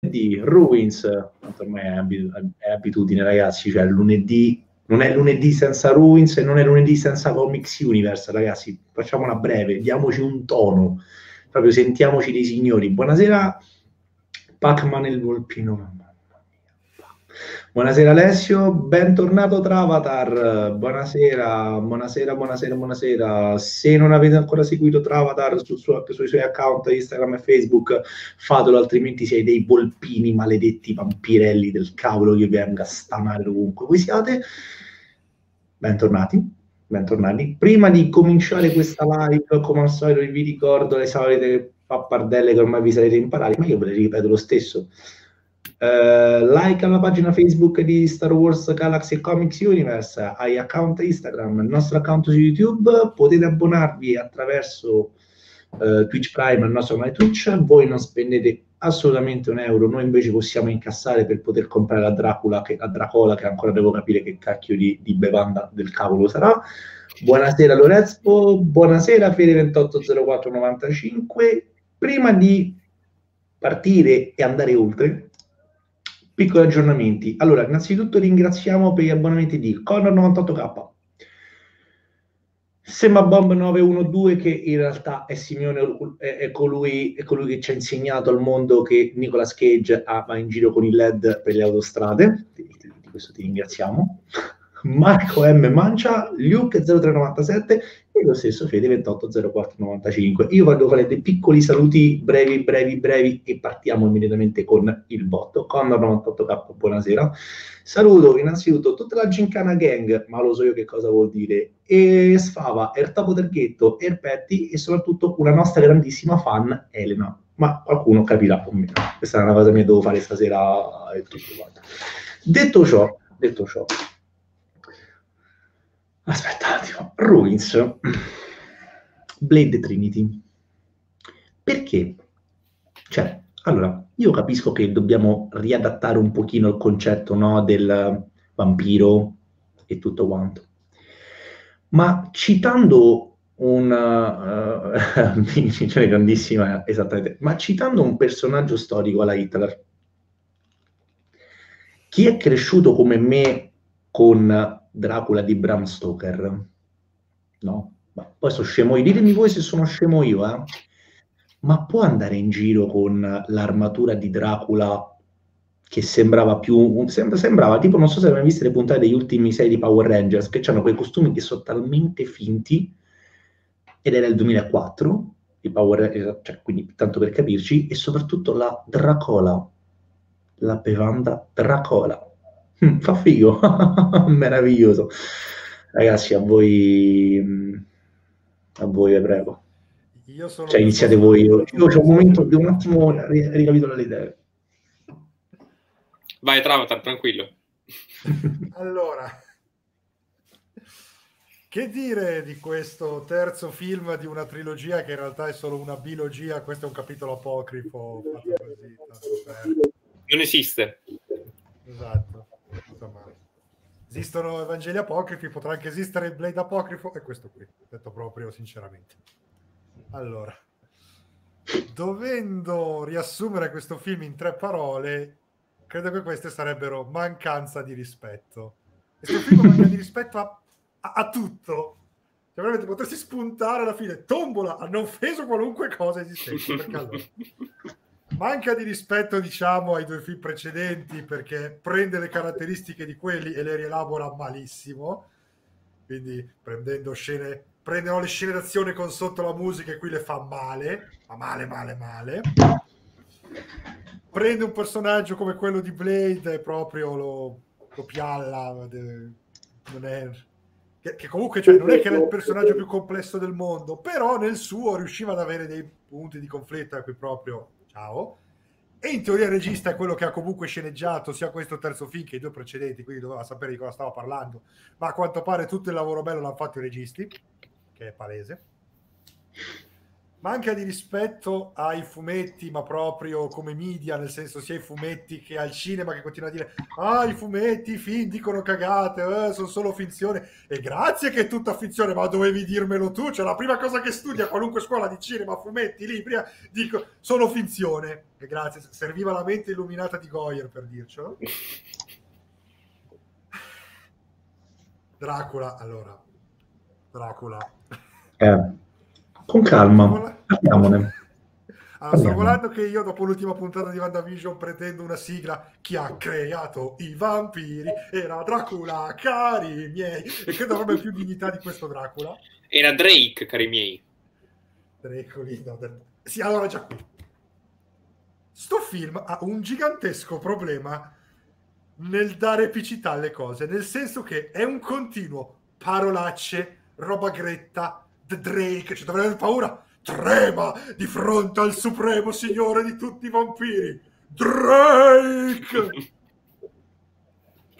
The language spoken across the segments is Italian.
lunedì, Ruins, ormai è, abit- è abitudine ragazzi, cioè lunedì non è lunedì senza Ruins e non è lunedì senza Comics Universe, ragazzi, facciamola breve, diamoci un tono, proprio sentiamoci dei signori. Buonasera, Pac-Man il Volpino. Buonasera Alessio, bentornato tra Avatar. Buonasera, buonasera, buonasera, buonasera. Se non avete ancora seguito Travatar su, su, sui suoi account Instagram e Facebook, fatelo, altrimenti siete dei volpini maledetti vampirelli del cavolo che venga a stanare ovunque voi siate. Bentornati, bentornati. Prima di cominciare questa live, come al solito vi ricordo le solite pappardelle che ormai vi sarete imparati, ma io ve le ripeto lo stesso Uh, like la pagina Facebook di Star Wars Galaxy Comics Universe, hai account Instagram, il nostro account su YouTube, potete abbonarvi attraverso uh, Twitch Prime al nostro canale Twitch, voi non spendete assolutamente un euro, noi invece possiamo incassare per poter comprare la Dracula, che, la Dracola, che ancora devo capire che cacchio di, di bevanda del cavolo sarà. Buonasera Lorenzo, buonasera Fede280495. Prima di partire e andare oltre, Piccoli aggiornamenti. Allora, innanzitutto ringraziamo per gli abbonamenti di Connor 98K, Sembra Bomb 912 che in realtà è Simeone, è, colui, è, colui, che ci ha insegnato al mondo che Nicolas Cage va in giro con il LED per le autostrade, di questo ti ringraziamo. Marco M. Mancia, Luke 0397 e lo stesso Fede 280495. Io voglio fare dei piccoli saluti brevi, brevi, brevi e partiamo immediatamente con il botto. Condor 98K, buonasera. Saluto innanzitutto tutta la Gincana Gang, ma lo so io che cosa vuol dire, e Sfava, Ertapo Terghetto, Erpetti e soprattutto una nostra grandissima fan, Elena. Ma qualcuno capirà o meno. Questa è una cosa che devo fare stasera e tutto quanto. Detto ciò, detto ciò, Aspetta un attimo. Ruins. Blade Trinity. Perché? Cioè, allora, io capisco che dobbiamo riadattare un pochino il concetto no, del vampiro e tutto quanto. Ma citando una uh, grandissima, esattamente, ma citando un personaggio storico alla Hitler, chi è cresciuto come me con Dracula di Bram Stoker. No? Ma poi sono scemo io. Ditemi voi se sono scemo io, eh? Ma può andare in giro con l'armatura di Dracula che sembrava più... Sembra, sembrava tipo, non so se avete visto le puntate degli ultimi sei di Power Rangers, che hanno quei costumi che sono talmente finti, ed era il 2004, di Power cioè, quindi tanto per capirci, e soprattutto la Dracola, la bevanda Dracola Mm, fa figo, meraviglioso. Ragazzi, a voi, a voi vi prego. Io sono cioè, iniziate voi. Io, io ho un momento, devo un attimo ricapitolare le idee. Vai, Travatar, tranquillo. allora, che dire di questo terzo film di una trilogia che in realtà è solo una bilogia? Questo è un capitolo apocrifo. Così, non esiste. Esatto esistono Evangeli apocrifi, potrà anche esistere il Blade apocrifo e questo qui, detto proprio sinceramente. Allora, dovendo riassumere questo film in tre parole, credo che queste sarebbero mancanza di rispetto. Questo film manca di rispetto a, a, a tutto. Cioè, veramente potresti spuntare alla fine, tombola, hanno offeso qualunque cosa esistente. Perché allora, manca di rispetto, diciamo, ai due film precedenti perché prende le caratteristiche di quelli e le rielabora malissimo. Quindi prendendo scene, prendono le scene d'azione con sotto la musica e qui le fa male, ma male, male, male. Prende un personaggio come quello di Blade e proprio lo, lo pialla. Non è, che, che, comunque cioè, non è che era il personaggio più complesso del mondo, però nel suo riusciva ad avere dei punti di conflitto a cui proprio ciao. E in teoria il regista è quello che ha comunque sceneggiato sia questo terzo film che i due precedenti, quindi doveva sapere di cosa stava parlando. Ma a quanto pare tutto il lavoro bello l'hanno fatto i registi, che è palese. Manca di rispetto ai fumetti, ma proprio come media, nel senso sia ai fumetti che al cinema che continua a dire ah i fumetti, i film dicono cagate, eh, sono solo finzione e grazie che è tutta finzione, ma dovevi dirmelo tu, cioè la prima cosa che studia a qualunque scuola di cinema, fumetti, libri, eh, dico sono finzione e grazie, serviva la mente illuminata di Goyer per dircelo. Dracula, allora, Dracula. Eh con calma, parliamone. Allora, sto volando che io dopo l'ultima puntata di WandaVision pretendo una sigla. Chi ha creato i vampiri era Dracula, cari miei. E credo avrebbe più dignità di questo Dracula. Era Drake, cari miei. Dracolino sì, allora già qui. Sto film ha un gigantesco problema nel dare epicità alle cose nel senso che è un continuo parolacce, roba gretta Drake, cioè dovrei aver paura, trema di fronte al supremo signore di tutti i vampiri, Drake!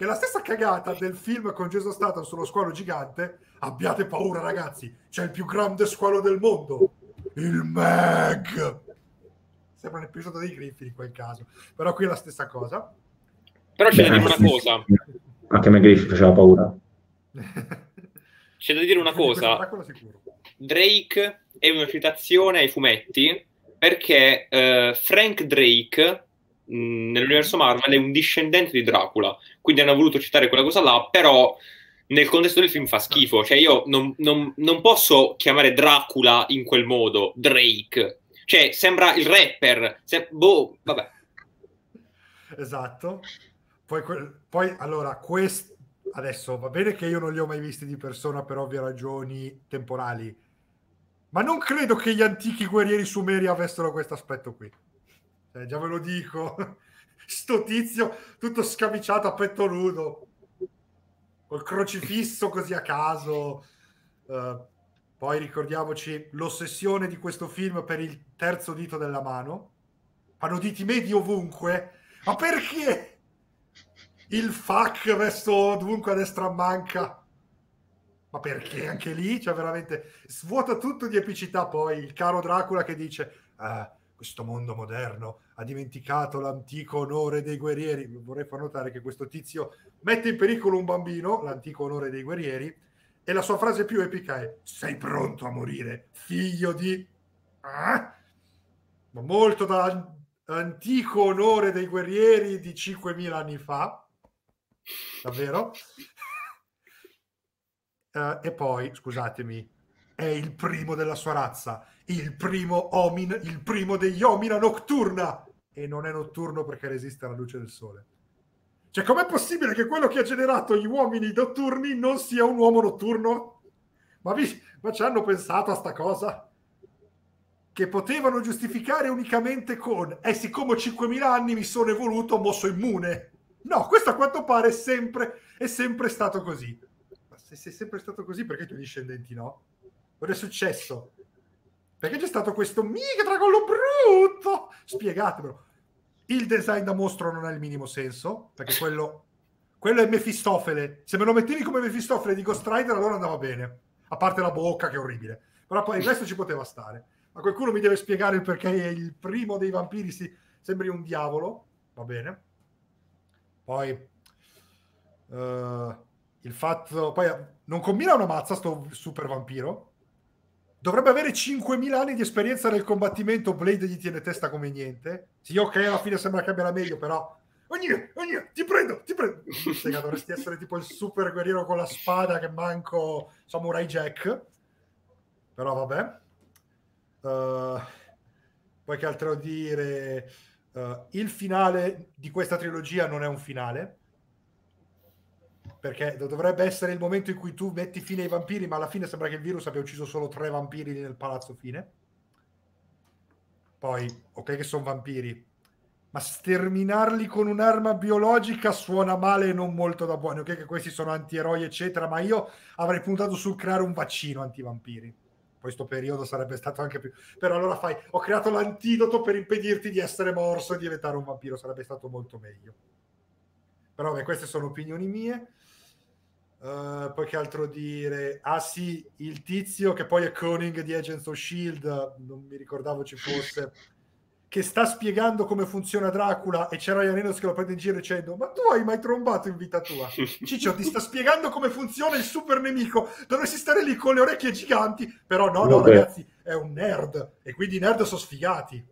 che è la stessa cagata del film con Jason Statham sullo squalo gigante. Abbiate paura, ragazzi, c'è il più grande squalo del mondo, il Meg. Sembra un episodio dei Griffin in quel caso, però qui è la stessa cosa. Però c'è da dire una cosa. Anche a me Griffin faceva paura. c'è da dire una cosa. Drake è una citazione ai fumetti perché uh, Frank Drake nell'universo Marvel è un discendente di Dracula, quindi hanno voluto citare quella cosa là, però nel contesto del film fa schifo, cioè io non, non, non posso chiamare Dracula in quel modo, Drake, cioè sembra il rapper, se, boh, vabbè. Esatto. Poi, poi allora, questo adesso va bene che io non li ho mai visti di persona per ovvie ragioni temporali, ma non credo che gli antichi guerrieri sumeri avessero questo aspetto qui. Eh, già ve lo dico. Sto tizio tutto scamiciato a petto nudo, col crocifisso così a caso. Uh, poi ricordiamoci l'ossessione di questo film per il terzo dito della mano. Fanno diti medi ovunque. Ma perché? Il fuck verso dovunque a destra manca ma perché? Anche lì cioè veramente svuota tutto di epicità. Poi il caro Dracula che dice ah, questo mondo moderno ha dimenticato l'antico onore dei guerrieri. Vorrei far notare che questo tizio mette in pericolo un bambino l'antico onore dei guerrieri e la sua frase più epica è sei pronto a morire figlio di ah? ma molto da antico onore dei guerrieri di 5.000 anni fa. Davvero Uh, e poi, scusatemi, è il primo della sua razza, il primo Omin, il primo degli Omina Nocturna. E non è notturno perché resiste alla luce del sole. Cioè, com'è possibile che quello che ha generato gli uomini notturni non sia un uomo notturno? Ma, vi, ma ci hanno pensato a sta cosa? Che potevano giustificare unicamente con eh, siccome ho 5.000 anni mi sono evoluto, mosso immune. No, questo a quanto pare è sempre, è sempre stato così se sei sempre stato così, perché i tuoi discendenti no? Cosa è successo? Perché c'è stato questo mica dragollo brutto? Spiegatemelo. Il design da mostro non ha il minimo senso, perché quello, quello è Mefistofele. Se me lo mettevi come Mefistofele di Ghost Rider, allora andava bene. A parte la bocca, che è orribile. Però poi il resto ci poteva stare. Ma qualcuno mi deve spiegare il perché il primo dei vampiri si sembri un diavolo. Va bene. Poi... Uh, il fatto poi non combina una mazza sto super vampiro. Dovrebbe avere 5.000 anni di esperienza nel combattimento Blade gli tiene testa come niente. Sì ok alla fine sembra che abbia la meglio però ogni, ogni, ti prendo ti prendo. Sega, dovresti essere tipo il super guerriero con la spada che manco Samurai Jack. Però vabbè. Uh, poi che altro dire? Uh, il finale di questa trilogia non è un finale perché dovrebbe essere il momento in cui tu metti fine ai vampiri, ma alla fine sembra che il virus abbia ucciso solo tre vampiri nel palazzo fine. Poi, ok che sono vampiri, ma sterminarli con un'arma biologica suona male e non molto da buono. Ok che questi sono antieroi, eccetera, ma io avrei puntato sul creare un vaccino antivampiri. Questo periodo sarebbe stato anche più... Però allora fai, ho creato l'antidoto per impedirti di essere morso e diventare un vampiro, sarebbe stato molto meglio. Però beh, queste sono opinioni mie. Uh, poi che altro dire? Ah sì, il tizio che poi è Koenig di Agents of Shield, non mi ricordavo ci fosse, che sta spiegando come funziona Dracula e c'è Ryan Reynolds che lo prende in giro dicendo ma tu hai mai trombato in vita tua? Ciccio ti sta spiegando come funziona il super nemico, dovresti stare lì con le orecchie giganti, però no, no Vabbè. ragazzi, è un nerd e quindi i nerd sono sfigati.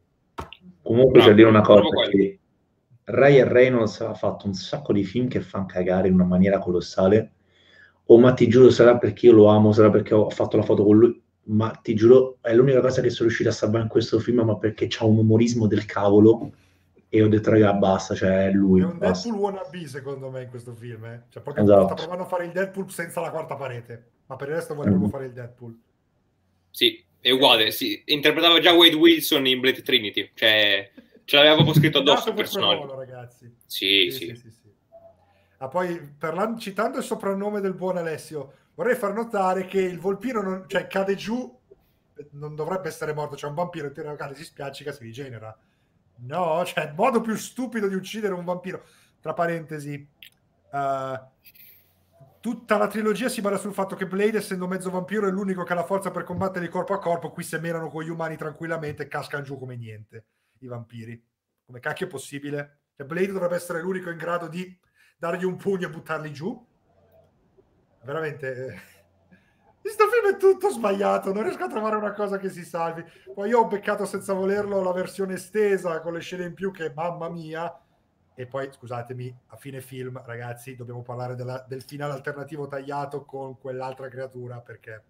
Comunque c'è dire una cosa, che Ryan Reynolds ha fatto un sacco di film che fanno cagare in una maniera colossale o ma ti giuro sarà perché io lo amo, sarà perché ho fatto la foto con lui, ma ti giuro è l'unica cosa che sono riuscito a salvare in questo film, ma perché c'ha un umorismo del cavolo e ho detto raga basta, cioè è lui. È un basta. Deadpool wannabe secondo me in questo film, eh? cioè proprio esatto. sta provando a fare il Deadpool senza la quarta parete, ma per il resto volevo mm. fare il Deadpool. Sì, è uguale, sì. interpretava già Wade Wilson in Blade Trinity, cioè ce l'aveva proprio scritto addosso il personaggio. ragazzi. Sì, sì. sì. sì, sì Ah, poi, parlando, citando il soprannome del buon Alessio, vorrei far notare che il volpino non, cioè, cade giù, non dovrebbe essere morto, c'è un vampiro in teoria cade, si spiaccica, si rigenera. No, cioè, il modo più stupido di uccidere un vampiro. Tra parentesi, uh, tutta la trilogia si basa sul fatto che Blade, essendo mezzo vampiro, è l'unico che ha la forza per combattere di corpo a corpo. Qui se menano con gli umani tranquillamente, cascano giù come niente i vampiri. Come cacchio è possibile? Cioè, Blade dovrebbe essere l'unico in grado di dargli un pugno e buttarli giù. Veramente... Eh. Questo film è tutto sbagliato, non riesco a trovare una cosa che si salvi. Poi io ho beccato senza volerlo la versione estesa con le scene in più che mamma mia. E poi scusatemi, a fine film, ragazzi, dobbiamo parlare della, del finale alternativo tagliato con quell'altra creatura perché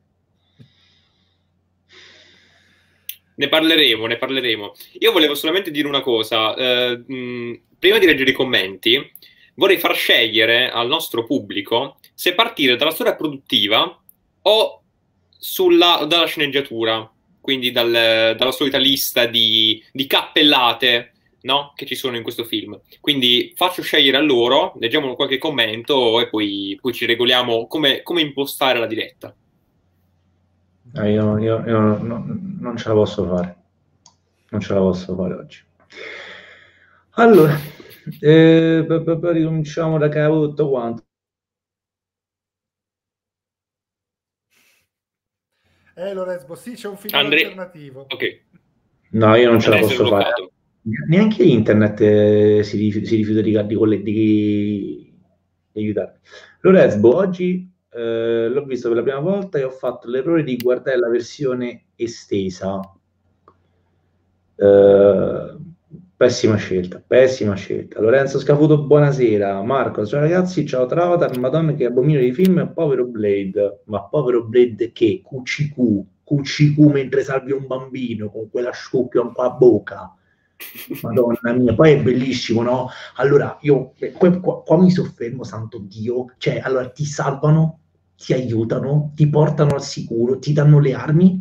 ne parleremo, ne parleremo. Io volevo solamente dire una cosa. Eh, mh, prima di leggere i commenti, vorrei far scegliere al nostro pubblico se partire dalla storia produttiva o sulla, dalla sceneggiatura, quindi dal, dalla solita lista di, di cappellate no? che ci sono in questo film. Quindi faccio scegliere a loro, leggiamo qualche commento e poi, poi ci regoliamo come, come, impostare la diretta. Eh, io, io, io no, non ce la posso fare, non ce la posso fare oggi. Allora, eh, p- p- ricominciamo da capo tutto quanto. Eh Lorenzo, sì, c'è un film Andre... alternativo. Ok. No, io non ce la posso fare. Neanche internet eh, si, rif- si, rifiuta di, di, di, di aiutare. Lorenzo, oggi eh, l'ho visto per la prima volta e ho fatto l'errore di guardare la versione estesa. Eh, Pessima scelta, pessima scelta. Lorenzo Scafuto, buonasera. Marco, ciao ragazzi, ciao Travatar, madonna che abomino di film, povero Blade. Ma povero Blade che? QCQ, QCQ mentre salvi un bambino con quella scoppia un po' a bocca. Madonna mia, poi è bellissimo, no? Allora, io qua, qua, qua mi soffermo, santo Dio. Cioè, allora ti salvano, ti aiutano, ti portano al sicuro, ti danno le armi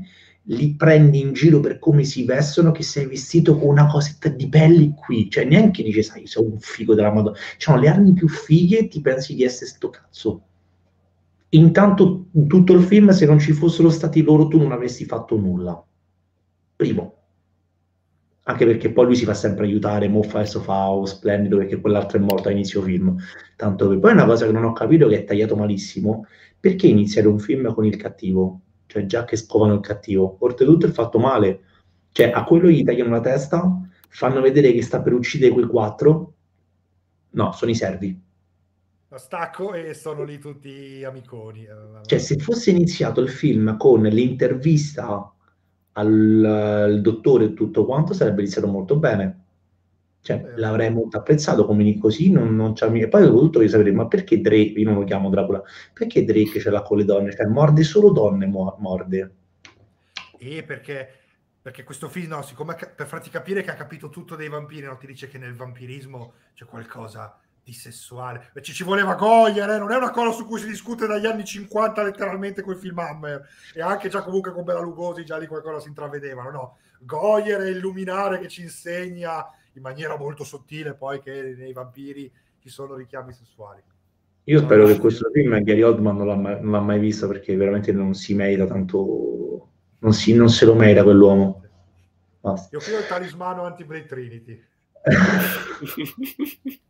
li prendi in giro per come si vestono, che sei vestito con una cosetta di pelli qui, cioè neanche dice, sai, sono un figo della moda, cioè le armi più fighe ti pensi di essere sto cazzo. Intanto tutto il film, se non ci fossero stati loro, tu non avresti fatto nulla. Primo. Anche perché poi lui si fa sempre aiutare, Moffa adesso fa oh, splendido perché quell'altro è morto a inizio film. Tanto che poi una cosa che non ho capito che è tagliato malissimo, perché iniziare un film con il cattivo? Cioè già che scovano il cattivo. Oltretutto è fatto male, cioè a quello gli tagliano la testa, fanno vedere che sta per uccidere quei quattro, no, sono i servi. Lo stacco e sono lì tutti amiconi. Eh, cioè se fosse iniziato il film con l'intervista al, al dottore e tutto quanto sarebbe iniziato molto bene cioè, l'avrei molto apprezzato come così, non, non c'è... E poi soprattutto voglio sapere, ma perché Drake, io non lo chiamo Dracula, perché Drake ce l'ha con le donne? Cioè, morde solo donne, morde. E perché, perché questo film, no, siccome per farti capire che ha capito tutto dei vampiri, no, ti dice che nel vampirismo c'è qualcosa di sessuale. Ci, ci voleva Goyer, eh? non è una cosa su cui si discute dagli anni 50 letteralmente con i film Hammer e anche già comunque con Bela Lugosi già lì qualcosa si intravedevano, no? Goyer è illuminare che ci insegna in maniera molto sottile poi che nei vampiri ci sono richiami sessuali. Io spero che questo film Gary Oldman non l'ha, mai, non l'ha mai visto perché veramente non si merita tanto, non, si, non se lo merita quell'uomo. Basta. Io qui ho il talismano anti-Blade Trinity.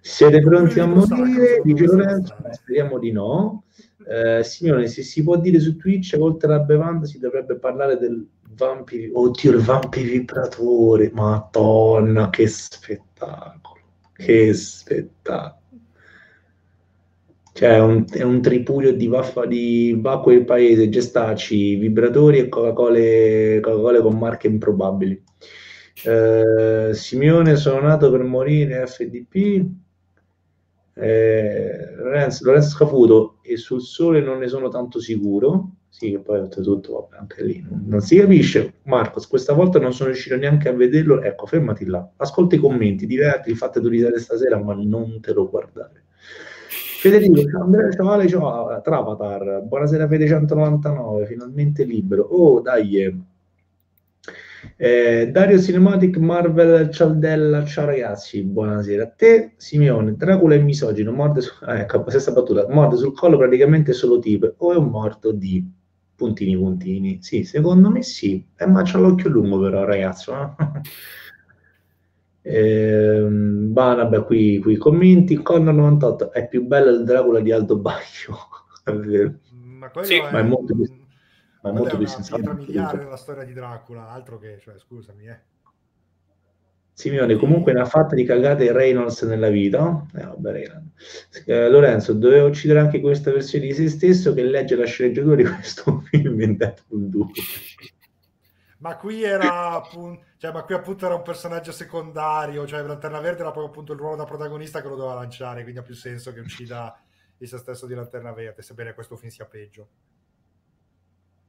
Siete pronti a morire? Dice Lorenzo, speriamo di no. Eh, signore, se si può dire su Twitch, oltre alla bevanda si dovrebbe parlare del vampiri. Oddio, il vampiripratore, madonna, che spettacolo, che spettacolo. Cioè, è un, è un tripudio di vaffa di Vacco il paese, gestacci, vibratori e Coca-Cola con marche improbabili. Eh, Simeone, sono nato per morire, FDP. Eh, Lorenzo, Lorenzo Scafuto, e sul sole non ne sono tanto sicuro. Sì, che poi oltretutto, vabbè, anche lì non, non, si capisce. Marcos, questa volta non sono riuscito neanche a vederlo. Ecco, fermati là. Ascolta i commenti, diverti, fate tu risate stasera, ma non te lo guardare. Federico, Andrea, ciao Ale, ciao Travatar, buonasera Fede 199, finalmente libero. Oh, dai. Eh, Dario Cinematic, Marvel, Cialdella, ciao ragazzi, buonasera a te. Simeone, Dracula è misogino, morde su... Ah, ecco, stessa battuta, morde sul collo praticamente solo tipo, o è un morto di puntini puntini. Sì, secondo me sì, eh, ma c'ha l'occhio lungo però ragazzo. Eh? Eh, bah, vabbè, qui, qui commenti. Connor 98 è più bello il Dracula di Aldo Baglio. è vero. Ma, sì, è, ma è molto più, ma è molto più sensato. miliare nella storia di Dracula, altro che, cioè, scusami, eh. Simeone, comunque ne ha fatte di cagate Reynolds nella vita. Eh, vabbè, eh, Lorenzo, doveva uccidere anche questa versione di se stesso che legge la sceneggiatura di questo film in Deadpool 2 ma qui era appunto, cioè, ma qui appunto era un personaggio secondario, cioè Lanterna Verde era proprio appunto il ruolo da protagonista che lo doveva lanciare, quindi ha più senso che uccida il se stesso di Lanterna Verde, sebbene questo film sia peggio.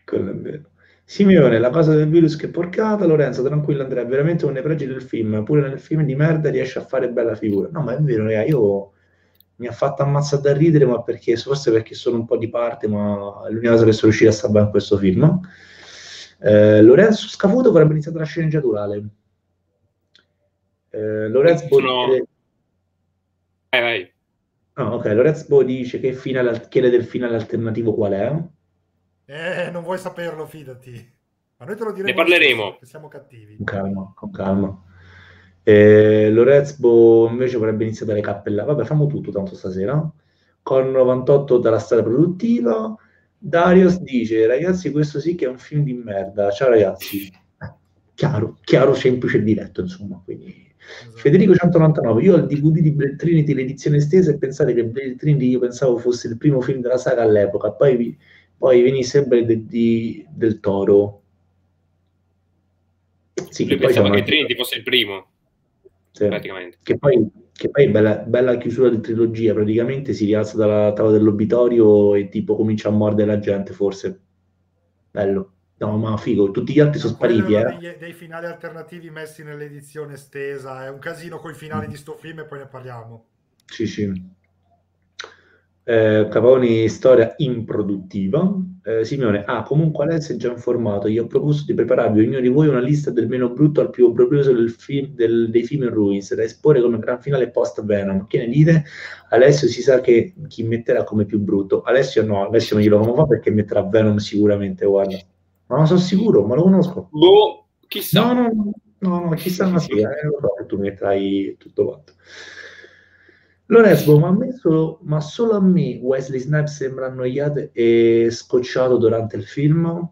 Quello è vero. Simeone, la cosa del virus che porcata, Lorenzo, tranquillo Andrea, è veramente uno dei pregi del film, pure nel film di merda riesce a fare bella figura. No, ma è vero, raga, io mi ha fatto ammazzare da ridere, ma perché, forse perché sono un po' di parte, ma è l'unica cosa che sono riuscito a salvare in questo film. Eh, Lorenzo Scafuto avrebbe iniziato la sceneggiatura. Ale. Eh, Lorenzo Sono... dice... Vai, vai. Ah, ok, Lorenzo Bo dice che finale, chiede del finale alternativo qual è. Eh, non vuoi saperlo, fidati. Ma noi te lo diremo. Ne parleremo. Che siamo cattivi. Con calma, con calma. Eh, Lorezbo invece vorrebbe iniziare dalle cappelle. Vabbè, facciamo tutto tanto stasera. Con 98 dalla storia produttiva. Darius dice, ragazzi, questo sì che è un film di merda. Ciao ragazzi. Chiaro, chiaro, semplice e diretto, insomma. Quindi... Esatto. Federico 199, io ho il DVD di Blade Trinity, l'edizione estesa, e pensate che Blade Trinity io pensavo fosse il primo film della saga all'epoca, poi, poi venisse Blade di, del Toro. Sì, che pensavo che Trinity fosse il primo. Sì. Praticamente. Che poi che poi bella, bella chiusura di trilogia, praticamente si rialza dalla tavola dell'obitorio e tipo comincia a mordere la gente, forse. Bello. No, ma figo, tutti gli altri sono spariti. Eh. Dei, dei, finali alternativi messi nell'edizione estesa, è un casino con i finali mm. di sto film e poi ne parliamo. Sì, sì eh, Caponi storia improduttiva. Eh, Simeone, ah, comunque Alessio è già informato, gli ho proposto di prepararvi ognuno di voi una lista del meno brutto al più obbrobrioso del film, del, dei film in Ruins da esporre come gran finale post Venom. Che ne dite? Alessio si sa che chi metterà come più brutto. Alessio no, Alessio non glielo fa perché metterà Venom sicuramente, guarda. Ma non sono sicuro, ma lo conosco. Boh, chissà. No, no, no, no chissà, ma sì, eh, lo so che tu metterai tutto quanto. Lorenzo, ma, a me solo, ma solo a me Wesley Snipes sembra annoiato e scocciato durante il film?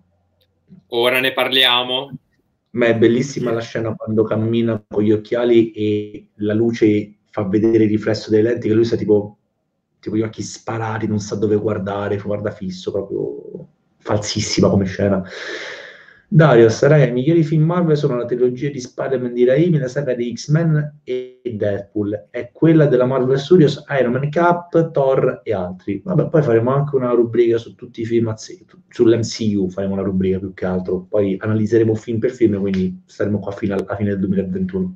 Ora ne parliamo. Ma è bellissima la scena quando cammina con gli occhiali e la luce fa vedere il riflesso delle lenti, che lui sa tipo, tipo gli occhi sparati, non sa dove guardare, guarda fisso, proprio falsissima come scena. Dario, sarai i migliori film Marvel sono la trilogia di Spider-Man di Raimi, la saga di X-Men e Deadpool, e quella della Marvel Studios, Iron Man Cap, Thor e altri. Vabbè, poi faremo anche una rubrica su tutti i film, sull'MCU faremo una rubrica più che altro, poi analizzeremo film per film, quindi staremo qua fino alla fine del 2021.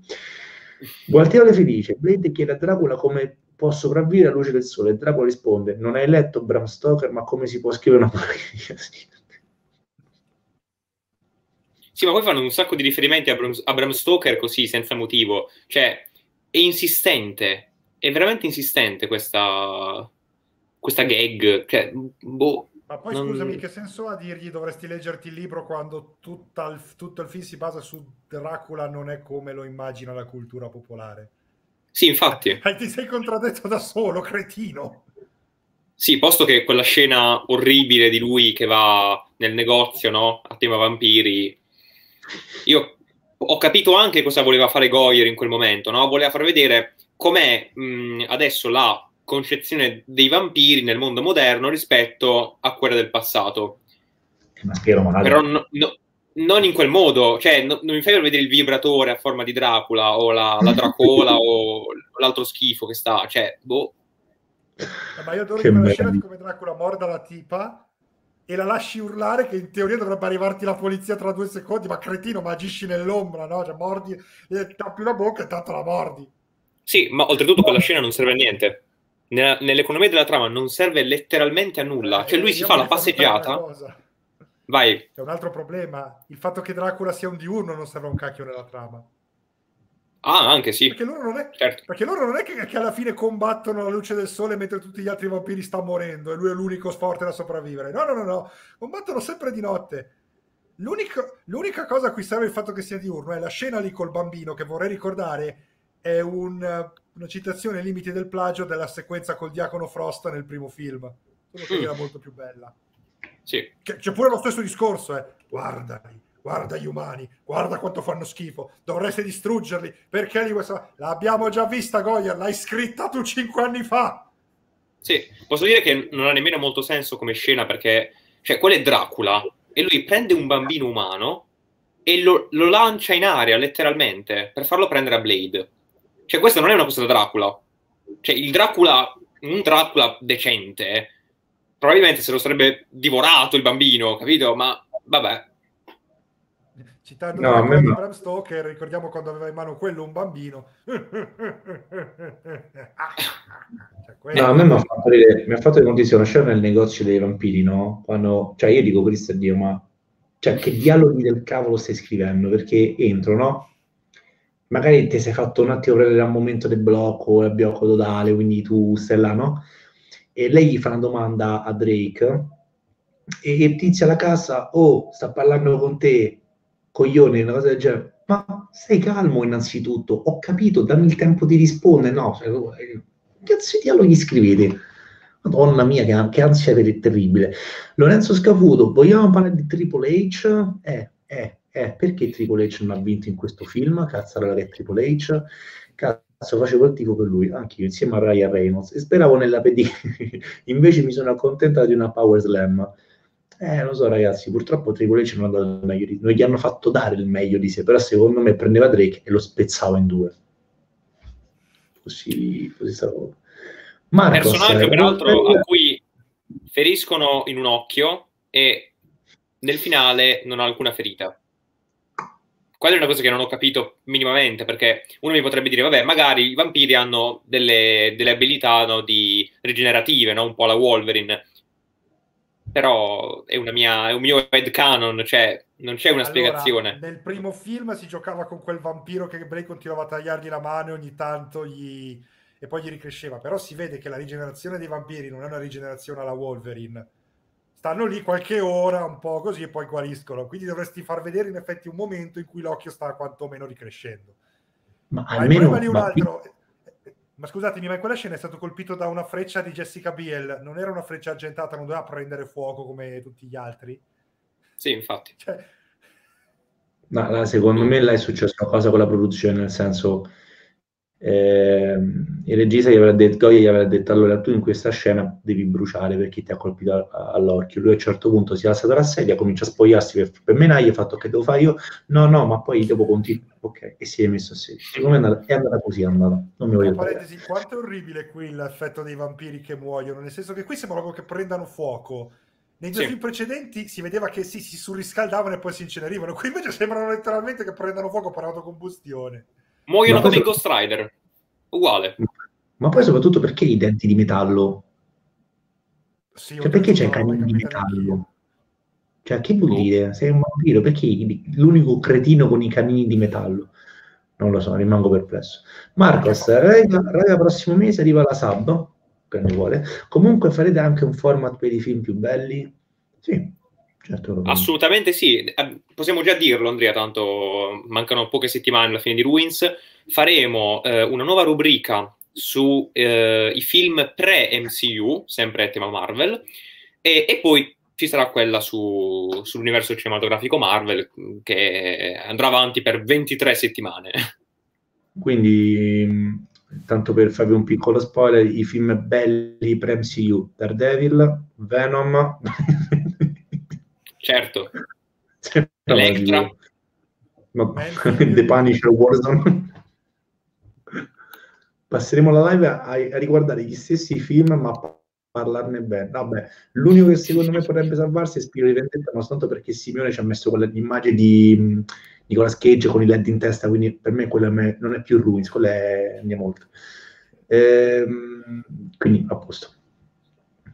Gualtiero Felice, Blade chiede a Dracula come può sopravvivere a luce del sole, Dracula risponde, non hai letto Bram Stoker, ma come si può scrivere una porcheria? Sì. Ma poi fanno un sacco di riferimenti a Bram, a Bram Stoker così, senza motivo. Cioè, è insistente, è veramente insistente questa, questa gag. Cioè, boh, ma poi non... scusami, che senso ha dirgli dovresti leggerti il libro quando il, tutto il film si basa su Dracula non è come lo immagina la cultura popolare? Sì, infatti. Ti sei contraddetto da solo, cretino. Sì, posto che quella scena orribile di lui che va nel negozio, no? A tema vampiri. Io ho capito anche cosa voleva fare Goyer in quel momento, no? Voleva far vedere com'è mh, adesso la concezione dei vampiri nel mondo moderno rispetto a quella del passato. Ma spero male. Però no, no, non in quel modo, cioè no, non mi fai vedere il vibratore a forma di Dracula o la, la Dracola o l'altro schifo che sta, cioè, boh. Ma io adoro che quella scena di come Dracula morda la tipa e la lasci urlare che in teoria dovrebbe arrivarti la polizia tra due secondi, ma cretino, ma agisci nell'ombra, no? Cioè mordi e tappi la bocca e tanto la mordi. Sì, ma oltretutto quella scena non serve a niente. Nella, nell'economia della trama non serve letteralmente a nulla. Cioè lui si fa la passeggiata Vai. C'è un altro problema, il fatto che Dracula sia un diurno non serve un cacchio nella trama. Ah, anche sì. Perché loro non è, certo. perché loro non è che, che, alla fine combattono la luce del sole mentre tutti gli altri vampiri stanno morendo e lui è l'unico forte da sopravvivere. No, no, no, no. Combattono sempre di notte. L'unica, l'unica cosa a cui serve il fatto che sia diurno è la scena lì col bambino che vorrei ricordare è un, una citazione ai limiti del plagio della sequenza col diacono Frost nel primo film. Solo che mm. era molto più bella. Sì. C'è pure lo stesso discorso, eh. Guardali, guarda gli umani, guarda quanto fanno schifo, dovreste distruggerli, perché li questa... L'abbiamo già vista, Goya, l'hai scritta tu cinque anni fa. Sì, posso dire che non ha nemmeno molto senso come scena, perché, cioè, quello è Dracula, e lui prende un bambino umano e lo, lo lancia in aria, letteralmente, per farlo prendere a Blade. Cioè, questa non è una cosa da Dracula. Cioè, il Dracula, un Dracula decente, probabilmente se lo sarebbe divorato il bambino, capito? Ma vabbè. Citando no, no. Bram Stoker, ricordiamo quando aveva in mano quello un bambino. cioè, no, a me mi ha fatto vedere, mi ha fatto una scena nel negozio dei vampiri, no? Quando, cioè io dico Cristo Dio, ma cioè, che dialoghi del cavolo stai scrivendo? Perché entro, no? Magari ti sei fatto un attimo prendere al momento del blocco, il blocco totale, quindi tu stai là, no? e lei gli fa una domanda a Drake e, e tizia alla casa, oh, sta parlando con te, coglione, una cosa del genere. Ma stai calmo innanzitutto, ho capito, dammi il tempo di rispondere. No, cioè, che cazzo di dialoghi scrivete? Madonna mia, che, che ansia terribile. Lorenzo Scavuto, vogliamo parlare di Triple H? Eh, eh, eh, perché Triple H non ha vinto in questo film? Cazzarola che è Triple H? Cazzo facevo il tifo per lui, anch'io, insieme a Ryan Reynolds, e speravo nella pedigree. Invece mi sono accontentato di una Power Slam. Eh, lo so ragazzi, purtroppo Triple H non ha dato il meglio di non gli hanno fatto dare il meglio di sé, però secondo me prendeva Drake e lo spezzava in due. Così, così stavo... Marcos, personaggio eh, peraltro a cui feriscono in un occhio e nel finale non ha alcuna ferita quella è una cosa che non ho capito minimamente, perché uno mi potrebbe dire, vabbè, magari i vampiri hanno delle, delle abilità no, di rigenerative, no? un po' la Wolverine, però è, mia, è un mio headcanon, cioè non c'è una allora, spiegazione. Nel primo film si giocava con quel vampiro che Bray continuava a tagliargli la mano e ogni tanto gli... e poi gli ricresceva, però si vede che la rigenerazione dei vampiri non è una rigenerazione alla Wolverine, stanno lì qualche ora, un po' così, e poi guariscono. Quindi dovresti far vedere in effetti un momento in cui l'occhio sta quantomeno ricrescendo. Ma, ma almeno... Un altro... Ma scusatemi, ma in quella scena è stato colpito da una freccia di Jessica Biel. Non era una freccia argentata, non doveva prendere fuoco come tutti gli altri? Sì, infatti. Cioè... No, secondo me là è successa una cosa con la produzione, nel senso eh, il regista gli avrà detto, Goya gli avrà detto allora tu in questa scena devi bruciare perché ti ha colpito all'occhio. Lui a un certo punto si alza dalla sedia comincia a spogliarsi per, per menare ha fatto che devo fare io? No no ma poi dopo continua ok e si è messo a sedia è andata, è andata così è andata. Non mi voglio parentesi quanto è orribile qui l'effetto dei vampiri che muoiono? Nel senso che qui sembra proprio che prendano fuoco. Nei due sì. film precedenti si vedeva che sì, si surriscaldavano e poi si incenerivano. Qui invece sembrano letteralmente che prendano fuoco per autocombustione Muoiono come i Ghost Rider. Uguale. Ma poi soprattutto perché i denti di metallo? Sì, cioè, perché c'è i canini di metallo? Cioè, che vuol oh. dire? Sei un vampiro? Perché l'unico cretino con i canini di metallo? Non lo so, rimango perplesso. Marcos, raga, raga prossimo mese arriva la sub, che ne vuole. Comunque farete anche un format per i film più belli? Sì, Certo, Assolutamente sì, possiamo già dirlo Andrea, tanto mancano poche settimane alla fine di Ruins, faremo eh, una nuova rubrica sui eh, film pre-MCU, sempre a tema Marvel, e, e poi ci sarà quella su, sull'universo cinematografico Marvel che andrà avanti per 23 settimane. Quindi, tanto per farvi un piccolo spoiler, i film belli pre-MCU, Daredevil, Venom... certo. Electra. No, The Punisher Warzone. Passeremo la live a, a, riguardare gli stessi film, ma parlarne bene. Vabbè, l'unico che secondo me potrebbe salvarsi è Spiro di Vendetta, ma soltanto perché Simeone ci ha messo quell'immagine di Nicolas Cage con i led in testa, quindi per me quello è, non è più Ruins, quello è andiamo oltre. Ehm, quindi a posto.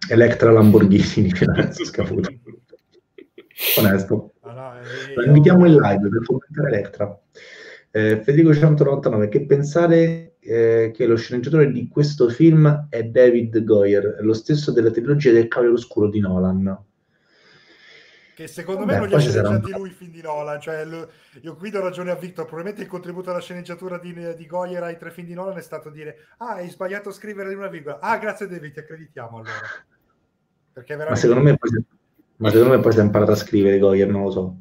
Electra Lamborghini, scafuto. Onesto. Ah, no, eh, invitiamo in live per commentare Electra. Eh, Federico 199, che pensare eh, che lo sceneggiatore di questo film è David Goyer, lo stesso della trilogia del Cavaliere Oscuro di Nolan. Che secondo Beh, me non gli ha sceneggiati lui il film di Nolan, cioè lo, io qui do ragione a Victor, probabilmente il contributo alla sceneggiatura di, di Goyer ai tre film di Nolan è stato dire ah hai sbagliato a scrivere di una virgola, ah grazie David ti accreditiamo allora. Perché veramente... ma, secondo me poi, ma secondo me poi si è imparato a scrivere Goyer, non lo so.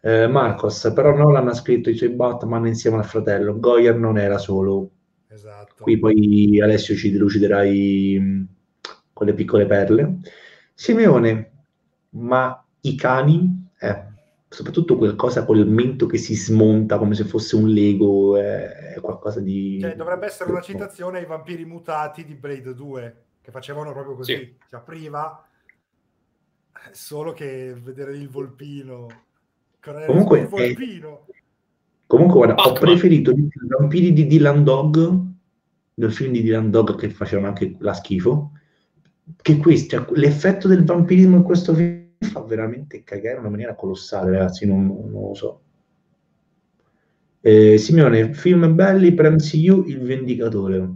Eh, Marcos, però Nolan ha scritto i suoi Batman insieme al fratello, Goyer non era solo. Esatto. Qui poi Alessio ci deluciderai con le piccole perle. Simeone, ma i cani, eh, soprattutto qualcosa col mento che si smonta come se fosse un Lego, è qualcosa di... Cioè, dovrebbe essere una citazione ai vampiri mutati di Blade 2, che facevano proprio così, sì. si apriva, solo che vedere il volpino Comunque, il volpino. comunque guarda, Batman. ho preferito i vampiri di Dylan Dog, del film di Dylan Dog che facevano anche la schifo, che questo, cioè, l'effetto del vampirismo in questo film fa veramente cagare in una maniera colossale, ragazzi, non, non lo so. Eh, Simeone, film belli per MCU, Il Vendicatore.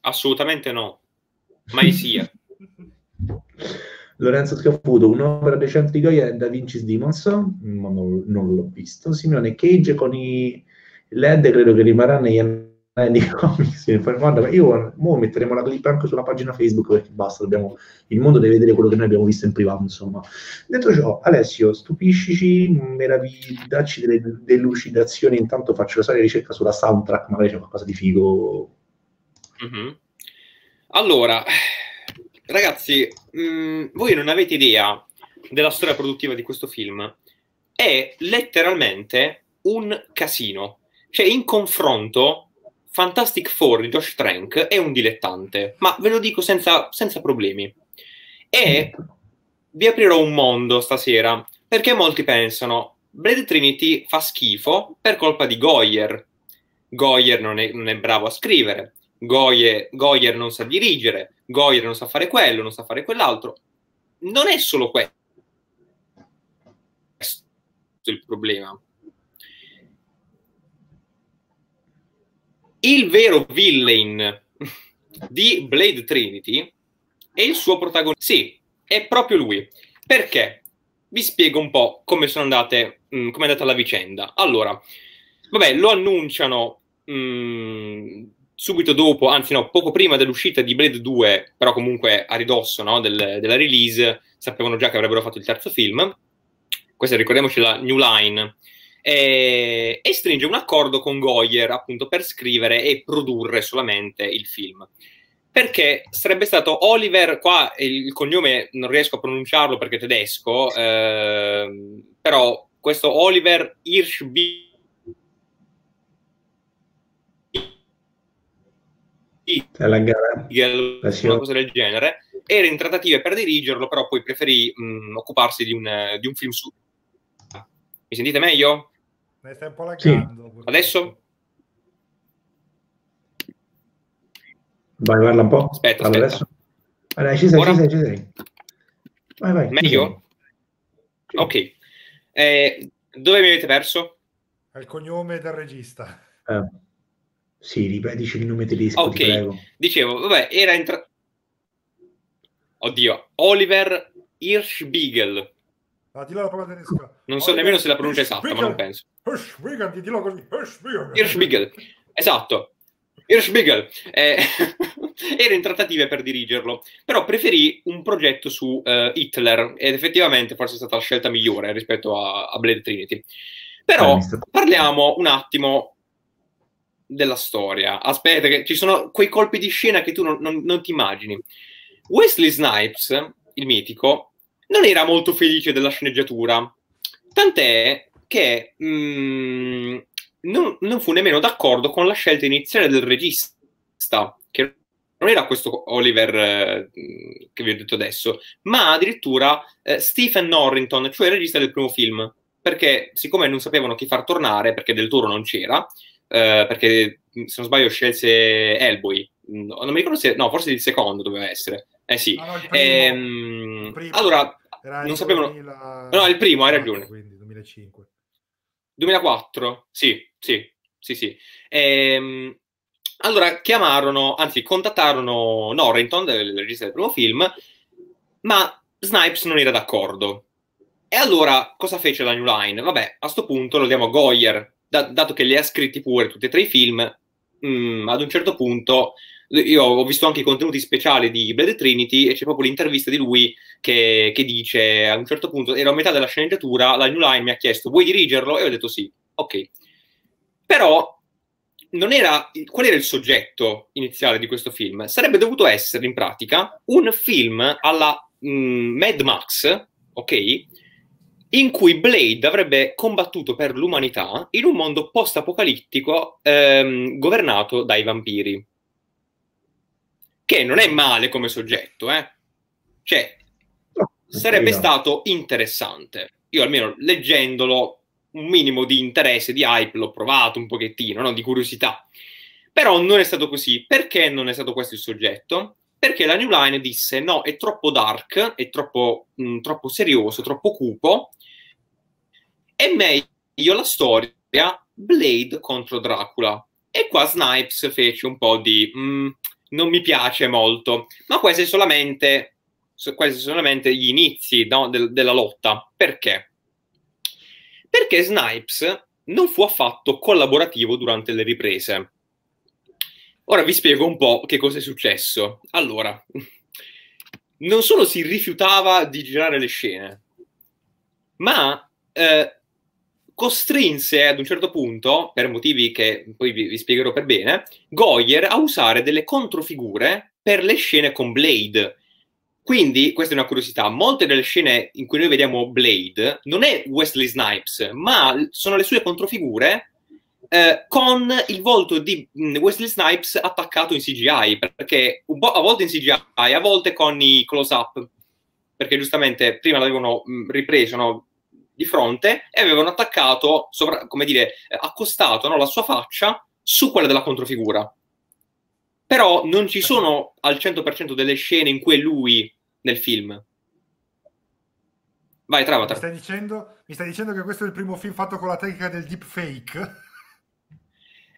Assolutamente no, mai sia. Lorenzo Scafuto, un'opera decente di Goya è Da Vinci's Demons, ma non, non, l'ho visto. Simone Cage con i LED credo che rimarrà negli anni comics. Io mo metteremo la clip anche sulla pagina Facebook perché basta, dobbiamo, il mondo deve vedere quello che noi abbiamo visto in privato, insomma. Detto ciò, Alessio, stupiscici, meravigli, dacci delle delucidazioni, intanto faccio la solita ricerca sulla soundtrack, magari c'è qualcosa di figo. Mm-hmm. Allora, Ragazzi, mh, mm, voi non avete idea della storia produttiva di questo film. È letteralmente un casino. Cioè, in confronto, Fantastic Four di Josh Trank è un dilettante, ma ve lo dico senza, senza problemi. E vi aprirò un mondo stasera, perché molti pensano Blade Trinity fa schifo per colpa di Goyer. Goyer non è, non è bravo a scrivere, Goyer, Goyer non sa dirigere, Goyer non sa fare quello, non sa fare quell'altro. Non è solo questo il problema. Il vero villain di Blade Trinity è il suo protagonista. Sì, è proprio lui. Perché? Vi spiego un po' come sono andate, mm, come è andata la vicenda. Allora, vabbè, lo annunciano mh, mm, subito dopo, anzi no, poco prima dell'uscita di Blade 2, però comunque a ridosso no, del, della release, sapevano già che avrebbero fatto il terzo film. Questa ricordiamoci la New Line. E, e stringe un accordo con Goyer appunto per scrivere e produrre solamente il film. Perché sarebbe stato Oliver, qua il cognome non riesco a pronunciarlo perché è tedesco, eh, però questo Oliver Hirschbieg la gara. una cosa del genere. Era in trattative per dirigerlo, però poi preferì mh, mm, occuparsi di un, di un, film su. Mi sentite meglio? Ne stai un po' laggando. Sì. Adesso? Vai, parla un po'. Aspetta, aspetta. Adesso. Allora, ci sei, Ora? ci sei, ci sei. Vai, vai. Meglio? Sì. Ok. Eh, dove mi avete perso? È il cognome del regista. Eh. Sì, ripetici il nome tedesco, Ok, dicevo, vabbè, era entrato... Oddio, Oliver Hirschbiegel. Ah, di là la parola tedesca. Non so nemmeno se la pronuncia esatta, ma non penso. Hirschbiegel, dillo così. Hirschbiegel. Esatto. Hirschbiegel. Eh, era in trattative per dirigerlo, però preferì un progetto su uh, Hitler ed effettivamente forse è stata la scelta migliore rispetto a, a Blade Trinity. Però parliamo un attimo della storia. Aspetta, che ci sono quei colpi di scena che tu non, non, non ti immagini. Wesley Snipes, il mitico, non era molto felice della sceneggiatura, tant'è che mm, non, non, fu nemmeno d'accordo con la scelta iniziale del regista, che non era questo Oliver eh, che vi ho detto adesso, ma addirittura eh, Stephen Norrington, cioè il regista del primo film, perché siccome non sapevano chi far tornare, perché del Toro non c'era, perché se non sbaglio scelse Hellboy, non mi ricordo se, no, forse il secondo doveva essere, eh sì. No, il primo, ehm. Allora, non sapevano... 2000... No, il primo, hai ragione. Quindi 2005. 2004, sì, sì, sì, sì. Ehm, allora chiamarono, anzi contattarono Norrington, il regista del primo film, ma Snipes non era d'accordo. E allora cosa fece la New Line? Vabbè, a questo punto lo diamo a Goyer, da, dato che li ha scritti pure tutti e tre i film, mh, mm, ad un certo punto io ho visto anche i contenuti speciali di Blade Trinity e c'è proprio l'intervista di lui che, che, dice a un certo punto, ero a metà della sceneggiatura, la New Line mi ha chiesto vuoi dirigerlo? E ho detto sì, ok. Però non era, qual era il soggetto iniziale di questo film? Sarebbe dovuto essere in pratica un film alla mh, mm, Mad Max, ok? In cui Blade avrebbe combattuto per l'umanità in un mondo post-apocalittico ehm, governato dai vampiri che non è male come soggetto, eh? Cioè, sarebbe stato interessante. Io almeno leggendolo, un minimo di interesse, di hype, l'ho provato un pochettino, no? di curiosità. Però non è stato così. Perché non è stato questo il soggetto? Perché la New Line disse no, è troppo dark, è troppo, mh, troppo serioso, troppo cupo, è meglio la storia Blade contro Dracula. E qua Snipes fece un po' di... Mh, non mi piace molto, ma questi sono solamente, sono solamente gli inizi no, del, della lotta. Perché? Perché Snipes non fu affatto collaborativo durante le riprese. Ora vi spiego un po' che cosa è successo. Allora, non solo si rifiutava di girare le scene, ma eh, costrinse ad un certo punto, per motivi che poi vi, vi spiegherò per bene, Goyer a usare delle controfigure per le scene con Blade. Quindi, questa è una curiosità, molte delle scene in cui noi vediamo Blade non è Wesley Snipes, ma sono le sue controfigure eh, con il volto di mm, Wesley Snipes attaccato in CGI, perché a volte in CGI, a volte con i close-up, perché giustamente prima l'avevano mm, ripreso, no? di fronte e avevano attaccato, sovra, come dire, accostato no, la sua faccia su quella della controfigura. Però non ci sono al 100% delle scene in cui è lui nel film. Vai, Travatar. Mi stai, dicendo, mi stai dicendo che questo è il primo film fatto con la tecnica del deepfake?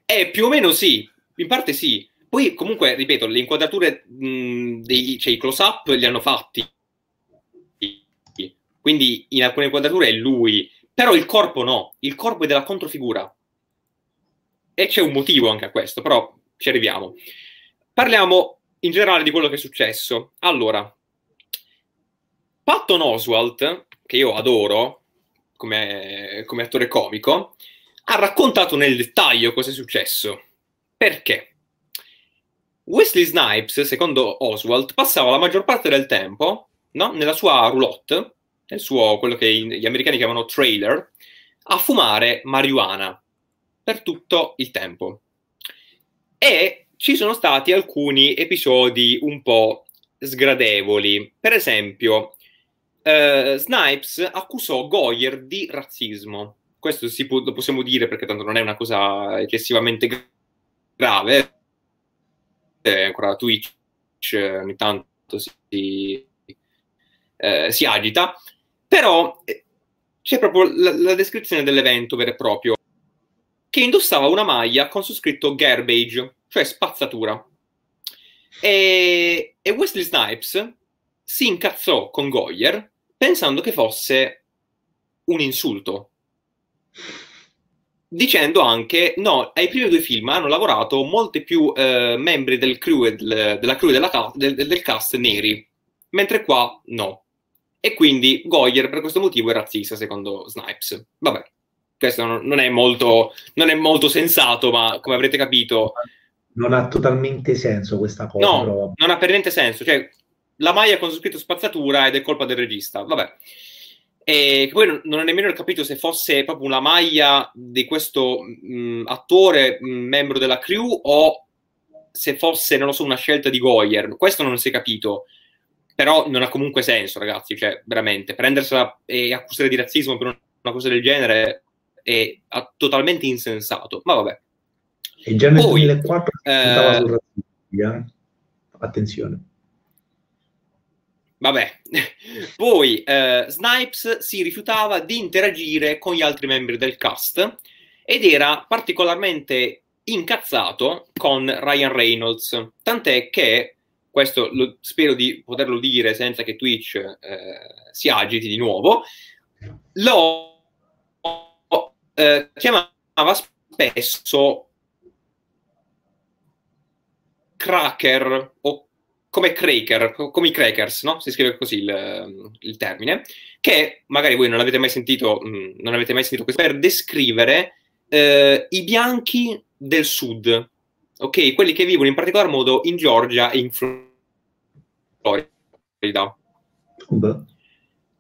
Eh, più o meno sì, in parte sì. Poi, comunque, ripeto, le inquadrature, mh, dei, cioè i close-up li hanno fatti quindi in alcune inquadrature è lui, però il corpo no, il corpo è della controfigura. E c'è un motivo anche a questo, però ci arriviamo. Parliamo in generale di quello che è successo. Allora, Patton Oswalt, che io adoro come, come attore comico, ha raccontato nel dettaglio cosa è successo. Perché? Wesley Snipes, secondo Oswald, passava la maggior parte del tempo no, nella sua roulotte nel suo, quello che gli americani chiamano trailer, a fumare marijuana per tutto il tempo. E ci sono stati alcuni episodi un po' sgradevoli. Per esempio, eh, Snipes accusò Goyer di razzismo. Questo può, lo possiamo dire perché tanto non è una cosa eccessivamente grave. Eh, ancora Twitch ogni tanto si, eh, si agita. Però eh, c'è proprio la, la descrizione dell'evento vero e proprio, che indossava una maglia con su scritto garbage, cioè spazzatura. E, e Wesley Snipes si incazzò con Goyer pensando che fosse un insulto dicendo anche no, ai primi due film hanno lavorato molti più eh, membri del crew del, della crew della, del, del, cast neri, mentre qua no. E quindi Goyer per questo motivo è razzista secondo Snipes. Vabbè, questo non, non, è, molto, non è molto sensato, ma come avrete capito... Non ha totalmente senso questa cosa. No, però. non ha per niente senso. Cioè, la maglia con scritto spazzatura ed è colpa del regista. Vabbè e poi non ho nemmeno capito se fosse proprio una maglia di questo mh, attore, mh, membro della crew, o se fosse, non lo so, una scelta di Goyer. Questo non si è capito. Però non ha comunque senso, ragazzi. Cioè, veramente, prendersela e accusare di razzismo per una cosa del genere è totalmente insensato. Ma vabbè. E già nel Poi, 2004 eh, sul razzismo, eh? Attenzione. Vabbè, poi eh, Snipes si rifiutava di interagire con gli altri membri del cast ed era particolarmente incazzato con Ryan Reynolds, tant'è che, questo lo, spero di poterlo dire senza che Twitch eh, si agiti di nuovo, lo eh, chiamava spesso cracker o come cracker, come i crackers, no? Si scrive così il, il termine, che magari voi non avete mai sentito, mh, mm, non avete mai sentito questo, per descrivere eh, i bianchi del sud, ok? Quelli che vivono in particolar modo in Georgia e in Florida. Beh.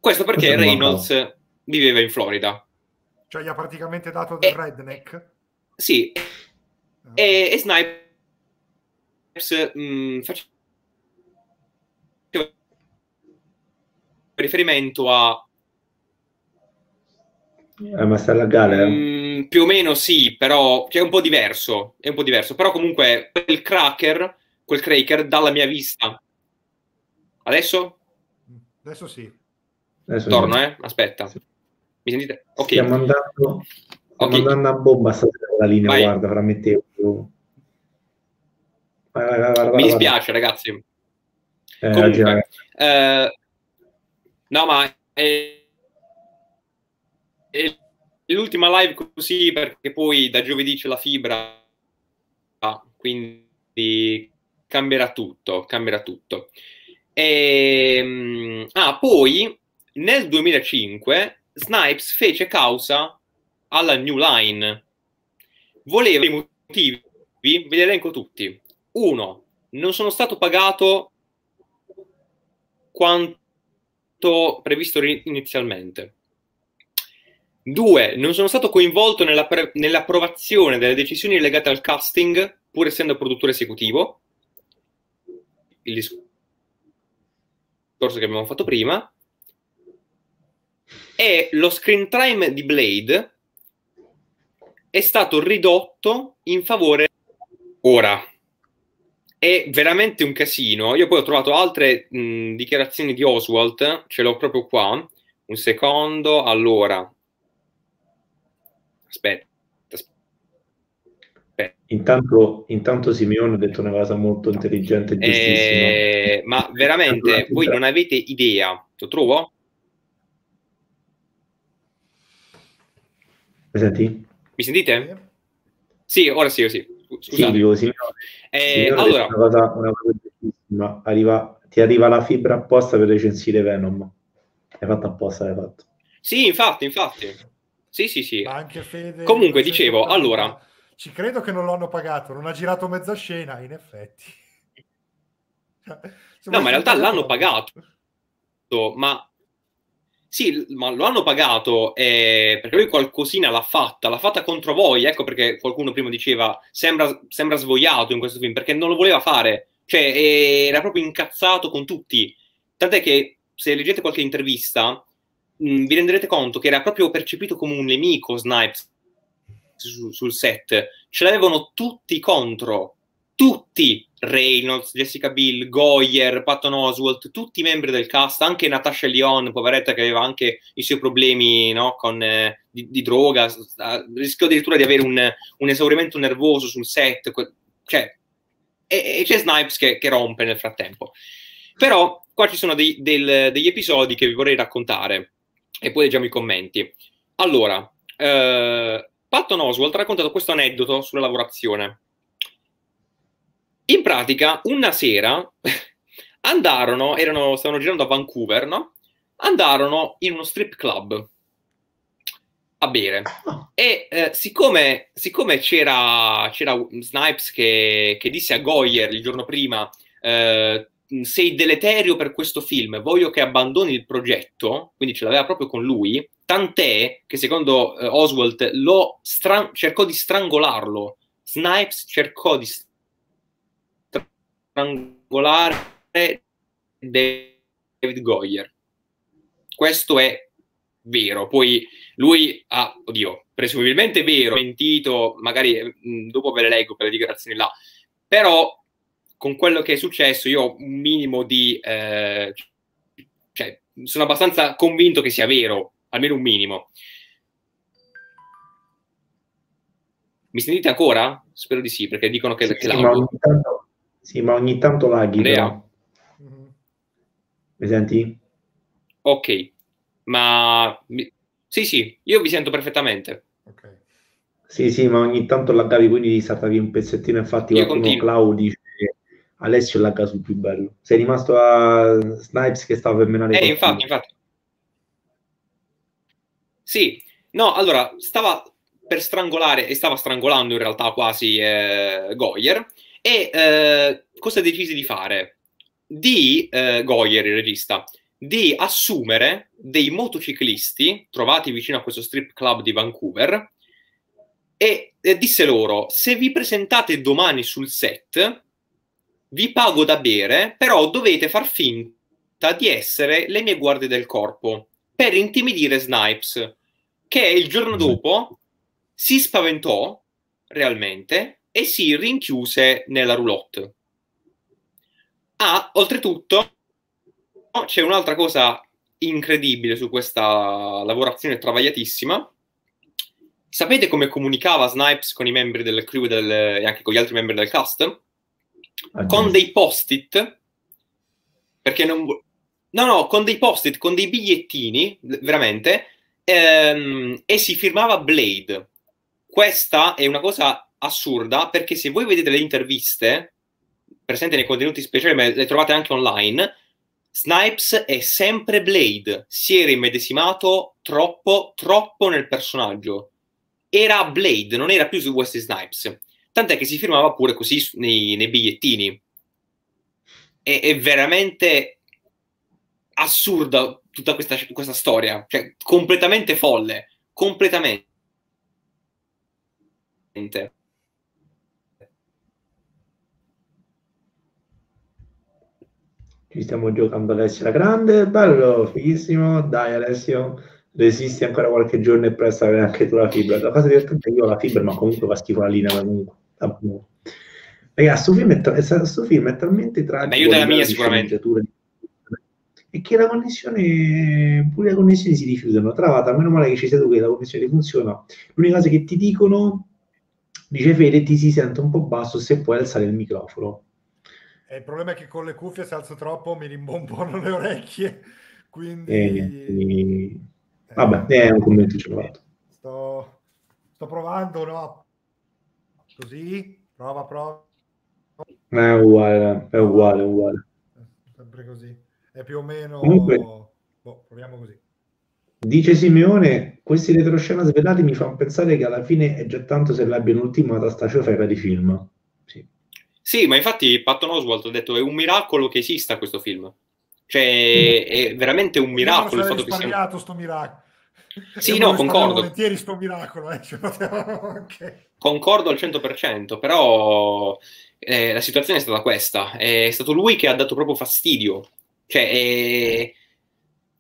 Questo perché Questo Reynolds viveva in Florida. Cioè gli ha praticamente dato del e, redneck? Sì. Ah. E, e Snipers mh, mm, faceva riferimento a... Eh, ma sta alla gara? Mm, più o meno sì, però cioè, è un po' diverso, è un po' diverso, però comunque quel cracker, quel cracker dalla mia vista. Adesso? Adesso sì. Adesso Torno, sì. eh? Aspetta. Sì. Mi sentite? Ok. Stiamo andando, stiamo okay. andando a bomba stasera la linea, vai. guarda, fra me te. Vai, vai, vai, Mi dispiace, ragazzi. Eh, Comunque, eh, No, ma è, è l'ultima live così perché poi da giovedì c'è la fibra, quindi cambierà tutto, cambierà tutto. E, ehm, ah, poi nel 2005 Snipes fece causa alla New Line. Voleva i motivi, ve li elenco tutti. Uno, non sono stato pagato quanto previsto inizialmente. Due, non sono stato coinvolto nella pre- nell'approvazione delle decisioni legate al casting, pur essendo produttore esecutivo. Il discorso che abbiamo fatto prima. E lo screen time di Blade è stato ridotto in favore ora è veramente un casino. Io poi ho trovato altre mh, dichiarazioni di Oswald, ce l'ho proprio qua. Un secondo, allora. Aspetta. aspetta. Intanto, intanto Simeone ha detto una cosa molto intelligente e giustissima. Eh, ma veramente, voi non avete idea. Lo trovo? Mi senti? Mi sentite? Sì, ora sì, ora sì. Scusate. Sì, dico, sì, eh, allora, una cosa, una cosa arriva, ti arriva la fibra apposta per recensire Venom. Hai fatto apposta, l'hai fatto. Sì, infatti, infatti. Sì, sì, sì. Fede, Comunque, dicevo, allora... Ci credo che non lo hanno pagato, non ha girato mezza scena, in effetti. no, ma in realtà l'hanno pagato, ma sì, ma lo hanno pagato eh, perché lui qualcosina l'ha fatta, l'ha fatta contro voi, ecco perché qualcuno prima diceva sembra, sembra svogliato in questo film, perché non lo voleva fare, cioè era proprio incazzato con tutti, tant'è che se leggete qualche intervista mh, mm, vi renderete conto che era proprio percepito come un nemico Snipes su, sul set, ce l'avevano tutti contro, tutti, Reynolds, Jessica Bill, Goyer, Patton Oswalt, tutti i membri del cast, anche Natasha Lyon, poveretta che aveva anche i suoi problemi no, con, eh, di, di, droga, rischiò addirittura di avere un, un, esaurimento nervoso sul set, cioè, e, e c'è Snipes che, che, rompe nel frattempo. Però qua ci sono dei, del, degli episodi che vi vorrei raccontare. e poi leggiamo i commenti. Allora, eh, Patton Oswald ha raccontato questo aneddoto sulla lavorazione. In pratica, una sera andarono, erano, stavano girando a Vancouver, no? Andarono in uno strip club a bere. E eh, siccome, siccome c'era, c'era, Snipes che, che, disse a Goyer il giorno prima eh, sei deleterio per questo film, voglio che abbandoni il progetto, quindi ce l'aveva proprio con lui, tant'è che secondo eh, Oswald lo stra- cercò di strangolarlo. Snipes cercò di strangolare David Goyer. Questo è vero. Poi lui ha, oddio, presumibilmente vero, mentito, magari mh, mm, dopo ve le leggo per le dichiarazioni là, però con quello che è successo io ho un minimo di... Eh, cioè, sono abbastanza convinto che sia vero, almeno un minimo. Mi sentite ancora? Spero di sì, perché dicono che, sì, che sì, ma ogni tanto, laghi. Andrea? Mi senti? Ok, ma sì, sì, io vi sento perfettamente. Okay. Sì, sì, ma ogni tanto laggavi, quindi saltavi un pezzettino. Infatti, io qualcuno Cloud dice Alessio lagga sul più bello. Sei rimasto a Snipes che stava per menare. Eh, infatti, infatti. Sì, no, allora, stava per strangolare, e stava strangolando in realtà quasi eh, Goyer, e eh, cosa decisi di fare? Di eh, Goyer, il regista, di assumere dei motociclisti trovati vicino a questo strip club di Vancouver e, e disse loro, se vi presentate domani sul set, vi pago da bere, però dovete far finta di essere le mie guardie del corpo per intimidire Snipes, che il giorno dopo si spaventò realmente e si rinchiuse nella roulotte. Ah, oltretutto, c'è un'altra cosa incredibile su questa lavorazione travagliatissima. Sapete come comunicava Snipes con i membri del crew del, e anche con gli altri membri del cast? Ah, con dei post-it, perché non... No, no, con dei post-it, con dei bigliettini, veramente, ehm, e si firmava Blade. Questa è una cosa assurda, perché se voi vedete le interviste presenti nei contenuti speciali, ma le trovate anche online, Snipes è sempre Blade, si era immedesimato troppo, troppo nel personaggio. Era Blade, non era più su Wesley Snipes. Tant'è che si firmava pure così nei, nei bigliettini. È, è, veramente assurda tutta questa, questa storia, cioè completamente folle, completamente. Ci stiamo giocando Alessio la grande, bello, fighissimo. Dai Alessio, resisti ancora qualche giorno e presto avere anche tu la fibra. La cosa divertente è che io ho la fibra, ma comunque fa schifo la linea comunque. Ragazzi, questo film, è, questo film è talmente tragico. Meglio della mia sicuramente. E che la connessione, pure le connessioni si rifiutano. Travata, meno male che ci sei tu che la connessione funziona. L'unica cosa che ti dicono, dice Fede, ti si sente un po' basso se puoi alzare il microfono. Il problema è che con le cuffie se alzo troppo mi rimbombono le orecchie, quindi... Eh, vabbè, è un commento fatto. Sto, sto provando, no? Così, prova, prova. È uguale, è uguale, è uguale. Sempre così. È più o meno... Comunque, boh, proviamo così. Dice Simeone, questi retroscena svelati mi fanno pensare che alla fine è già tanto se l'abbiano ultimata sta ciofera di film. Sì. Ma infatti Patton Oswalt ha detto è un miracolo che esista questo film. Cioè, è veramente un miracolo il fatto che sia... sto miracolo. Sì, no, concordo. volentieri sto miracolo, eh. okay. Concordo al 100%, però eh, la situazione è stata questa. È stato lui che ha dato proprio fastidio. Cioè, è...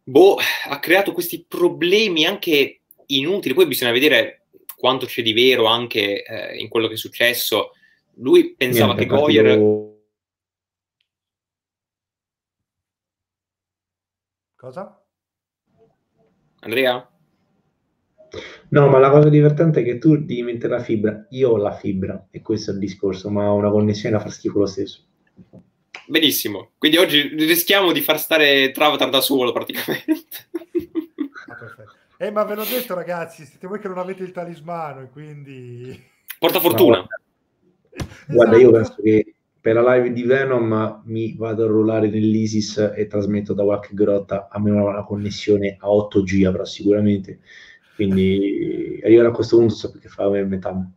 boh, ha creato questi problemi anche inutili. Poi bisogna vedere quanto c'è di vero anche eh, in quello che è successo lui pensava Niente, che Goyer... Partito... Cosa? Andrea? No, ma la cosa divertente è che tu devi mettere la fibra. Io ho la fibra e questo è il discorso, ma ho una connessione da far schifo lo stesso. Benissimo, quindi oggi rischiamo di far stare Travatar da solo praticamente. Ah, Eh, ma ve l'ho detto, ragazzi, siete voi che non avete il talismano e quindi... Porta fortuna. No, guarda, io penso che per la live di Venom mi vado a rollare nell'ISIS e trasmetto da qualche grotta, a meno una connessione a 8G avrà sicuramente, quindi arrivare a questo punto so perché fa metà.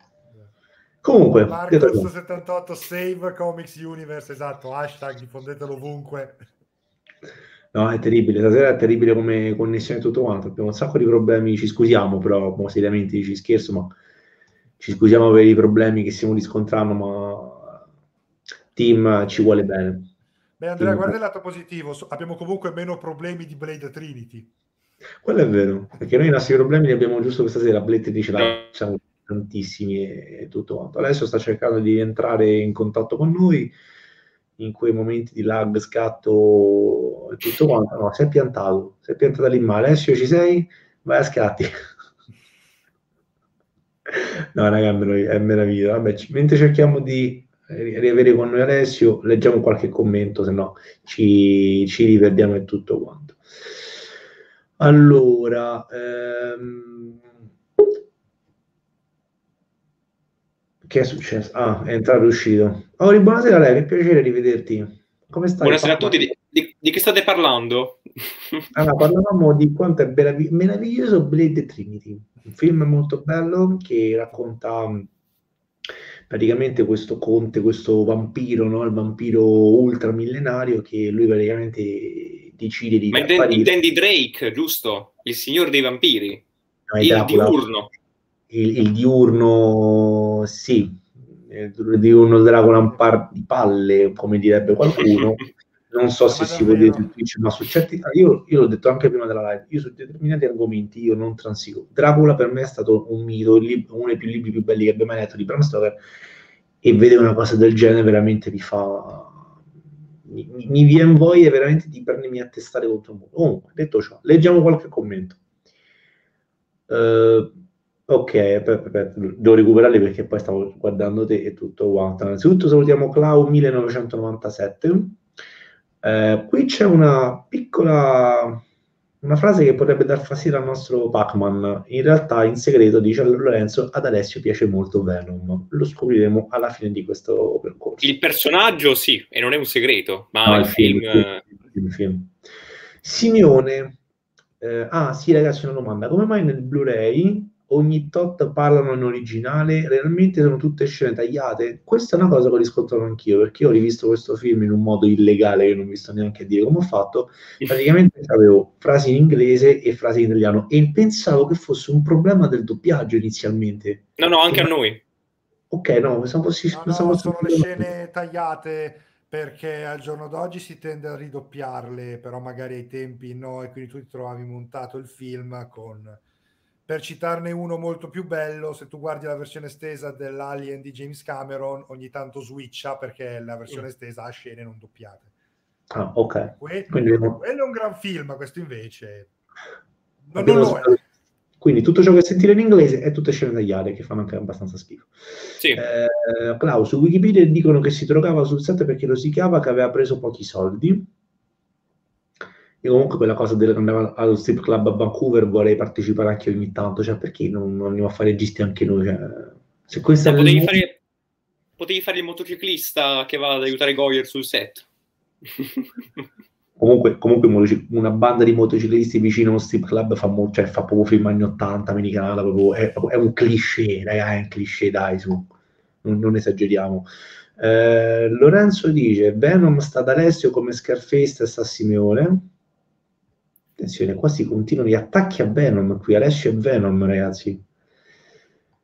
Comunque, Marco 78 Save Comics Universe, esatto, hashtag diffondetelo ovunque. No, è terribile, stasera è terribile come connessione tutto quanto, abbiamo un sacco di problemi, ci scusiamo però, seriamente ci scherzo, ma ci scusiamo per i problemi che stiamo riscontrando, ma team ci vuole bene. Beh Andrea, team... guarda il lato positivo, abbiamo comunque meno problemi di Blade Trinity. Quello è vero, perché noi i nostri problemi li abbiamo giusto questa sera, Blade Trinity ce l'ha tantissimi e tutto quanto. Adesso sta cercando di entrare in contatto con noi in quei momenti di lag, scatto e tutto quanto. No, si è piantato, si è piantato lì male. Alessio, ci sei? Vai a scatti. No, raga, è meraviglia. Vabbè, mentre cerchiamo di riavere con noi Alessio, leggiamo qualche commento, se no ci, ci riperdiamo in tutto quanto. Allora, ehm, Che è successo? Ah, è entrato e uscito. Oh, buonasera lei, che piacere rivederti. Come stai? Buonasera a tutti, di, di, che state parlando? Allora, parlavamo di quanto è meravig- meraviglioso Blade Trinity, un film molto bello che racconta mm, praticamente questo conte, questo vampiro, no? il vampiro ultramillenario che lui praticamente decide di... Ma intendi Drake, giusto? Il signore dei vampiri? No, il Dracula. diurno il, il diurno, sì, il diurno un par di palle, come direbbe qualcuno. Non so se si può dire su Twitch, ma su certi... Io, io l'ho detto anche prima della live, io su determinati argomenti io non transigo. Dracula per me è stato un mito, uno dei più libri più belli che abbia mai letto di Bram Stoker, e vedere una cosa del genere veramente mi fa... Mi, mi viene voglia veramente di prendermi a testare contro il mondo. Comunque, detto ciò, leggiamo qualche commento. Uh, Ok, aspetta, devo recuperarli perché poi stavo guardando te e tutto quanto. Innanzitutto salutiamo Clau 1997. Eh, qui c'è una piccola una frase che potrebbe dar fastidio al nostro Pac-Man. In realtà, in segreto, dice a Lorenzo, ad Alessio piace molto Venom. Lo scopriremo alla fine di questo percorso. Il personaggio sì, e non è un segreto, ma no, il, il, film... film, il film. Simeone, eh, ah sì ragazzi, una domanda. Come mai nel Blu-ray ogni tot parlano in originale, realmente sono tutte scene tagliate. Questa è una cosa che ho riscontrato anch'io, perché io ho rivisto questo film in un modo illegale, che non mi sto neanche a dire come ho fatto. Praticamente avevo frasi in inglese e frasi in italiano e pensavo che fosse un problema del doppiaggio inizialmente. No, no, anche a noi. Ok, no, pensavo fossi... No, pensavo no, sono le scene tagliate perché al giorno d'oggi si tende a ridoppiarle, però magari ai tempi no, e quindi tu ti trovavi montato il film con per citarne uno molto più bello, se tu guardi la versione estesa dell'Alien di James Cameron, ogni tanto switcha perché la versione estesa ha scene non doppiate. Ah, ok. Quello, Quindi, quello è un gran film, questo invece non, non lo è. Quindi tutto ciò che sentire in inglese è tutte scene tagliate che fanno anche abbastanza schifo. Sì. Eh, Klaus, su Wikipedia dicono che si drogava sul set perché lo si chiama che aveva preso pochi soldi io comunque quella cosa del andare allo strip club a Vancouver vorrei partecipare anche ogni tanto, cioè perché non, non andiamo a fare registi anche noi? Cioè, se questa no, potevi, fare, potevi fare il motociclista che va ad aiutare Goyer sul set. comunque, comunque una banda di motociclisti vicino a uno strip club fa, mo- cioè, fa proprio film anni 80 americana, proprio, è, è, un cliché, raga, è un cliché, dai, su. Non, non esageriamo. Eh, Lorenzo dice Venom sta ad Alessio come Scarface sta a Simeone Attenzione, qua si continuano gli attacchi a Venom, qui Alessio e Venom, ragazzi.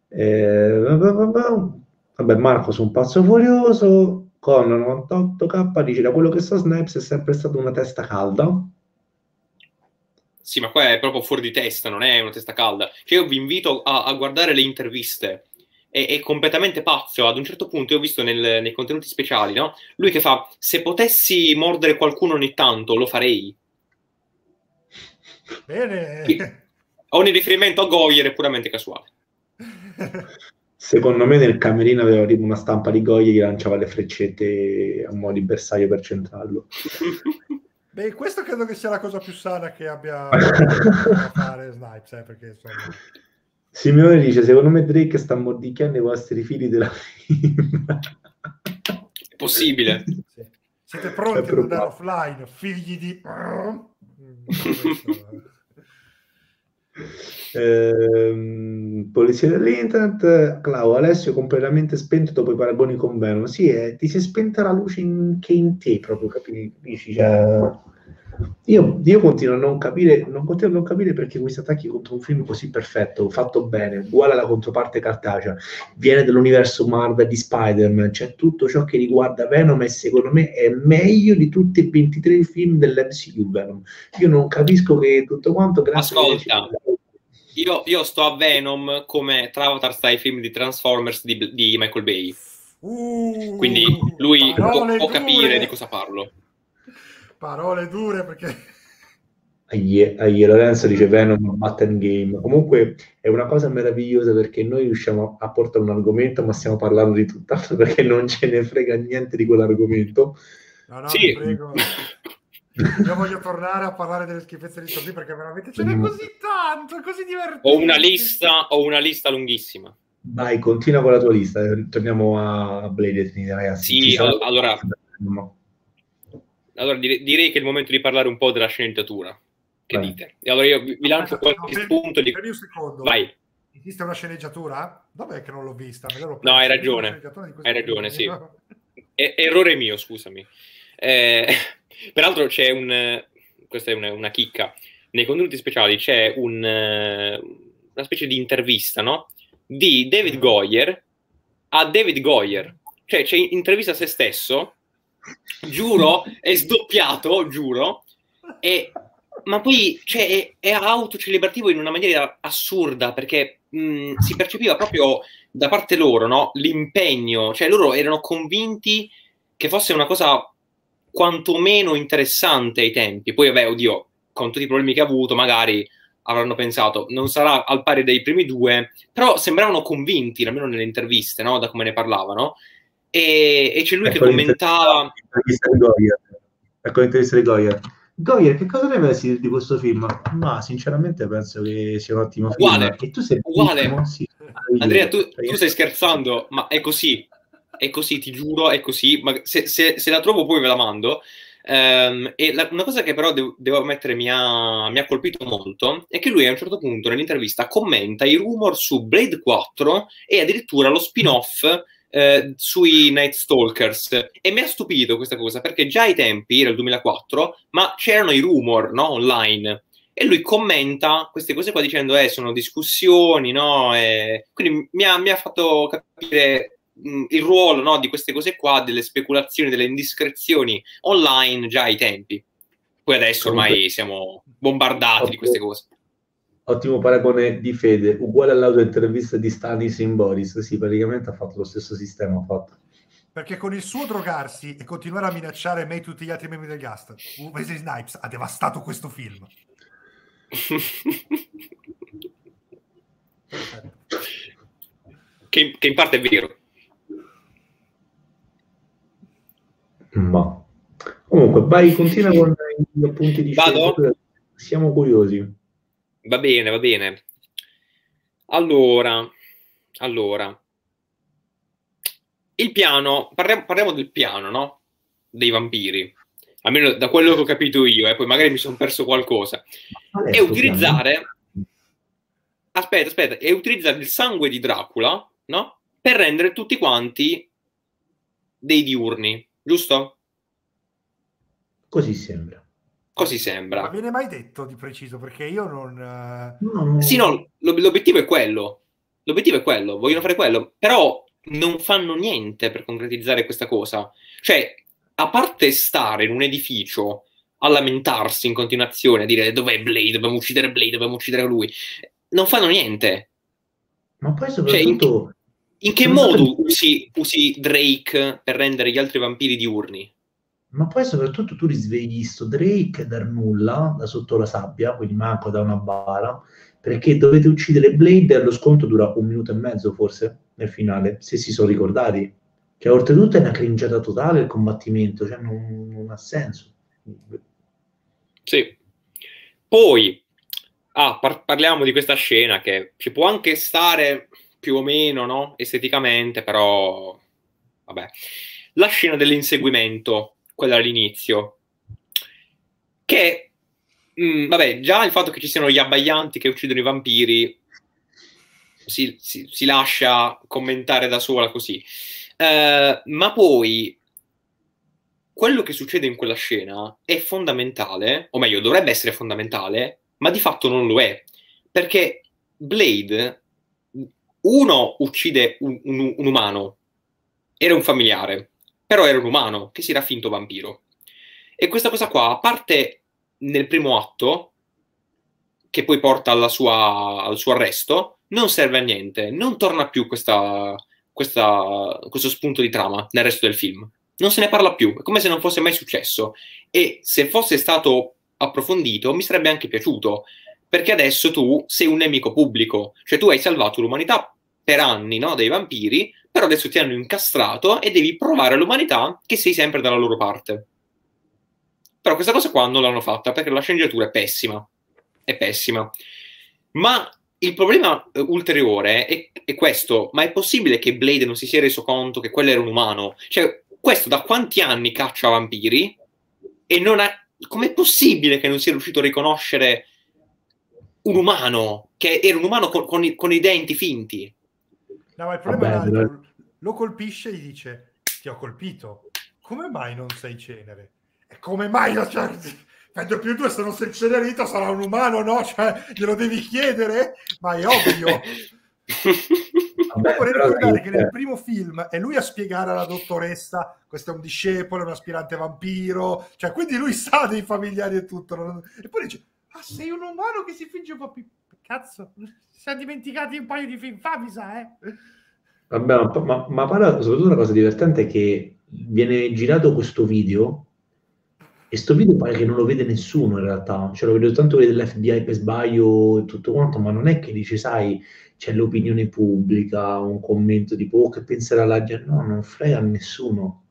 Eh, vabbè, Marco su un pazzo furioso, con 98k dice da quello che so Snipes è sempre stata una testa calda. Sì, ma qua è proprio fuori di testa, non è una testa calda. Cioè, io vi invito a, a guardare le interviste. È, è, completamente pazzo. Ad un certo punto, io ho visto nel, nei contenuti speciali, no? Lui che fa: Se potessi mordere qualcuno ogni tanto, lo farei. Bene. Ogni riferimento a Goyer è puramente casuale. Secondo me nel camerino aveva tipo una stampa di Goyer che lanciava le freccette a mo' di bersaglio per centrarlo. Beh, questo credo che sia la cosa più sana che abbia a fare Snipes, eh, perché insomma... Simeone dice, secondo me Drake sta mordicchiando i vostri figli della figlia. È possibile. Sì. Siete pronti ad andare offline, figli di... Eh, polizia dell'internet, Clau, Alessio completamente spento dopo i paragoni con Venom. Sì, eh, ti si è spenta la luce in, che in te, proprio capisci? Cioè, io, io, continuo a non capire, non continuo a non capire perché questi attacchi contro un film così perfetto, fatto bene, uguale alla controparte cartacea, viene dall'universo Marvel di Spider-Man, c'è tutto ciò che riguarda Venom e secondo me è meglio di tutti i 23 film dell'MCU Venom. Io non capisco che tutto quanto... Ascolta, io, io, sto a Venom come Travatar sta ai film di Transformers di, di Michael Bay. Uh, Quindi lui può, può capire di cosa parlo parole dure perché... Agli Lorenzo dice Venom Button Game. Comunque è una cosa meravigliosa perché noi riusciamo a portare un argomento, ma stiamo parlando di tutt'altro perché non ce ne frega niente di quell'argomento. No, no, sì. prego. Io voglio tornare a parlare delle schifezze di Sony perché veramente ce n'è mm. così tanto, è così divertente. Ho una lista, ho una lista lunghissima. Vai, continua con la tua lista. Torniamo a Blade, ragazzi. Sì, allora. Allora direi che è il momento di parlare un po' della sceneggiatura. Che Beh. dite? E allora io vi, vi lancio qualche spunto di... un secondo. Vai. Esiste una sceneggiatura? Dov'è che non l'ho vista? no, hai ragione. Hai ragione, sì. E- errore mio, scusami. Eh, peraltro c'è un... Questa è una, una, chicca. Nei contenuti speciali c'è un, una specie di intervista, no? Di David mm. Goyer a David Goyer. Cioè, c'è intervista a se stesso giuro, è sdoppiato, giuro, e, ma poi cioè, è, è autocelebrativo in una maniera assurda perché mh, si percepiva proprio da parte loro no? l'impegno, cioè loro erano convinti che fosse una cosa quantomeno interessante ai tempi. Poi, vabbè, oddio, con tutti i problemi che ha avuto, magari avranno pensato non sarà al pari dei primi due, però sembravano convinti, almeno nelle interviste, no? da come ne parlavano e, e c'è lui ecco che commentava ecco l'intervista di Goyer Goyer, che cosa ne pensi di questo film? Ma sinceramente penso che sia un ottimo uguale, film. E tu sei uguale. Sì, Andrea, tu, tu, stai scherzando, ma è così. È così, ti giuro, è così. Ma se, se, se la trovo poi ve la mando. Um, e la, una cosa che però devo, devo ammettere mi ha, mi ha, colpito molto è che lui a un certo punto nell'intervista commenta i rumor su Blade 4 e addirittura lo spin-off eh, sui Night Stalkers e mi ha stupito questa cosa perché già ai tempi, era il 2004, ma c'erano i rumor no, online e lui commenta queste cose qua dicendo eh sono discussioni, no? E quindi mi ha, mi ha fatto capire mh, il ruolo no, di queste cose qua, delle speculazioni, delle indiscrezioni online già ai tempi. Poi adesso ormai siamo bombardati di queste cose ottimo paragone di fede, uguale all'autointervista di Stanis in Boris. Sì, praticamente ha fatto lo stesso sistema. Ha fatto. Perché con il suo drogarsi e continuare a minacciare me e tutti gli altri membri del Gast, Wesley Snipes ha devastato questo film. che, che in parte è vero. Ma comunque, vai, continua con gli appunti di Vado? Siamo curiosi. Va bene, va bene. Allora, allora, il piano, parliamo, parliamo del piano, no? Dei vampiri. Almeno da quello che ho capito io, eh, poi magari mi sono perso qualcosa. E utilizzare... Aspetta, aspetta, e utilizzare il sangue di Dracula, no? Per rendere tutti quanti dei diurni, giusto? Così sembra. Così sembra. Non viene mai detto di preciso perché io non. No. Sì, no, l'obiettivo è quello. L'obiettivo è quello, vogliono fare quello, però non fanno niente per concretizzare questa cosa. Cioè, a parte stare in un edificio a lamentarsi in continuazione, a dire dov'è Blade, dobbiamo uccidere Blade, dobbiamo uccidere lui, non fanno niente. Ma poi soprattutto... Cioè, in, in che modo usi, usi Drake per rendere gli altri vampiri diurni? Ma poi soprattutto tu risvegli sto Drake dal nulla, da sotto la sabbia, quindi manco da una bara, perché dovete uccidere Blade e lo sconto dura un minuto e mezzo forse nel finale, se si sono ricordati. Che oltretutto è una cringiata totale il combattimento, cioè non, non ha senso. Sì. Poi, ah, par- parliamo di questa scena che ci può anche stare più o meno, no? Esteticamente, però... Vabbè. La scena dell'inseguimento, quella all'inizio, che... Mh, mm, vabbè, già il fatto che ci siano gli abbaianti che uccidono i vampiri si, si, si lascia commentare da sola così. Uh, ma poi quello che succede in quella scena è fondamentale, o meglio, dovrebbe essere fondamentale, ma di fatto non lo è. Perché Blade, uno uccide un, un, un umano, era un familiare, però era un umano che si era finto vampiro. E questa cosa qua parte nel primo atto, che poi porta sua, al suo arresto, non serve a niente, non torna più questa, questa, questo spunto di trama nel resto del film non se ne parla più, è come se non fosse mai successo. E se fosse stato approfondito, mi sarebbe anche piaciuto, perché adesso tu sei un nemico pubblico, cioè tu hai salvato l'umanità per anni no, dai vampiri, però adesso ti hanno incastrato e devi provare all'umanità che sei sempre dalla loro parte. Però questa cosa qua non l'hanno fatta perché la sceneggiatura è pessima. È pessima. Ma il problema eh, ulteriore è, è, questo: ma è possibile che Blade non si sia reso conto che quello era un umano? Cioè, questo da quanti anni caccia vampiri e non ha... Com'è possibile che non sia riuscito a riconoscere un umano, che era un umano con, con, i, con i, denti finti? No, ma il problema Vabbè, è altro. Lo colpisce e gli dice, ti ho colpito, come mai non sei cenere? E come mai la cioè, Prendo più due, se non sei cenerito sarà un umano, no? Cioè, glielo devi chiedere? Ma è ovvio. Vabbè, vorrei ricordare che nel primo film è lui a spiegare alla dottoressa questo è un discepolo, è un aspirante vampiro, cioè quindi lui sa dei familiari e tutto. E poi dice, ah sei un umano che si finge un po' più... Cazzo, si siamo dimenticati un paio di film fa, mi sa, eh. Vabbè, ma, ma parla soprattutto una cosa divertente è che viene girato questo video e sto video pare che non lo vede nessuno in realtà, cioè lo vedo tanto vedere l'FBI per sbaglio e tutto quanto, ma non è che dice, sai, c'è l'opinione pubblica, un commento tipo oh, che penserà la gente, no, non frega a nessuno.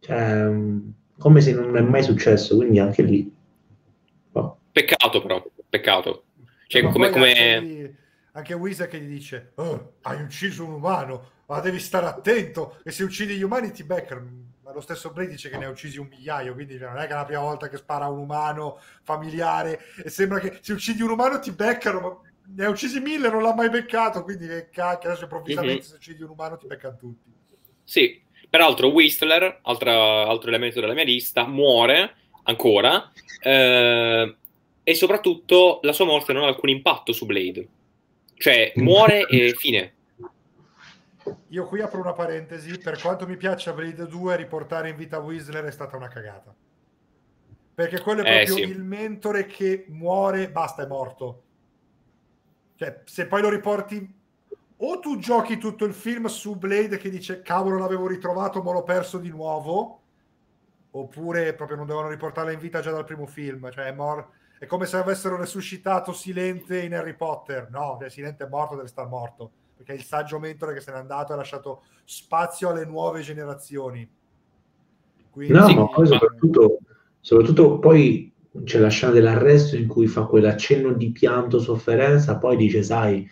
Cioè, mm, come se non è mai successo, quindi anche lì. Oh. Peccato però, peccato. Cioè, come... come... Anche, Wisa che gli dice, oh, hai ucciso un umano, ma devi stare attento, e se uccidi gli umani ti beccano. Ma lo stesso Blade dice che ne ha uccisi un migliaio, quindi non è che è la prima volta che spara un umano familiare, e sembra che se uccidi un umano ti beccano, ma ne ha uccisi mille, non l'ha mai beccato, quindi che cacchio, adesso improvvisamente mm-hmm. se uccidi un umano ti beccano tutti. Sì, peraltro Whistler, altra, altro elemento della mia lista, muore ancora eh, e soprattutto la sua morte non ha alcun impatto su Blade. Cioè, muore e fine. Io qui apro una parentesi, per quanto mi piaccia Blade 2, riportare in vita Whistler è stata una cagata. Perché quello è eh, proprio eh, sì. il mentore che muore, basta, è morto cioè, se poi lo riporti o tu giochi tutto il film su Blade che dice cavolo l'avevo ritrovato ma l'ho perso di nuovo oppure proprio non devono riportarla in vita già dal primo film cioè è, mor- è come se avessero resuscitato Silente in Harry Potter. No, Silente è morto deve star morto. Perché è il saggio mentore che se n'è andato e ha lasciato spazio alle nuove generazioni. Quindi, no ma poi soprattutto, soprattutto poi c'è la scena dell'arresto in cui fa quell'accenno di pianto, sofferenza, poi dice, sai,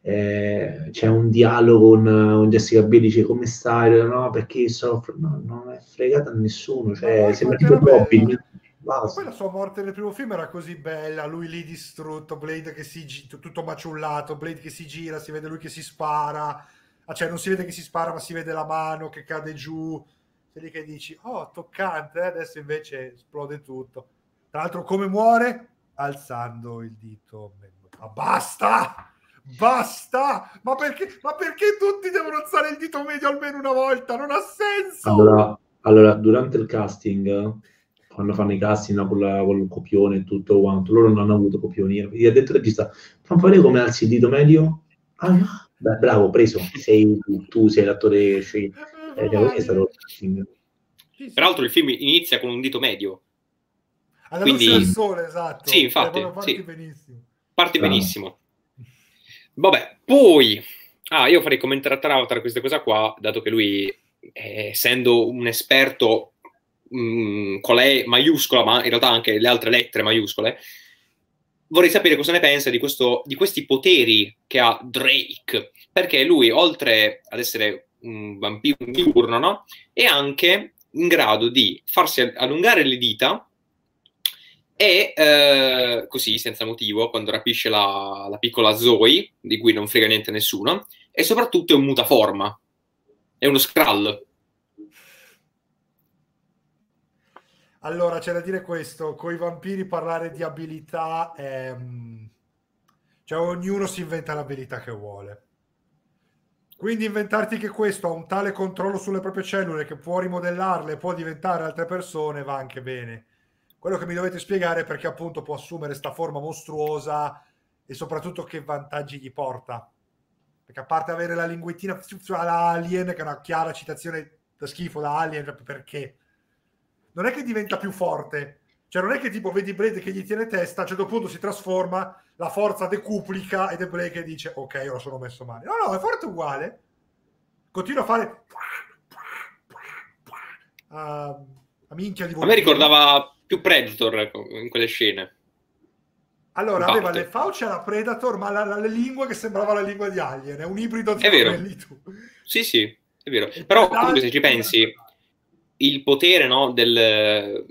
eh, c'è un dialogo con, con Jessica Biel, dice come stai, no, perché soffro, no, non è fregata a nessuno, cioè, sembra tipo troppi. Poi la sua morte nel primo film era così bella, lui lì distrutto, Blade che si gira, tutto maciullato, Blade che si gira, si vede lui che si spara, ah, cioè non si vede che si spara ma si vede la mano che cade giù, sei lì che dici, oh toccante, eh? adesso invece esplode tutto. Tra l'altro, come muore? Alzando il dito. Ma basta! Basta! Ma perché, ma perché tutti devono alzare il dito medio almeno una volta? Non ha senso! Allora, allora durante il casting, quando fanno i casting no, con, la, con, il copione e tutto quanto, loro non hanno avuto copioni. Gli ha detto il regista, fammi vedere come alzi il dito medio. Ah, beh, bravo, preso. Sei tu, tu sei l'attore scelto. Eh, Peraltro il film inizia con un dito medio alla Quindi, luce del sole, esatto. Sì, infatti. Parti sì. benissimo. Parti no. benissimo. Vabbè, poi... Ah, io farei commentare a Trautar questa cosa qua, dato che lui, eh, essendo un esperto mh, mm, con la E maiuscola, ma in realtà anche le altre lettere maiuscole, vorrei sapere cosa ne pensa di, questo, di questi poteri che ha Drake, perché lui, oltre ad essere un vampiro diurno, no? è anche in grado di farsi allungare le dita e eh, così, senza motivo, quando rapisce la, la, piccola Zoe, di cui non frega niente nessuno, e soprattutto è un mutaforma, è uno Skrull. Allora, c'è da dire questo, con i vampiri parlare di abilità, è... cioè ognuno si inventa l'abilità che vuole. Quindi inventarti che questo ha un tale controllo sulle proprie cellule che può rimodellarle, può diventare altre persone, va anche bene. Quello che mi dovete spiegare è perché appunto può assumere questa forma mostruosa e soprattutto che vantaggi gli porta. Perché a parte avere la linguettina alla Alien, che è una chiara citazione da schifo da Alien, cioè, perché non è che diventa più forte. Cioè, non è che tipo vedi Blade che gli tiene testa, a un certo punto si trasforma, la forza decuplica ed è Blade che dice ok, ora sono messo male. No, no, è forte uguale. Continua a fare... Uh, a minchia di A me ricordava più Predator in quelle scene. Allora, aveva le fauci alla Predator, ma la, la, la, lingua che sembrava la lingua di Alien. È un ibrido di è vero. Sì, sì, è vero. Però comunque se ci pensi, il potere no, del,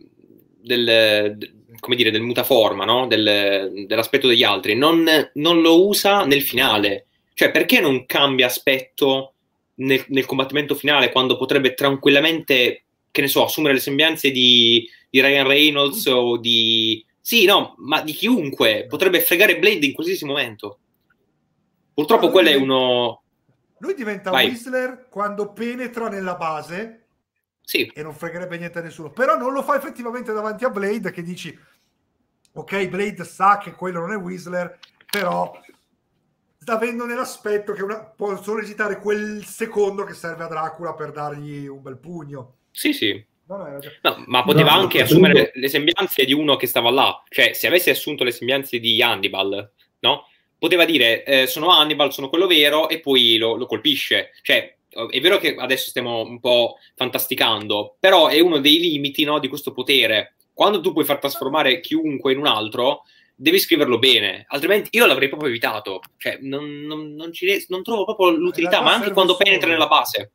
del, come dire, del mutaforma, no? del, dell'aspetto degli altri, non, non, lo usa nel finale. Cioè, perché non cambia aspetto nel, nel, combattimento finale quando potrebbe tranquillamente, che ne so, assumere le sembianze di, di Ryan Reynolds o di... Sì, no, ma di chiunque. Potrebbe fregare Blade in qualsiasi momento. Purtroppo quello è uno... Lui diventa Vai. Whistler quando penetra nella base sì. E non fregherebbe niente a nessuno. Però non lo fa effettivamente davanti a Blade che dici, ok, Blade sa che quello non è Whistler, però sta avendo nell'aspetto che una, può solo esitare quel secondo che serve a Dracula per dargli un bel pugno. Sì, sì. No, no, ma poteva no, anche assumere le, le sembianze di uno che stava là. Cioè, se avesse assunto le sembianze di Hannibal, no? Poteva dire, eh, sono Hannibal, sono quello vero, e poi lo, lo colpisce. Cioè, è vero che adesso stiamo un po' fantasticando, però è uno dei limiti no, di questo potere. Quando tu puoi far trasformare chiunque in un altro, devi scriverlo bene, altrimenti io l'avrei proprio evitato. Cioè, non, non, non, ci, non trovo proprio l'utilità, ma anche quando solo, penetra nella base.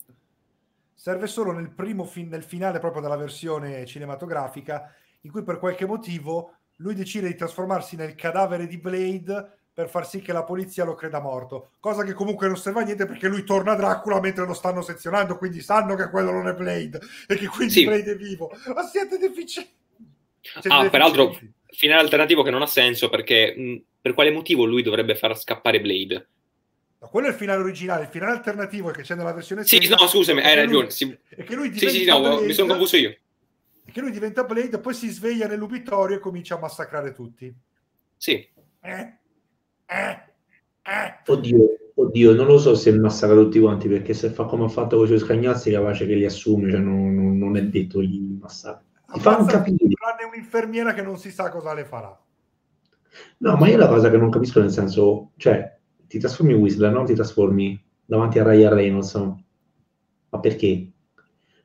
Serve solo nel primo fin, nel finale proprio della versione cinematografica, in cui per qualche motivo lui decide di trasformarsi nel cadavere di Blade per far sì che la polizia lo creda morto, cosa che comunque non serve a niente perché lui torna a Dracula mentre lo stanno sezionando, quindi sanno che quello non è Blade e che quindi sì. Blade è vivo. Ma siete deficienti. Siete ah, deficienti. peraltro, finale alternativo che non ha senso perché mh, per quale motivo lui dovrebbe far scappare Blade? No, quello è il finale originale, il finale alternativo che c'è nella versione Sì, no, scusami, hai ragione. Sì. E che lui sì, sì, no, Blade, mi sono confuso io. E che lui diventa Blade, poi si sveglia nell'ubitorio e comincia a massacrare tutti. Sì. Eh? Oddio, oddio, non lo so se massacra tutti quanti perché se fa come ha fatto con i suoi scagnazzi capace che li assume, cioè non, non, non è detto gli massacra. Ti fanno capire. Tranne un'infermiera che non si sa cosa le farà. No, ma io la cosa che non capisco nel senso, cioè, ti trasformi in Whistler, no? Ti trasformi davanti a Ryan Reynolds, no? Ma perché?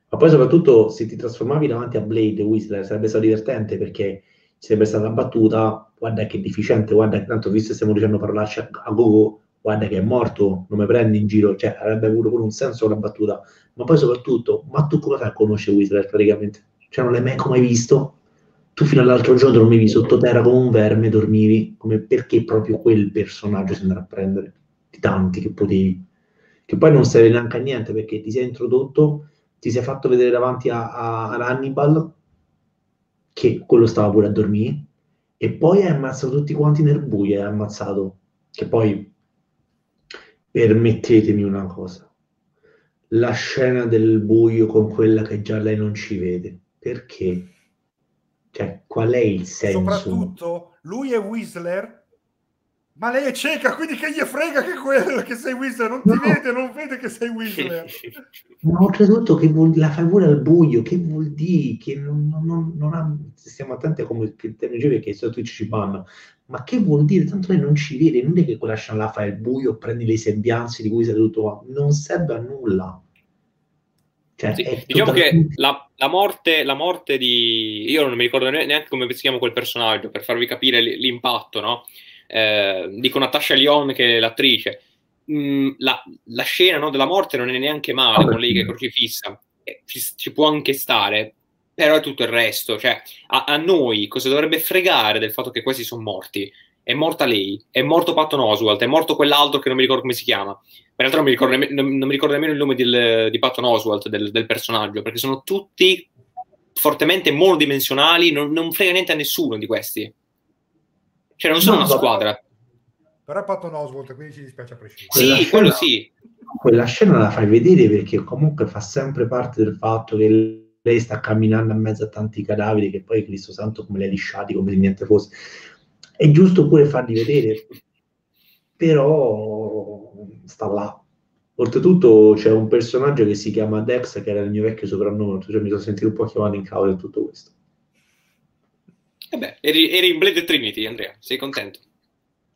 Ma poi soprattutto se ti trasformavi davanti a Blade Whistler sarebbe stato divertente perché ci sarebbe stata battuta guarda che deficiente, guarda che tanto visto che stiamo dicendo parlarci a, a Gogo, guarda che è morto, non mi prendi in giro, cioè avrebbe avuto pure un senso la battuta, ma poi soprattutto, ma tu come fai a conoscere Whistler praticamente? Cioè non l'hai mai, mai visto? Tu fino all'altro giorno dormivi sottoterra come un verme, dormivi, come perché proprio quel personaggio si andrà a prendere, di tanti che potevi, che poi non serve neanche a niente perché ti sei introdotto, ti sei fatto vedere davanti a, a, ad Hannibal, che quello stava pure a dormire, e poi hai ammazzato tutti quanti nel buio, hai ammazzato, che poi, permettetemi una cosa, la scena del buio con quella che già lei non ci vede, perché? Cioè, qual è il senso? Soprattutto, lui è Whistler ma lei è cieca, quindi che gli frega che, quello, che sei Whistler? Non ti no. vede, non vede che sei Whistler. Ma oltretutto che vuol, la fai pure al buio, che vuol dire? Che non, non, non ha, stiamo attenti a come il termine perché su Twitch ci banno. Ma che vuol dire? Tanto lei non ci vede, non è che quella scena là fai al buio, prendi le sembianze di cui sei tutto. Non serve a nulla. Cioè, sì, diciamo che la, la, morte, la, morte, di... Io non mi ricordo neanche come si chiama quel personaggio, per farvi capire l'impatto, no? Eh, dico Natasha Lyon che è l'attrice. Mm, la, la, scena no, della morte non è neanche male, oh, con lei che è crocifissa. Eh, ci, ci, può anche stare, però è tutto il resto. Cioè, a, a noi cosa dovrebbe fregare del fatto che questi sono morti? È morta lei, è morto Patton Oswald, è morto quell'altro che non mi ricordo come si chiama. Realtà non mi ricordo, nemm- non, non mi ricordo nemmeno il nome del, di Patton Oswald, del, del, personaggio, perché sono tutti fortemente monodimensionali, non, non, frega niente a nessuno di questi. Cioè, non sono no, una squadra. Però è Patton Oswald, quindi ci dispiace a prescindere. Sì, scena, quello sì. Quella scena la fai vedere perché comunque fa sempre parte del fatto che lei sta camminando in mezzo a tanti cadaveri che poi Cristo Santo come li ha lisciati come se niente fosse è giusto pure farli vedere, però sta là. Oltretutto c'è un personaggio che si chiama Dex, che era il mio vecchio soprannome, mi sono sentito un po' chiamato in causa di tutto questo. E beh, eri, eri in Blade Trinity, Andrea, sei contento?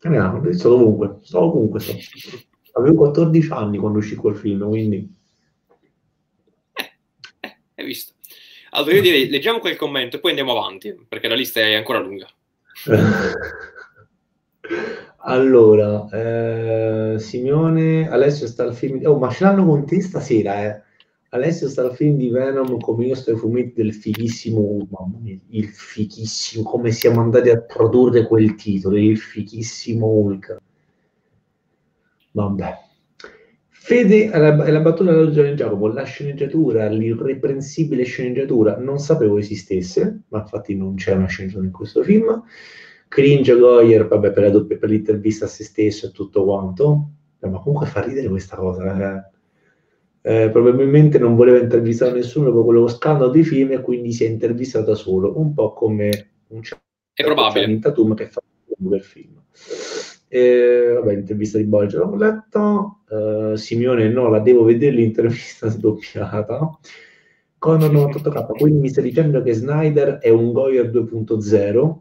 No, sto ovunque, sto ovunque. Sto. Avevo 14 anni quando uscì quel film, quindi... Eh, eh, hai visto. Allora io direi, leggiamo quel commento e poi andiamo avanti, perché la lista è ancora lunga. allora, eh, Simeone, Alessio sta al film. Oh, ma ce l'hanno con te stasera, eh? Alessio sta al film di Venom come io sto ai fumetti del fighissimo, mamma mia, il fighissimo, come siamo andati a produrre quel titolo, il fighissimo Hulk. Vabbè. Fede è la, battuta della Giovanni Giacomo, la sceneggiatura, l'irreprensibile sceneggiatura, non sapevo esistesse, ma infatti non c'è una sceneggiatura in questo film. Cringe Goyer, vabbè, per, la, per l'intervista a se stesso e tutto quanto, eh, ma comunque fa ridere questa cosa. Eh. Eh, probabilmente non voleva intervistare nessuno dopo quello scandalo di film e quindi si è intervistato da solo, un po' come un certo è probabile. Tatum che fa il film. Eh, vabbè, l'intervista di Bolger l'ho letto. Uh, Simeone, no, la devo vedere l'intervista sdoppiata. Conor 98K, quindi mi stai dicendo che Snyder è un Goyer 2.0?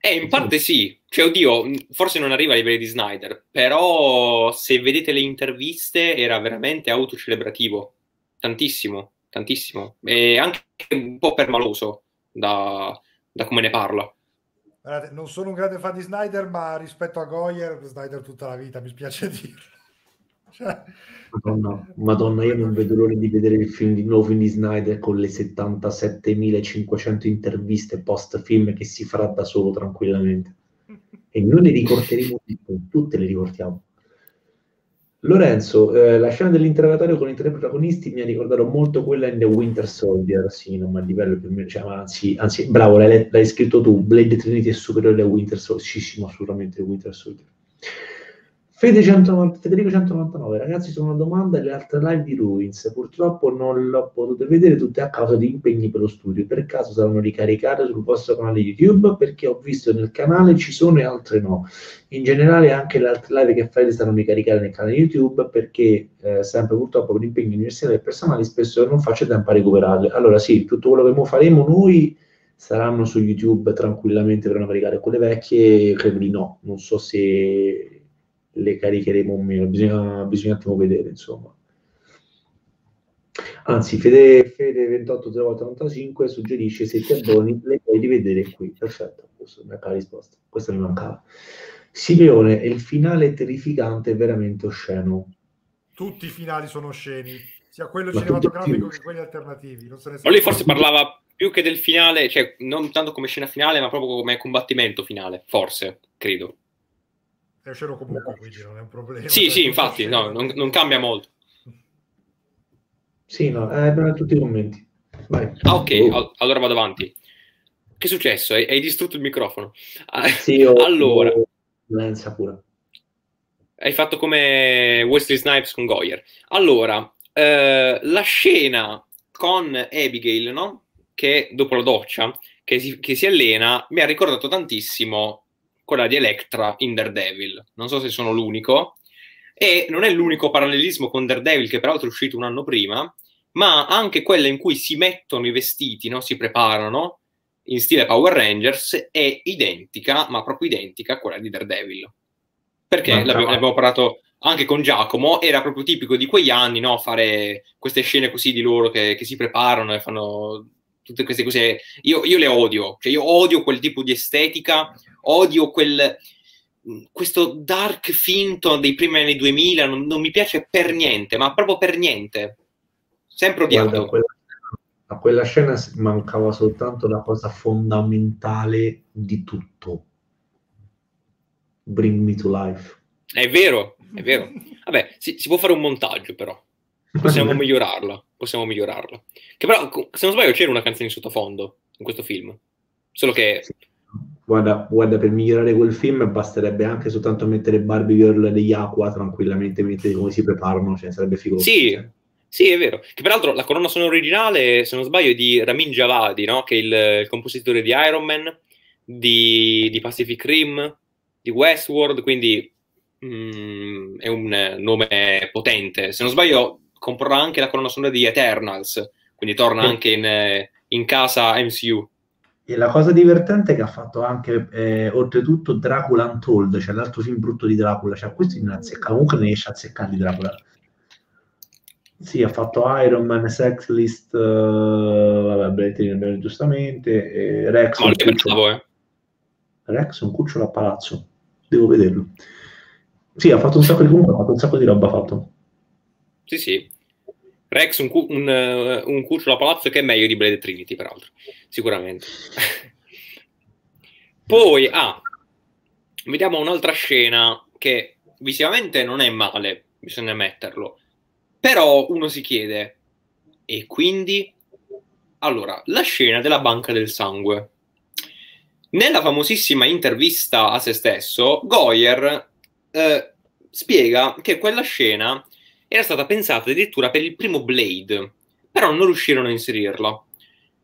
Eh, in parte sì. Cioè, oddio, forse non arriva ai livelli di Snyder, però se vedete le interviste era veramente autocelebrativo. Tantissimo, tantissimo. E anche un po' permaloso da, da come ne parla. Guardate, non sono un grande fan di Snyder, ma rispetto a Goyer, Snyder tutta la vita, mi spiace dirlo. Cioè... Madonna, Madonna, io non vedo l'ora di vedere il film di nuovo film di Snyder con le 77.500 interviste post film che si farà da solo tranquillamente. E noi le ricorderemo tutte, le ricordiamo. Lorenzo, eh, la scena dell'interrogatorio con i tre protagonisti mi ha ricordato molto quella in The Winter Soldier, sì, non ma a livello più o meno, cioè, anzi, anzi, bravo, l'hai, l'hai, scritto tu, Blade Trinity è superiore a Winter Soldier, sì, sì, assolutamente Winter Soldier. Fede 190, Federico 199, ragazzi, sono una domanda e le altre live di Ruins. Purtroppo non l'ho potuto vedere tutte a causa di impegni per lo studio. Per caso saranno ricaricate sul vostro canale YouTube? Perché ho visto nel canale ci sono e altre no. In generale anche le altre live che fate saranno ricaricate nel canale YouTube perché eh, sempre purtroppo per impegni universitari e personali spesso non faccio tempo a recuperarle. Allora sì, tutto quello che faremo noi saranno su YouTube tranquillamente per non caricare quelle vecchie, credo di no. Non so se le caricheremo o meno, bisogna, bisogna un attimo vedere, insomma. Anzi, Fede, Fede 28 95 suggerisce se ti abboni le puoi rivedere qui. Perfetto, questa è la risposta. Questa mi mancava. Simeone, il finale terrificante è veramente osceno. Tutti i finali sono osceni, sia quello Ma cinematografico che quelli alternativi. Non Ma lui forse parlava più che del finale, cioè non tanto come scena finale, ma proprio come combattimento finale, forse, credo. È uscito comunque, quindi non è un problema. Sì, sì, infatti, no, non, non, cambia molto. Sì, no, eh, per tutti i commenti. Vai. Ah, ok, oh. allora vado avanti. Che è successo? Hai, hai distrutto il microfono. Ah, sì, io, allora... Io... pure. Hai fatto come Wesley Snipes con Goyer. Allora, eh, la scena con Abigail, no? Che dopo la doccia, che si, che si allena, mi ha ricordato tantissimo quella di Electra in Daredevil. Non so se sono l'unico. E non è l'unico parallelismo con Daredevil, che peraltro è uscito un anno prima, ma anche quella in cui si mettono i vestiti, no? si preparano in stile Power Rangers, è identica, ma proprio identica a quella di Daredevil. perché ne abbiamo parlato anche con Giacomo, era proprio tipico di quegli anni, no? Fare queste scene così di loro che, che si preparano e fanno tutte queste cose. Io, io, le odio, cioè io odio quel tipo di estetica, odio quel, questo dark finto dei primi anni 2000, non, non mi piace per niente, ma proprio per niente. Sempre odiato. Guarda, quella, a quella scena mancava soltanto la cosa fondamentale di tutto. Bring me to life. È vero, è vero. Vabbè, si, si può fare un montaggio però. Possiamo migliorarla, possiamo migliorarla. Che però, se non sbaglio, c'era una canzone in sottofondo in questo film. Solo che... Guarda, guarda, per migliorare quel film basterebbe anche soltanto mettere Barbie Girl degli Aqua tranquillamente, mentre come si preparano, cioè sarebbe figo. Sì, sì, è vero. Che peraltro la colonna sonora originale, se non sbaglio, è di Ramin Javadi, no? che è il, il compositore di Iron Man, di, di Pacific Rim, di Westworld, quindi mm, è un nome potente. Se non sbaglio, comporrà anche la colonna sonora di Eternals, quindi torna anche in, in casa MCU. E la cosa divertente è che ha fatto anche, eh, oltretutto, Dracula Untold, cioè l'altro film brutto di Dracula. Cioè, questo non azzecca, comunque ne esce azzeccare di Dracula. Sì, ha fatto Iron Man, Sex List, uh, vabbè, Brett giustamente, e Rex. No, un bravo, eh. Rex un cucciolo a palazzo, devo vederlo. Sì, ha fatto un sacco di comunque, ha fatto un sacco di roba fatto. Sì, sì. Rex, un, cu- un, uh, un cucciolo a palazzo che è meglio di Blade Trinity, peraltro, sicuramente. Poi, ah, vediamo un'altra scena che visivamente non è male, bisogna metterlo. Però uno si chiede, e quindi? Allora, la scena della banca del sangue. Nella famosissima intervista a se stesso, Goyer eh, spiega che quella scena era stata pensata addirittura per il primo Blade, però non riuscirono a inserirla.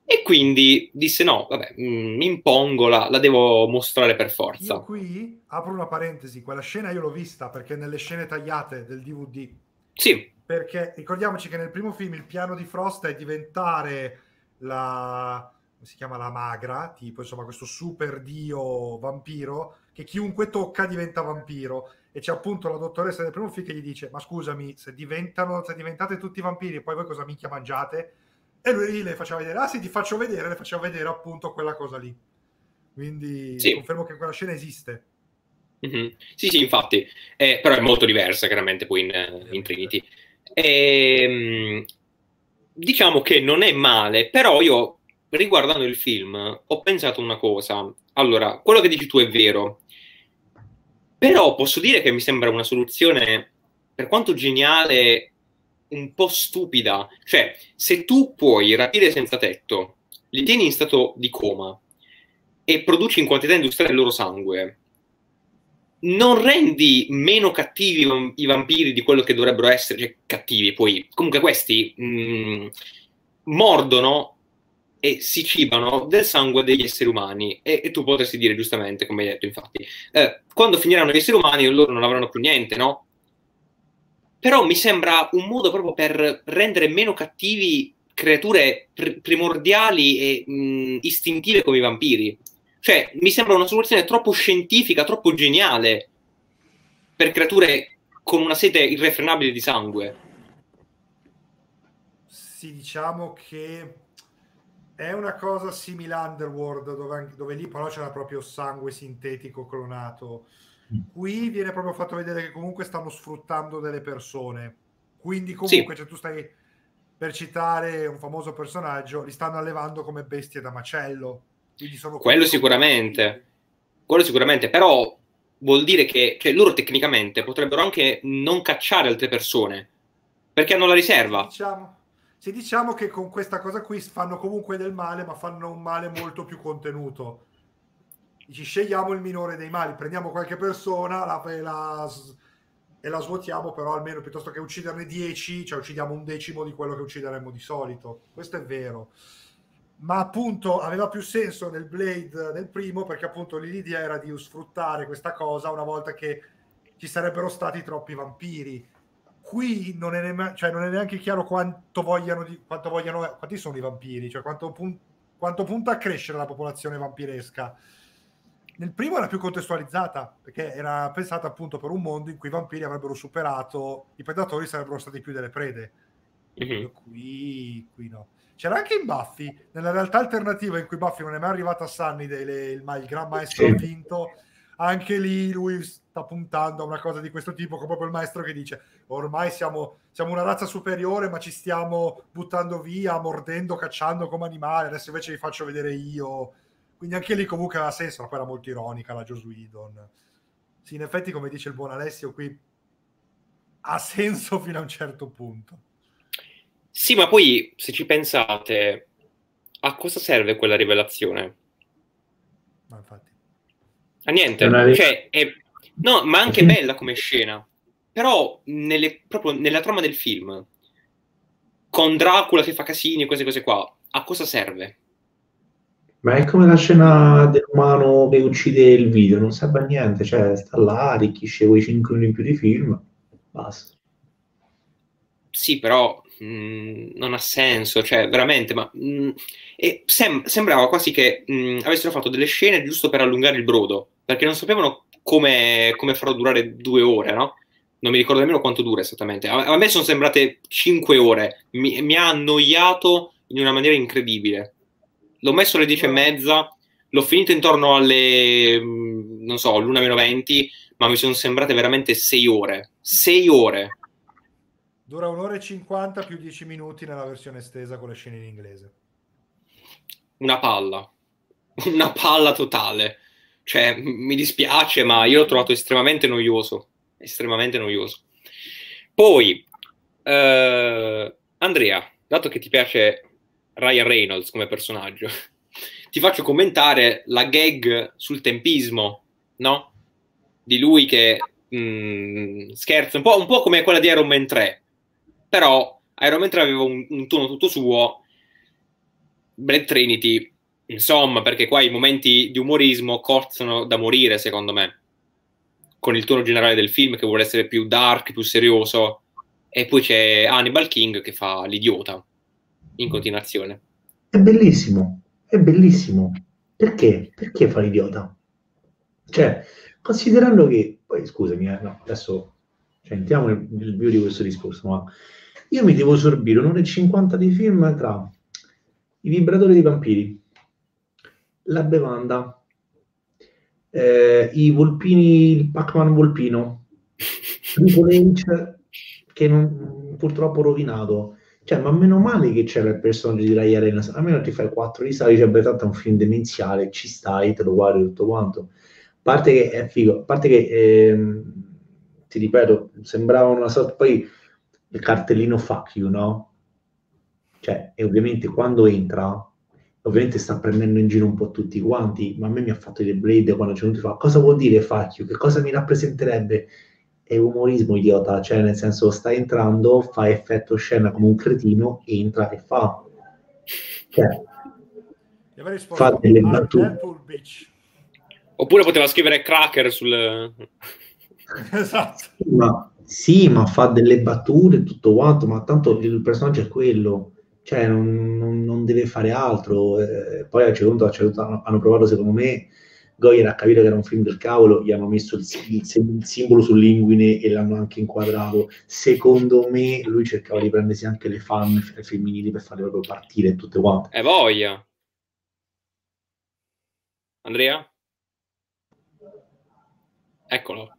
E quindi disse no, vabbè, mm, mi impongo, la, la, devo mostrare per forza. Io qui apro una parentesi, quella scena io l'ho vista perché nelle scene tagliate del DVD. Sì. Perché ricordiamoci che nel primo film il piano di Frost è diventare la si chiama la magra, tipo insomma questo super dio vampiro che chiunque tocca diventa vampiro e c'è appunto la dottoressa del primo film che gli dice ma scusami se diventano se diventate tutti vampiri poi voi cosa minchia mangiate? E lui le faceva vedere ah sì ti faccio vedere le faceva vedere appunto quella cosa lì. Quindi sì. confermo che quella scena esiste. Mm-hmm. sì sì infatti. Eh, però è molto diversa chiaramente poi in, in Trinity. E, ehm, diciamo che non è male però io riguardando il film ho pensato una cosa. Allora quello che dici tu è vero però posso dire che mi sembra una soluzione, per quanto geniale, un po' stupida. Cioè, se tu puoi rapire senza tetto, li tieni in stato di coma e produci in quantità industriale il loro sangue, non rendi meno cattivi i vampiri di quello che dovrebbero essere, cioè cattivi poi. Comunque questi mh, mm, mordono e si cibano del sangue degli esseri umani. E, e tu potresti dire giustamente, come hai detto, infatti, eh, quando finiranno gli esseri umani, loro non avranno più niente, no? Però mi sembra un modo proprio per rendere meno cattivi creature pr- primordiali e mh, istintive come i vampiri. Cioè, mi sembra una soluzione troppo scientifica, troppo geniale per creature con una sete irrefrenabile di sangue. Sì, diciamo che è una cosa simile a Underworld, dove, dove lì però c'era proprio sangue sintetico clonato. Mm. Qui viene proprio fatto vedere che comunque stanno sfruttando delle persone. Quindi comunque, sì. cioè, tu stai per citare un famoso personaggio, li stanno allevando come bestie da macello. Quello sicuramente. Quello sicuramente, però vuol dire che cioè, loro tecnicamente potrebbero anche non cacciare altre persone perché hanno la riserva. Diciamo se diciamo che con questa cosa qui fanno comunque del male, ma fanno un male molto più contenuto. Ci scegliamo il minore dei mali, prendiamo qualche persona la, e, la, e la svuotiamo, però almeno piuttosto che ucciderne 10, cioè uccidiamo un decimo di quello che uccideremmo di solito. Questo è vero. Ma appunto aveva più senso nel Blade nel primo, perché appunto l'idea era di sfruttare questa cosa una volta che ci sarebbero stati troppi vampiri qui non è, ne- cioè non è, neanche chiaro quanto vogliano, di- quanto vogliano quanti sono i vampiri, cioè quanto, pun- quanto punta a crescere la popolazione vampiresca. nel primo era più contestualizzata perché era pensata appunto per un mondo in cui i vampiri avrebbero superato i predatori sarebbero stati più delle prede mm-hmm. qui, qui no c'era anche in Buffy nella realtà alternativa in cui Buffy non è mai arrivata a Sunnydale il, il gran maestro sì. ha vinto anche lì lui sta puntando a una cosa di questo tipo, come proprio il maestro che dice ormai siamo, siamo, una razza superiore ma ci stiamo buttando via, mordendo, cacciando come animali, adesso invece vi faccio vedere io. Quindi anche lì comunque aveva senso, ma poi era molto ironica la Joss Whedon. Sì, in effetti come dice il buon Alessio qui ha senso fino a un certo punto. Sì, ma poi se ci pensate, a cosa serve quella rivelazione? Ma infatti a niente, cioè, è... no, ma anche bella come scena. Però nelle, proprio nella trama del film, con Dracula che fa casini e queste cose qua, a cosa serve? Ma è come la scena dell'umano che uccide il video, non serve a niente, cioè sta là, arricchisce quei 5 minuti in più di film, basta. Sì, però mh, mm, non ha senso, cioè veramente, ma mh, mm, sem- sembrava quasi che mh, mm, avessero fatto delle scene giusto per allungare il brodo perché non sapevano come, come farlo durare due ore, no? Non mi ricordo nemmeno quanto dura esattamente. A, a me sono sembrate cinque ore. Mi, mi, ha annoiato in una maniera incredibile. L'ho messo alle dieci e mezza, l'ho finito intorno alle, mm, non so, l'una meno venti, ma mi sono sembrate veramente sei ore. Sei ore. Dura un'ora e cinquanta più dieci minuti nella versione estesa con le scene in inglese. Una palla. Una palla totale. Cioè, mi dispiace, ma io l'ho trovato estremamente noioso. Estremamente noioso. Poi, eh, Andrea, dato che ti piace Ryan Reynolds come personaggio, ti faccio commentare la gag sul tempismo, no? Di lui che mh, mm, scherza, un po', un po', come quella di Iron Man 3. Però Iron Man 3 aveva un, un tono tutto suo. Brad Trinity Insomma, perché qua i momenti di umorismo cozzano da morire, secondo me, con il tono generale del film che vuole essere più dark, più serioso, e poi c'è Hannibal King che fa l'idiota in continuazione. È bellissimo, è bellissimo. Perché? Perché fa l'idiota? Cioè, considerando che, poi scusami, eh, no, adesso cioè, entriamo nel, nel bio di questo discorso, ma io mi devo sorbire un'ora e cinquanta di film tra i vibratori dei vampiri, la bevanda, eh, i volpini, il Pac-Man volpino, Triple H che non, purtroppo rovinato. Cioè, ma meno male che c'era il personaggio di Ray Arena, almeno ti fai quattro risate, cioè, beh, tanto è un film demenziale, ci stai, te lo guardi tutto quanto. A parte che è figo, a parte che, ehm, ti ripeto, sembrava una sorta, poi il cartellino fuck you, no? Cioè, e ovviamente quando entra, ovviamente sta prendendo in giro un po' tutti quanti, ma a me mi ha fatto il Blade quando c'è venuto fa cosa vuol dire facchio, che cosa mi rappresenterebbe? È umorismo idiota, cioè nel senso sta entrando, fa effetto scena come un cretino, entra e fa. Cioè, fa delle battute. Oppure poteva scrivere cracker sul... esatto. Ma, sì, ma fa delle battute tutto quanto, ma tanto il personaggio è quello cioè non, non, non deve fare altro. Eh, poi a un certo punto, a certo hanno provato, secondo me, Goyer ha capito che era un film del cavolo, gli hanno messo il, il, il, simbolo sull'inguine e l'hanno anche inquadrato. Secondo me lui cercava di prendersi anche le fan femminili per farle proprio partire tutte quante. E voglia! Andrea? Eccolo.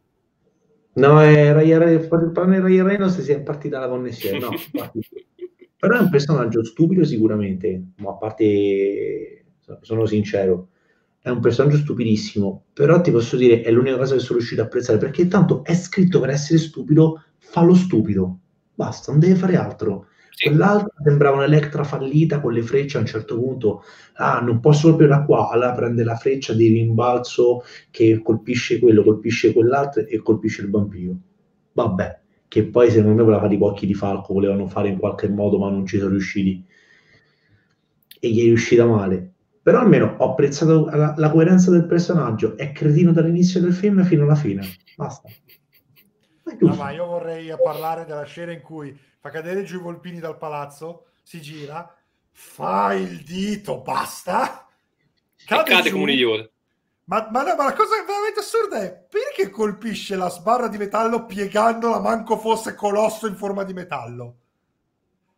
No, è Ryan Reynolds si è partita la connessione. No, Però è un personaggio stupido sicuramente, ma a parte, sono sincero, è un personaggio stupidissimo, però ti posso dire è l'unica cosa che sono riuscito a apprezzare, perché tanto è scritto per essere stupido, fa lo stupido, basta, non deve fare altro. Sì. Quell'altro sembrava un'Electra fallita con le frecce a un certo punto, ah non posso proprio da qua, allora prende la freccia di rimbalzo che colpisce quello, colpisce quell'altro e colpisce il vampiro. Vabbè, che poi secondo me quella di occhi di falco volevano fare in qualche modo ma non ci sono riusciti. E gli è riuscita male. Però almeno ho apprezzato la, la coerenza del personaggio. È cretino dall'inizio del film fino alla fine. Basta. No, ma io vorrei parlare della scena in cui fa cadere giù i volpini dal palazzo si gira fa il dito basta cade, cade come un idiota Ma, ma, ma, la cosa veramente assurda è perché colpisce la sbarra di metallo piegandola manco fosse colosso in forma di metallo?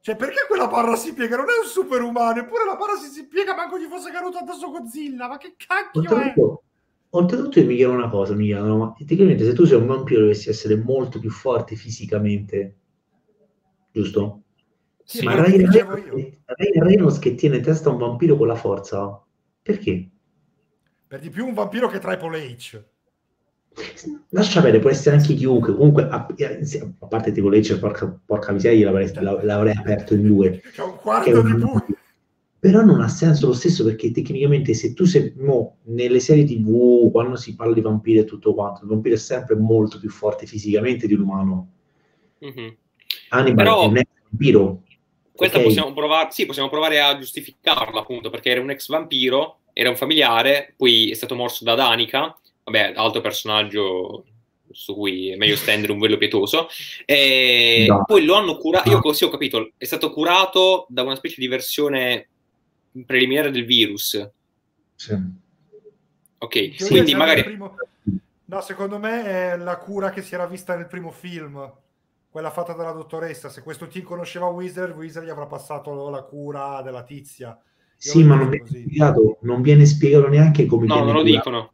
Cioè, perché quella barra si piega? Non è un superumano, eppure la barra si, si piega manco gli fosse caduto addosso Godzilla. Ma che cacchio oltretutto, è? Oltretutto io mi chiedo una cosa, mi chiedono, ma tecnicamente se tu sei un vampiro dovresti essere molto più forte fisicamente, giusto? Sì, ma Ryan Reynolds che tiene testa un vampiro con la forza, perché? Per di più un vampiro che Triple H. Lascia vedere, può essere anche chiunque. Comunque, a, a parte Triple H, porca, porca miseria, l'avrei, l'avrei aperto in due. C'è un quarto di più. Però non ha senso lo stesso perché tecnicamente se tu sei mo, nelle serie tv, quando si parla di vampiri e tutto quanto, il vampiro è sempre molto più forte fisicamente di un umano. Mm-hmm. Hannibal Però... è un vampiro. Questa okay. possiamo provare, sì, possiamo provare a giustificarla appunto perché era un ex vampiro era un familiare, poi è stato morso da Danica, vabbè, altro personaggio su cui è meglio stendere un velo pietoso, e no. poi lo hanno curato, io così ho capito, è stato curato da una specie di versione preliminare del virus. Sì. Ok, sì, quindi magari... Primo... No, secondo me è la cura che si era vista nel primo film, quella fatta dalla dottoressa. Se questo team conosceva Wizard, Wizard gli avrà passato la cura della tizia sì, ma non viene, spiegato, non viene, spiegato, neanche come no, non lo dicono.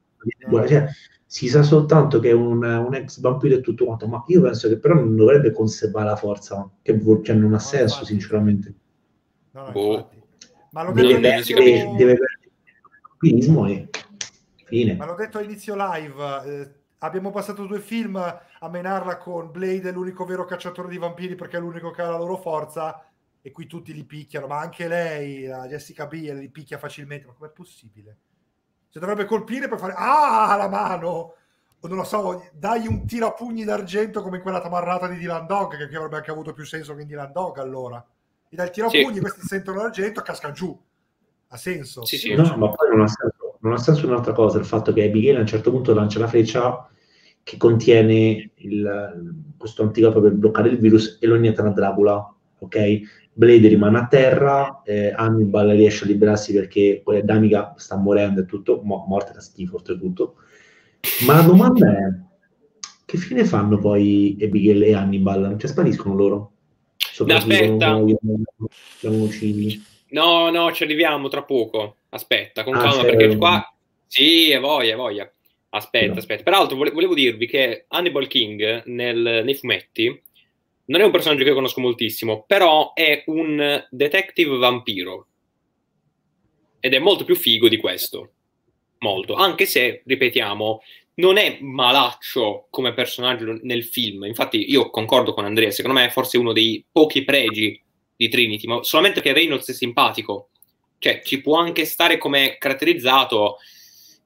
Cioè, si sa soltanto che è un, un, ex vampiro e tutto quanto, ma io penso che però non dovrebbe conservare la forza, che cioè, non ha no, senso, infatti. sinceramente. No, no, boh. Ma l'ho detto deve, deve, deve perdere fine. Ma l'ho detto a inizio live, eh, abbiamo passato due film a menarla con Blade è l'unico vero cacciatore di vampiri perché è l'unico che ha la loro forza e qui tutti li picchiano, ma anche lei, la Jessica Biel, li picchia facilmente, ma com'è possibile? Se dovrebbe colpire per fare ah la mano o non lo so, dai un tirapugni d'argento come quella tamarrata di Dylan Dog che avrebbe anche avuto più senso che in Dylan Dog allora. Gli dai il tirapugni, sì. questi sentono l'argento, casca giù. Ha senso? Sì, sì. No, ma poi non ha senso, non ha senso un'altra cosa, il fatto che Abigail a un certo punto lancia la freccia che contiene il, questo antidoto per bloccare il virus e lo inietta a Dracula, ok? Blade rimane a terra, eh, Hannibal riesce a liberarsi perché poi Danica sta morendo e tutto, mo- morte da schifo oltretutto. Ma la domanda è, che fine fanno poi Abigail e Hannibal? Non ci spariscono loro? Aspetta. No, no, ci arriviamo tra poco. Aspetta, con ah, calma, perché qua... Sì, è voglia, è voglia. Aspetta, no. aspetta. Peraltro volevo dirvi che Hannibal King nel, nei fumetti non è un personaggio che conosco moltissimo, però è un detective vampiro. Ed è molto più figo di questo. Molto. Anche se, ripetiamo, non è malaccio come personaggio nel film. Infatti, io concordo con Andrea, secondo me è forse uno dei pochi pregi di Trinity, ma solamente che Reynolds è simpatico. Cioè, ci può anche stare come caratterizzato,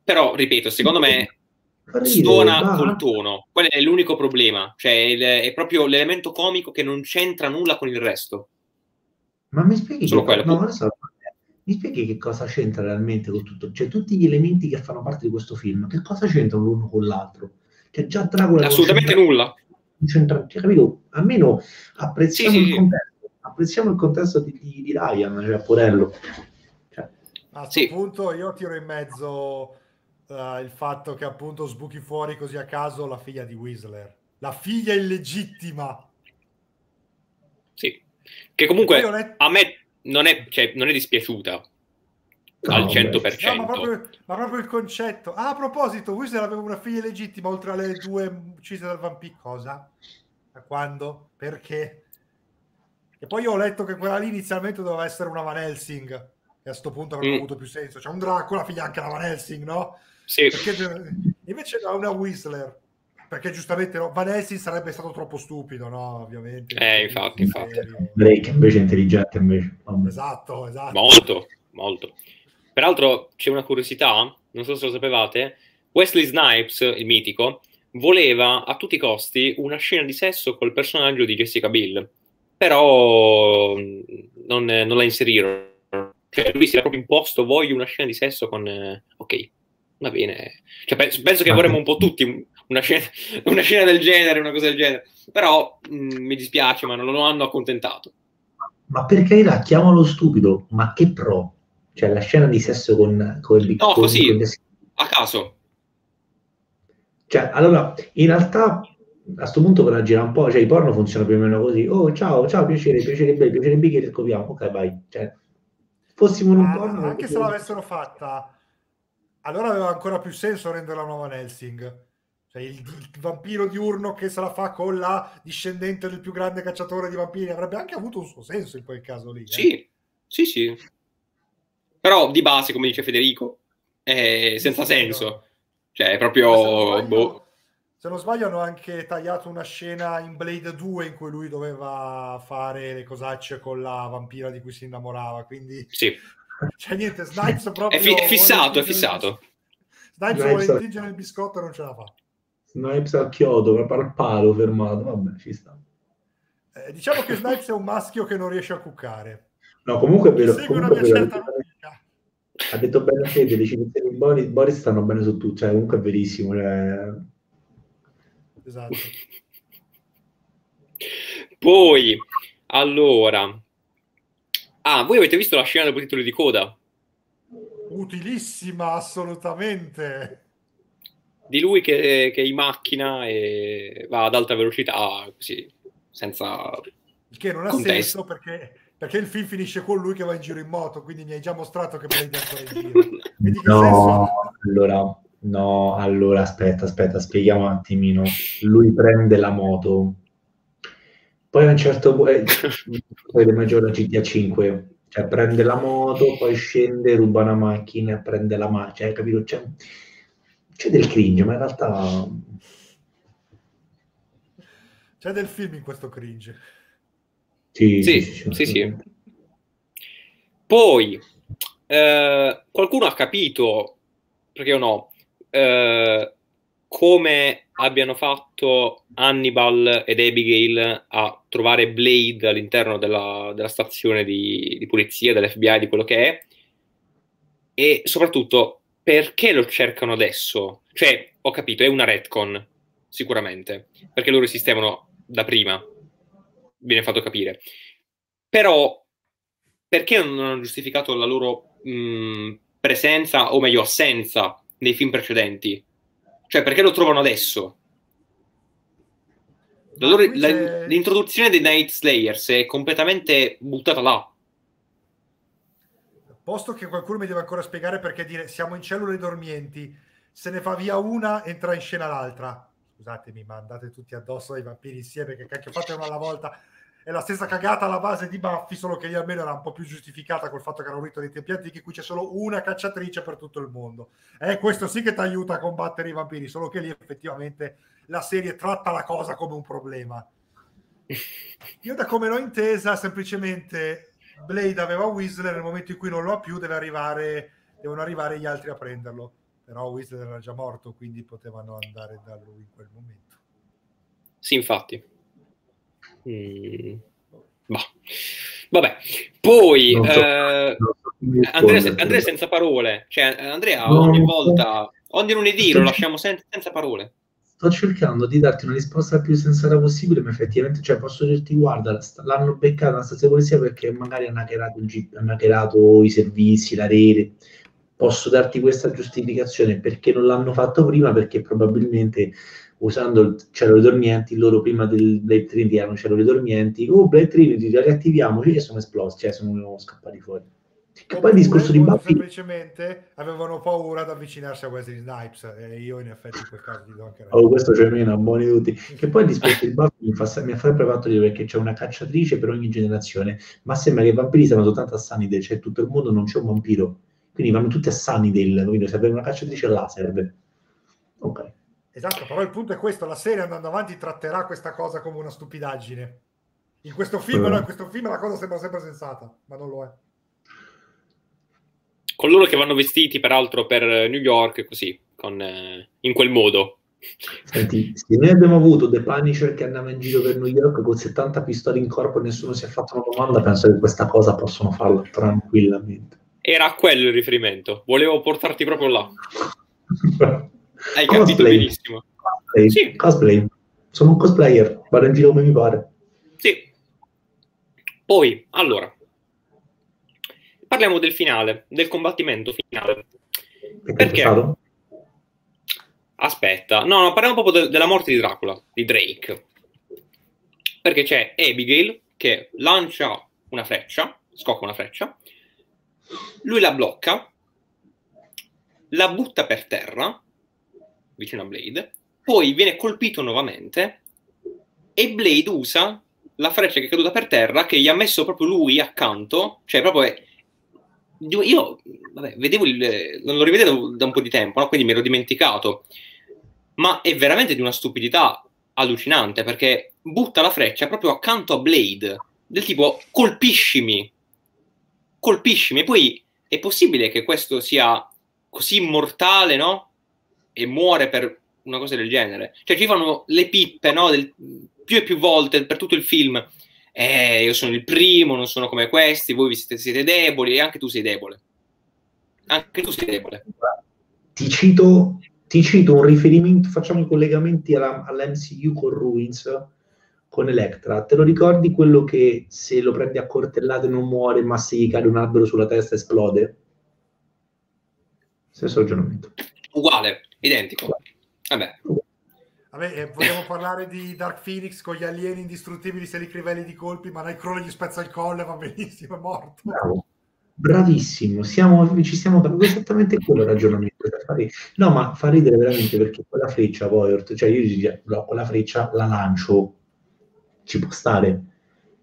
però, ripeto, secondo me stona col tono. Quello è l'unico problema. Cioè, il, è proprio l'elemento comico che non c'entra nulla con il resto. Ma mi spieghi, Solo che, no, so, mi spieghi che cosa c'entra realmente con tutto? Cioè, tutti gli elementi che fanno parte di questo film, che cosa c'entrano l'uno con l'altro? Cioè, già Dracula... Assolutamente nulla. C'entra, cioè, capito? Almeno apprezziamo, sì, il, sì. Contesto, apprezziamo il contesto di, di, di Ryan, cioè Porello. Cioè. A questo sì. punto io tiro in mezzo uh, il fatto che appunto sbuchi fuori così a caso la figlia di Whistler, la figlia illegittima. Sì, che comunque let... a me non è, cioè, non è dispiaciuta no, al 100%. No, ma, proprio, ma, proprio, il concetto. Ah, a proposito, Whistler aveva una figlia illegittima oltre alle due uccise dal vampiro. Cosa? Da quando? Perché? E poi ho letto che quella lì inizialmente doveva essere una Van Helsing. E a questo punto avrebbe mm. avuto più senso. C'è un Dracula, figlia anche la Van Helsing, no? Sì. Perché invece ha una Whistler perché giustamente no, Van Helsing sarebbe stato troppo stupido, no? Ovviamente. Eh, infatti, infatti. Drake invece è intelligente, invece. Esatto, esatto. Molto, molto. Peraltro c'è una curiosità, non so se lo sapevate, Wesley Snipes, il mitico, voleva a tutti i costi una scena di sesso col personaggio di Jessica Bill, però non, non la inserirono. Cioè lui si era proprio imposto, voglio una scena di sesso con... Eh, ok, va bene. Cioè, penso, penso, che vorremmo un po' tutti una scena, una scena, del genere, una cosa del genere. Però mh, mm, mi dispiace, ma non lo hanno accontentato. Ma per carità, chiamalo stupido, ma che pro? Cioè, la scena di sesso con, con il No, così, con... a caso. Cioè, allora, in realtà a questo punto per girare un po', cioè i porno funzionano più o meno così. Oh, ciao, ciao, piacere, piacere bello, piacere big, scopriamo. Ok, vai. Cioè, fossimo in un Ah, porno... anche se l'avessero fatta, allora aveva ancora più senso renderla una Van Helsing. Cioè il, il vampiro diurno che se la fa con la discendente del più grande cacciatore di vampiri avrebbe anche avuto un suo senso in quel caso lì. eh. Sì, sì, sì. Però di base, come dice Federico, è senza Sì, senso. Cioè, è Se non, proprio... sbaglio, boh. se non sbaglio hanno anche tagliato una scena in Blade 2 in cui lui doveva fare le cosacce con la vampira di cui si innamorava. Quindi, Sì. Cioè niente, Snipes proprio... È, fi- è fissato, è fissato. Snipes Snipes- vuole intingere il biscotto e non ce la fa. Snipes al chiodo, par palo fermato, vabbè, ci sta. Eh, diciamo che Snipes è un maschio che non riesce a cuccare. No, comunque è vero, comunque è vero, ha detto bene Fede, le citazioni di Boris, Boris stanno bene su tutto, cioè comunque è verissimo, cioè... Esatto. Poi, allora... Ah, voi avete visto la scena dopo titoli di coda? Utilissima, assolutamente. Di lui che, che è in macchina e va ad alta velocità, così, senza... Il che non ha Contesto. senso perché, perché il film finisce con lui che va in giro in moto, quindi mi hai già mostrato che è ancora in giro. Quindi No, senso? allora, no, allora aspetta, aspetta, spieghiamo un attimino. Lui prende la moto, poi a un certo punto, poi le maggiore GTA 5, cioè prende la moto, poi scende, ruba una macchina, prende la macchina, cioè, capito? C'è, c'è del cringe, ma in realtà C'è del film in questo cringe. sì, Sì, sì, sì, sì. Poi, eh, qualcuno ha capito, perché io no, eh, come abbiano fatto Hannibal ed Abigail a trovare Blade all'interno della, della stazione di, di polizia, dell'FBI, di quello che è, e soprattutto perché lo cercano adesso? Cioè, ho capito, è una retcon, sicuramente, perché loro esistevano da prima, viene fatto capire. Però, perché non hanno giustificato la loro mh, presenza, o meglio, assenza, nei film precedenti? Cioè, perché lo trovano adesso? La loro- Qui la- l'introduzione dei Night Slayers è completamente buttata là. Posto che qualcuno mi deve ancora spiegare perché dire siamo in cellule dormienti, se ne fa via una, entra in scena l'altra. Scusatemi, ma andate tutti addosso ai vampiri insieme, che cacchio fate una alla volta. È la stessa cagata alla base di Buffy, solo che lì almeno era un po' più giustificata col fatto che era un rito dei tempi antichi, cui c'è solo una cacciatrice per tutto il mondo. E questo sì che ti aiuta a combattere i vampiri, solo che lì effettivamente la serie tratta la cosa come un problema. Io da come l'ho intesa, semplicemente Blade aveva Whistler, nel momento in cui non lo ha più deve arrivare, devono arrivare gli altri a prenderlo. Però Whistler era già morto, quindi potevano andare da lui in quel momento. Sì, infatti. Mm. Bah. Vabbè, poi so- eh, so Andrea. Andrea senza parole, cioè Andrea No, ogni volta, ogni lunedì lo lasciamo sen- senza parole. Sto cercando di darti una risposta più sensata possibile, ma effettivamente, cioè, posso dirti, guarda, st- l'hanno una stazione di polizia perché magari hanno hackerato, il G- hanno hackerato i servizi, la rete. Posso darti questa giustificazione perché non l'hanno fatto prima, perché probabilmente usando cellule dormienti, loro prima del Blade Trinity erano cellule dormienti, oh Blade Trinity, riattiviaamoci e sono esplosi, cioè sono scappati fuori. Che poi il discorso di Buffy... semplicemente avevano paura ad avvicinarsi a Wesley Snipes e io in effetti in quel caso ti do anche Oh, questo c'è meno, buoni tutti. Che poi il discorso di Buffy mi, fa, mi ha sempre fatto dire perché c'è una cacciatrice per ogni generazione, ma sembra che i vampiri siano soltanto a Sunnydale, cioè tutto il mondo non c'è un vampiro, quindi vanno tutti a Sunnydale, quindi serve una cacciatrice là, serve. Ok. Esatto, però il punto è questo, la serie andando avanti tratterà questa cosa come una stupidaggine. In questo film, no, in questo film la cosa sembra sempre sensata, ma non lo è. Con loro che vanno vestiti peraltro per New York, così, con, eh, in quel modo. Senti, se noi abbiamo avuto The Punisher che andava in giro per New York con 70 pistole in corpo e nessuno si è fatto una domanda, penso che questa cosa possono farla tranquillamente. Era quello il riferimento, volevo portarti proprio là. Hai capito Cosplay. benissimo. Cosplay. Sì. Cosplay. Sono un cosplayer, vado in giro come mi pare. Sì. Poi, allora, parliamo del finale, del combattimento finale. Perché? stato? Aspetta, no, no parliamo proprio de- della morte di Dracula, di Drake. Perché c'è Abigail che lancia una freccia, scocca una freccia, lui la blocca, la butta per terra, vicino a Blade, poi viene colpito nuovamente e Blade usa la freccia che è caduta per terra che gli ha messo proprio lui accanto, cioè proprio è, io vabbè, vedevo il, non lo rivedevo da un po' di tempo, no? quindi mi ero dimenticato, ma è veramente di una stupidità allucinante perché butta la freccia proprio accanto a Blade, del tipo colpiscimi, colpiscimi, poi è possibile che questo sia così mortale, no? E muore per una cosa del genere. Cioè ci fanno le pippe, no? Del, più e più volte per tutto il film. Eh, io sono il primo, non sono come questi, voi siete, siete deboli e anche tu sei debole. Anche tu sei debole. Ti cito, ti cito un riferimento, facciamo i collegamenti alla, all'MCU con Ruins, con Electra. Te lo ricordi quello che se lo prendi a cortellate non muore, ma se gli cade un albero sulla testa esplode? Stesso ragionamento. Uguale, identico. Vabbè. Vabbè, eh, vogliamo parlare di Dark Phoenix con gli alieni indistruttibili se li crivelli di colpi, ma Nightcrawler gli spezza il collo e va benissimo, è morto. Bravo. Bravissimo, siamo, ci stiamo dando esattamente quello ragionamento. No, ma fa ridere veramente perché quella freccia poi, cioè io dico, no, quella freccia la lancio, ci può stare.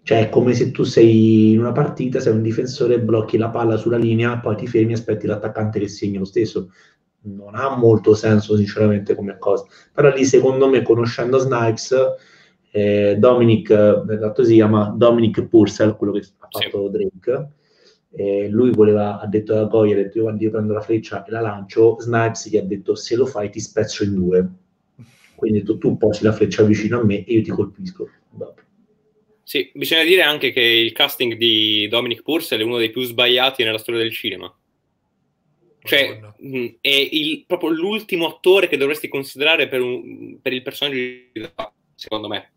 Cioè è come se tu sei in una partita, sei un difensore, blocchi la palla sulla linea, poi ti fermi e aspetti l'attaccante che segna lo stesso non ha molto senso sinceramente come cosa però lì secondo me conoscendo Snipes eh, Dominic esatto si chiama Dominic Purcell quello che ha fatto sì. Drake eh, lui voleva, ha detto a Goya, ha detto io io prendo la freccia e la lancio Snipes gli ha detto se lo fai ti spezzo in due quindi tu, tu posi la freccia vicino a me e io ti colpisco Vabbè. Sì, bisogna dire anche che il casting di Dominic Purcell è uno dei più sbagliati nella storia del cinema cioè, mh, mm, è il, proprio l'ultimo attore che dovresti considerare per, un, per il personaggio di secondo me.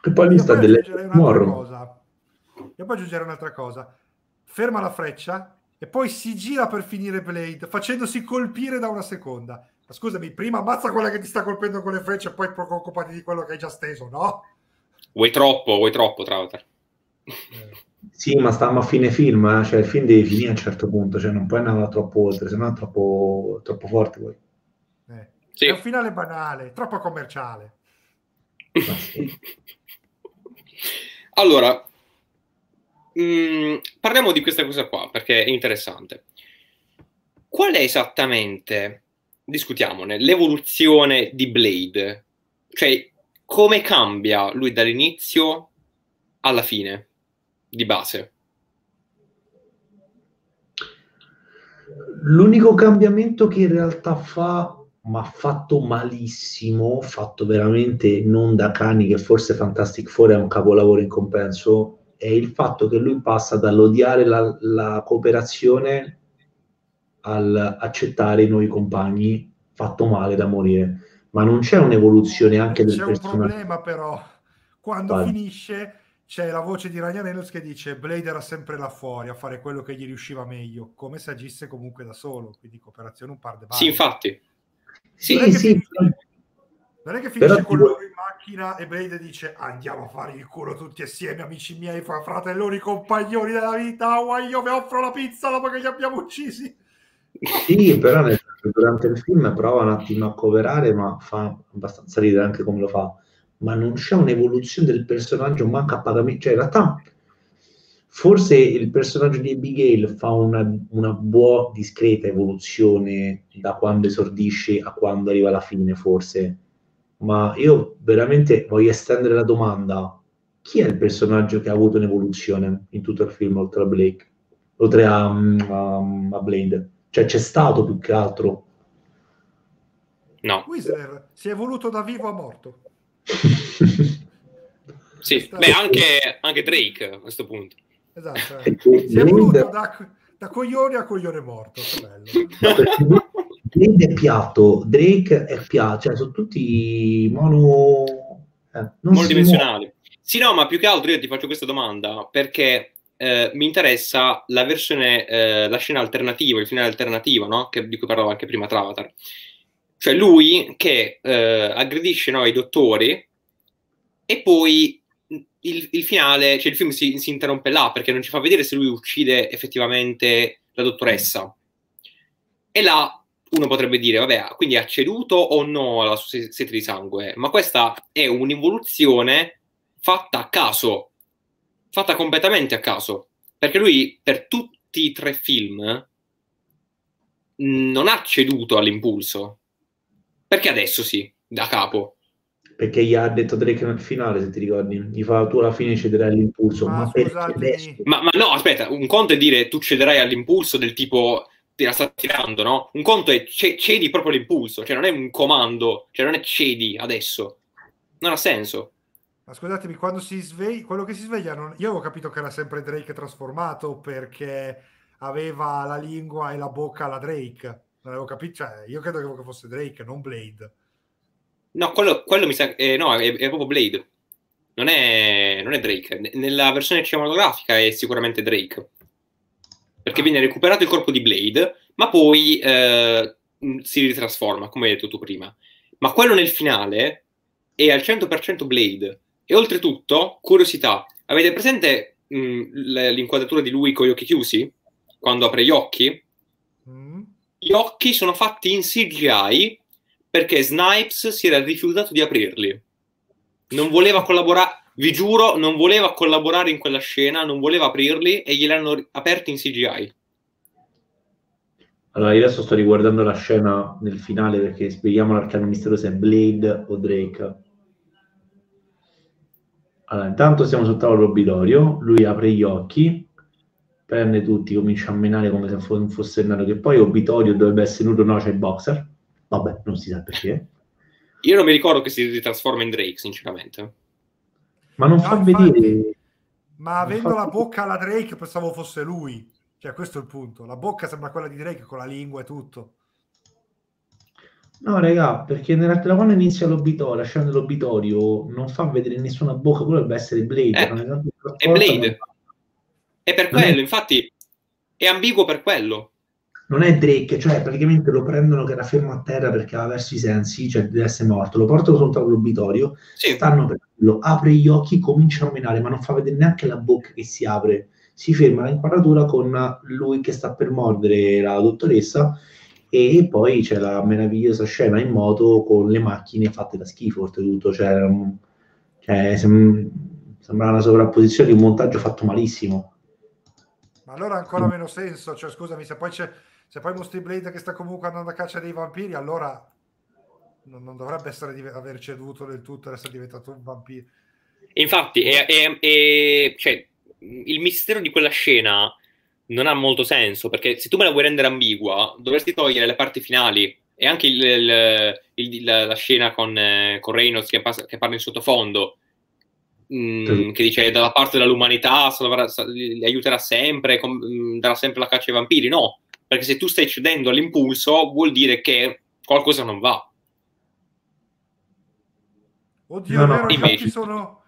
Che poi lì sta delle cosa. Io poi aggiungere un'altra cosa. Ferma la freccia e poi si gira per finire Blade facendosi colpire da una seconda. Ma scusami, prima ammazza quella che ti sta colpendo con le frecce e poi preoccupati di quello che hai già steso, no? Vuoi troppo, vuoi troppo, Trauter. Eh. Sì, ma stiamo a fine film, eh? cioè il film devi finire a un certo punto, cioè non puoi andare troppo oltre, se no è troppo, troppo forte poi. Eh. Sì. È un finale banale, troppo commerciale. Sì. allora, mh, mm, parliamo di questa cosa qua perché è interessante. Qual è esattamente, discutiamone, l'evoluzione di Blade? Cioè, come cambia lui dall'inizio alla fine? Di base? L'unico cambiamento che in realtà fa, ma fatto malissimo, fatto veramente non da cani, che forse Fantastic Four è un capolavoro in compenso, è il fatto che lui passa dall'odiare la, la cooperazione al accettare i nuovi compagni, fatto male da morire. Ma non c'è un'evoluzione anche c'è del personaggio. C'è un problema però, quando vale. finisce c'è la voce di Ryan Reynolds che dice Blade era sempre là fuori a fare quello che gli riusciva meglio, come se agisse comunque da solo, quindi cooperazione un par de balle. Sì, infatti. Sì, non sì. Finisce, non è che finisce Però con loro in macchina e Blade dice andiamo a fare il culo tutti assieme, amici miei, fratelloni, compagnoni della vita, oh, io vi offro la pizza dopo che li abbiamo uccisi. Sì, però nel, durante il film prova un attimo a cooperare, ma fa abbastanza ridere anche come lo fa ma non c'è un'evoluzione del personaggio, manca a pagamento. Cioè, in realtà, forse il personaggio di Abigail fa una, una buona, discreta evoluzione da quando esordisce a quando arriva alla fine, forse. Ma io veramente voglio estendere la domanda: chi è il personaggio che ha avuto un'evoluzione in tutto il film, oltre a Blake, oltre a, a, a Blade? Cioè, c'è stato più che altro. No. Whistler si è evoluto da vivo a morto sì, beh, anche, anche, Drake a questo punto. Esatto, eh. si è voluto da, da, coglione a coglione morto. Bello. Blade è piatto, Drake è piatto, cioè sono tutti mono... Eh, monodimensionali. Sì, no, ma più che altro io ti faccio questa domanda perché eh, mi interessa la versione, eh, la scena alternativa, il finale alternativo, no? che, di cui parlavo anche prima tra Avatar Cioè lui che eh, aggredisce no, i dottori e poi il, il finale, cioè il film si, si, interrompe là perché non ci fa vedere se lui uccide effettivamente la dottoressa. E là uno potrebbe dire, vabbè, quindi ha ceduto o no alla sua sete di sangue? Ma questa è un'involuzione fatta a caso, fatta completamente a caso, perché lui per tutti i tre film non ha ceduto all'impulso. Perché adesso sì, da capo? Perché gli ha detto Drake nel finale, se ti ricordi, gli fa tu alla fine cederai all'impulso. Ah, ma, ma, ma, no, aspetta, un conto è dire tu cederai all'impulso del tipo ti la sta tirando, no? Un conto è c- cedi proprio l'impulso, cioè non è un comando, cioè non è cedi adesso. Non ha senso. Ma scusatemi, quando si sveglia, quello che si sveglia, non... io avevo capito che era sempre Drake trasformato perché aveva la lingua e la bocca alla Drake. Non avevo capito, cioè, io credo che fosse Drake, non Blade. No, quello, quello mi sa, eh, no, è, è, proprio Blade. Non è, non è Drake. Nella versione cinematografica è sicuramente Drake perché viene recuperato il corpo di Blade, ma poi eh, si ritrasforma, come hai detto tu prima. Ma quello nel finale è al 100% Blade. E oltretutto, curiosità, avete presente mh, l'inquadratura di lui con gli occhi chiusi? Quando apre gli occhi? Mm. Gli occhi sono fatti in CGI perché Snipes si era rifiutato di aprirli. Non voleva collaborare vi giuro, non voleva collaborare in quella scena, non voleva aprirli e gliel'hanno aperti in CGI. Allora, io adesso sto riguardando la scena nel finale perché spieghiamo l'arcano misterioso è Blade o Drake. Allora, intanto siamo sul tavolo obitorio, lui apre gli occhi, prende tutti, comincia a menare come se non fosse il nato che poi obitorio dovrebbe essere nudo, no, c'è il boxer. Vabbè, non si sa perché. Io non mi ricordo che si ritrasforma in Drake, sinceramente. Ma non no, fa infatti, vedere. Ma avendo fa... la bocca alla Drake pensavo fosse lui. Cioè, questo è il punto. La bocca sembra quella di Drake con la lingua e tutto. No, raga, perché nella, quando inizia l'obitorio, la scena dell'obitorio non fa vedere nessuna bocca, quello dovrebbe essere Blade. Eh, è Blade. È per quello, è... infatti, è ambiguo per quello non è Drake, cioè praticamente lo prendono che era fermo a terra perché aveva perso i sensi, cioè deve essere morto, lo portano sul tavolo obitorio, sì. stanno per lo apre gli occhi, comincia a menare, ma non fa vedere neanche la bocca che si apre, si ferma la inquadratura con lui che sta per mordere la dottoressa e poi c'è la meravigliosa scena in moto con le macchine fatte da schifo, oltretutto, cioè, cioè sem- sembra una sovrapposizione di un montaggio fatto malissimo. Allora ha ancora meno senso, cioè scusami, se poi c'è se poi mostri Blade che sta comunque andando a caccia dei vampiri, allora non, non dovrebbe essere, aver ceduto del tutto e essere diventato un vampiro. Infatti, è, è, è, cioè, il mistero di quella scena non ha molto senso perché se tu me la vuoi rendere ambigua, dovresti togliere le parti finali e anche il, il, il, la, la, scena con, eh, con Reynolds che, passa, che, parla in sottofondo. Mm, che dice dalla parte dell'umanità salverà, li aiuterà sempre, com, mm, darà sempre la caccia ai vampiri. No, perché se tu stai cedendo all'impulso vuol dire che qualcosa non va. Oddio, no, è, vero, no. Gli occhi sono...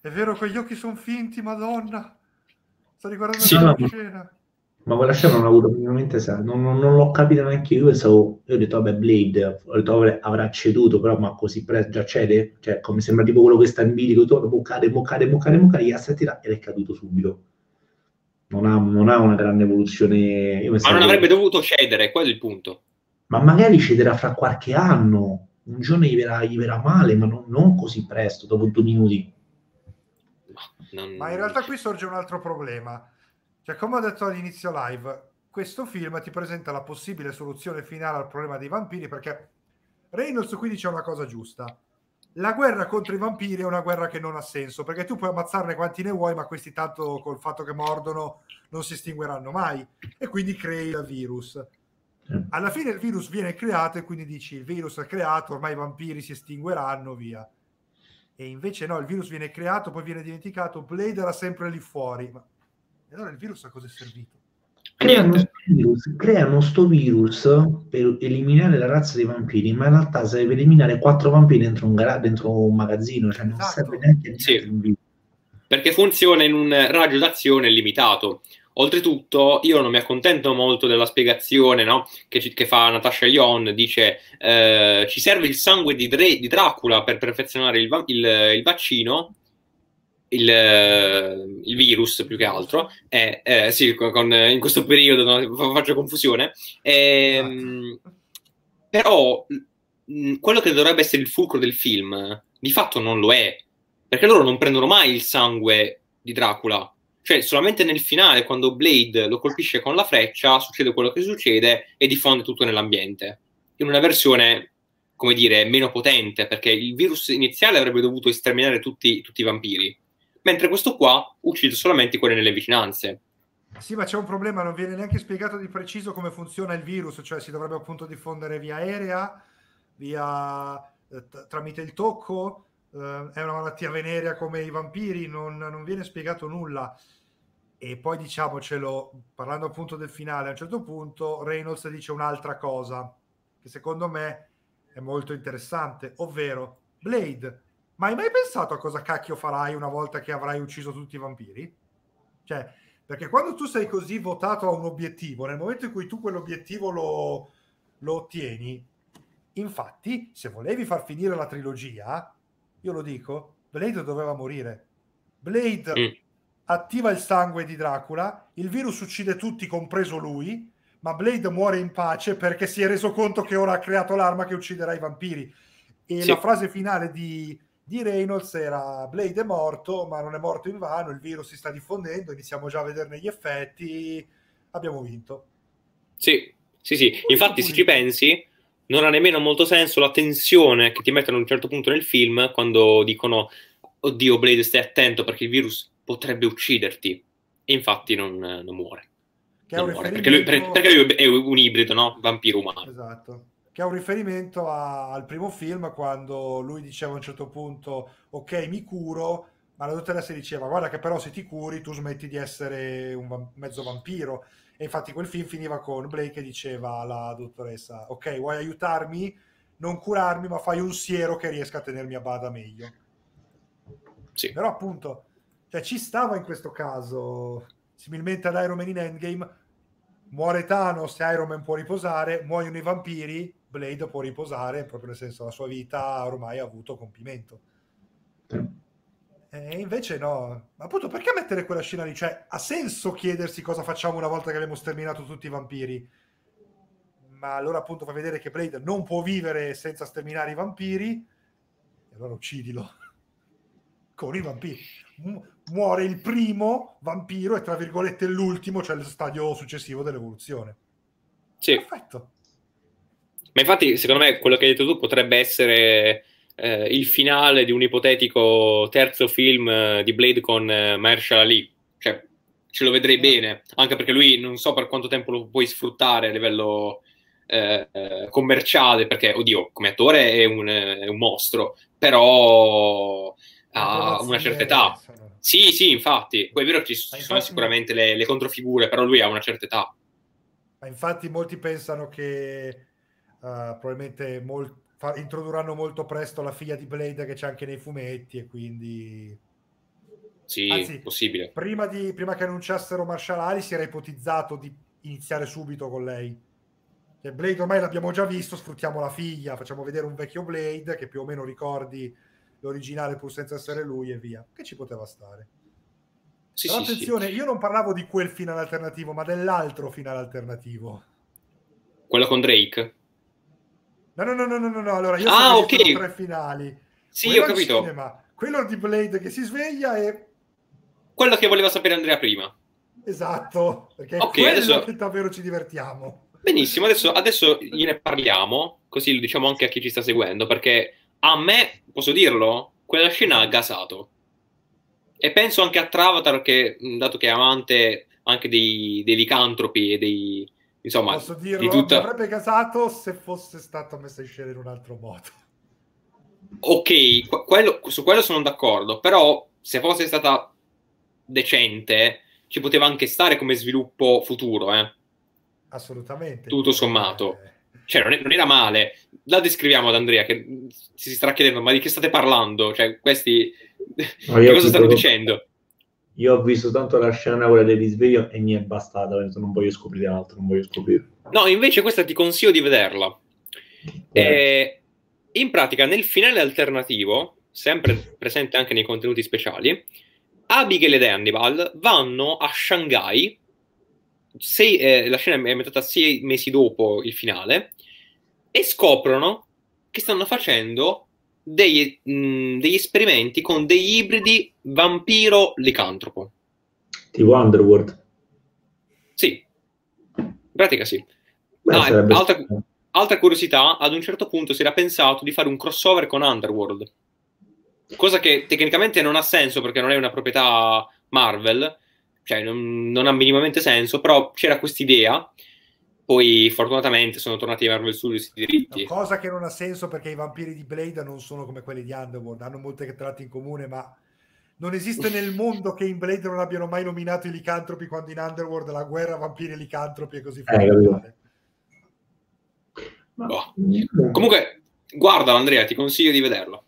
è vero che gli occhi sono finti, madonna. Sto riguardando sì, la no, scena. Ma quella scena non ho avuto minimamente senso, non, non, non, l'ho capita neanche io, pensavo, io ho detto vabbè Blade, ho detto, avrà ceduto, però ma così presto già cede, cioè come sembra tipo quello che sta in bilico, tu boccare, boccare, boccare, boccare, gli ha ed è caduto subito non ha, non ha una grande evoluzione. Ma non avrebbe che... dovuto cedere, quello è il punto. Ma magari cederà fra qualche anno, un giorno gli verrà, gli verrà male, ma non, non, così presto, dopo due minuti. Non... Ma in realtà qui sorge un altro problema. Cioè, come ho detto all'inizio live, questo film ti presenta la possibile soluzione finale al problema dei vampiri perché Reynolds qui dice una cosa giusta la guerra contro i vampiri è una guerra che non ha senso perché tu puoi ammazzarne quanti ne vuoi, ma questi tanto col fatto che mordono non si estingueranno mai e quindi crei il virus. Alla fine il virus viene creato e quindi dici il virus è creato, ormai i vampiri si estingueranno, via. E invece no, il virus viene creato, poi viene dimenticato, Blade era sempre lì fuori. Ma e allora il virus a cosa è servito? creano sto, virus, creano sto virus per eliminare la razza dei vampiri, ma in realtà serve eliminare quattro vampiri dentro un, gara- dentro un magazzino, cioè non esatto. serve neanche sì. Perché funziona in un raggio d'azione limitato. Oltretutto, io non mi accontento molto della spiegazione no? che, che, fa Natasha Ion, dice eh, ci serve il sangue di, Dre- di Dracula per perfezionare il, il, il vaccino, il, il, virus più che altro, eh, eh, sì, con, in questo periodo no, faccio confusione, eh, però quello che dovrebbe essere il fulcro del film, di fatto non lo è, perché loro non prendono mai il sangue di Dracula, cioè solamente nel finale, quando Blade lo colpisce con la freccia, succede quello che succede e diffonde tutto nell'ambiente, in una versione, come dire, meno potente, perché il virus iniziale avrebbe dovuto esterminare tutti, tutti i vampiri, mentre questo qua uccide solamente quelli nelle vicinanze. Sì, ma c'è un problema, non viene neanche spiegato di preciso come funziona il virus, cioè si dovrebbe appunto diffondere via aerea, via eh, tramite il tocco, eh, è una malattia venerea come i vampiri, non, non, viene spiegato nulla. E poi diciamocelo, parlando appunto del finale, a un certo punto Reynolds dice un'altra cosa che secondo me è molto interessante, ovvero Blade, ma hai mai pensato a cosa cacchio farai una volta che avrai ucciso tutti i vampiri? Cioè, perché quando tu sei così votato a un obiettivo, nel momento in cui tu quell'obiettivo lo, lo ottieni, infatti, se volevi far finire la trilogia, io lo dico, Blade doveva morire. Blade mm. attiva il sangue di Dracula, il virus uccide tutti, compreso lui, ma Blade muore in pace perché si è reso conto che ora ha creato l'arma che ucciderà i vampiri. E sì. la frase finale di, di Reynolds era Blade è morto, ma non è morto in vano, il virus si sta diffondendo, iniziamo già a vederne gli effetti, abbiamo vinto. Sì, sì, sì. Infatti se ci pensi, non ha nemmeno molto senso la tensione che ti mettono a un certo punto nel film quando dicono oddio Blade stai attento perché il virus potrebbe ucciderti e infatti non, non muore, non muore. Perché, lui, perché, lui, è un ibrido no? vampiro umano esatto che è un riferimento a, al primo film quando lui diceva a un certo punto ok mi curo ma la dottoressa diceva guarda che però se ti curi tu smetti di essere un va- mezzo vampiro e infatti quel film finiva con Blake che diceva alla dottoressa, ok, vuoi aiutarmi? Non curarmi, ma fai un siero che riesca a tenermi a bada meglio. Sì. Però appunto, cioè, ci stava in questo caso, similmente ad Iron Man in Endgame, muore Thanos Iron Man può riposare, muoiono i vampiri, Blade può riposare, proprio nel senso la sua vita ormai ha avuto compimento. E invece no, ma appunto perché mettere quella scena lì? Cioè, ha senso chiedersi cosa facciamo una volta che abbiamo sterminato tutti i vampiri? Ma allora appunto fa vedere che Blade non può vivere senza sterminare i vampiri, e allora uccidilo. Con i vampiri. Mu- muore il primo vampiro e tra virgolette l'ultimo, cioè il stadio successivo dell'evoluzione. Sì. Perfetto. Ma infatti, secondo me, quello che hai detto tu potrebbe essere eh, il finale di un ipotetico terzo film eh, di Blade con eh, Marshall Ali. Cioè, ce lo vedrei bene, anche perché lui non so per quanto tempo lo puoi sfruttare a livello eh, eh commerciale, perché, oddio, come attore è un, è un mostro, però ha una certa età. Sì, sì, infatti. Poi è vero che ci sono infatti, sicuramente le, le, controfigure, però lui ha una certa età. Ma infatti molti pensano che uh, probabilmente molti fa, introdurranno molto presto la figlia di Blade che c'è anche nei fumetti e quindi... Sì, Anzi, possibile. Prima, di, prima che annunciassero Marshall Ali si era ipotizzato di iniziare subito con lei. Cioè, Blade ormai l'abbiamo già visto, sfruttiamo la figlia, facciamo vedere un vecchio Blade che più o meno ricordi l'originale pur senza essere lui e via. Che ci poteva stare. Sì, Però sì, attenzione, sì. io non parlavo di quel finale alternativo, ma dell'altro finale alternativo. Quello con Drake? No, no, no, no, no, no. Allora, io ah, ok. tre finali. Sì, quello ho capito. Cinema, quello di Blade che si sveglia e... Quello che voleva sapere Andrea prima. Esatto, perché è okay, adesso... che davvero ci divertiamo. Benissimo, adesso, adesso gliene parliamo, così lo diciamo anche a chi ci sta seguendo, perché a me, posso dirlo, quella scena ha gasato. E penso anche a Travatar, che, dato che è amante anche dei, dei licantropi e dei, Insomma, posso dirlo, di tutta... mi avrebbe casato se fosse stato messo in scena in un altro modo. Ok, quello, su quello sono d'accordo, però se fosse stata decente ci poteva anche stare come sviluppo futuro, eh. Assolutamente. Tutto sommato. Eh... Cioè, non, è, non, era male. La descriviamo ad Andrea che si starà chiedendo, ma di che state parlando? Cioè, questi... No, che cosa stanno dicendo? Io ho visto tanto la scena quella del risveglio e mi è bastata, non voglio scoprire altro, non voglio scoprire. No, invece questa ti consiglio di vederla. Eh, in pratica, nel finale alternativo, sempre presente anche nei contenuti speciali, Abigail ed Hannibal vanno a Shanghai, sei, eh, la scena è metà sei mesi dopo il finale, e scoprono che stanno facendo degli, mh, degli esperimenti con degli ibridi vampiro-licantropo. Tipo Underworld? Sì, in pratica sì. Beh, ah, altra, altra curiosità, ad un certo punto si era pensato di fare un crossover con Underworld, cosa che tecnicamente non ha senso perché non è una proprietà Marvel, cioè non, non ha minimamente senso, però c'era questa idea poi fortunatamente sono tornati ai Marvel Studios i diritti. Cosa che non ha senso perché i vampiri di Blade non sono come quelli di Underworld, hanno molte tratti in comune, ma non esiste nel mondo che in Blade non abbiano mai nominato i licantropi quando in Underworld la guerra vampiri e licantropi è così eh, boh. Comunque, guarda Andrea, ti consiglio di vederlo.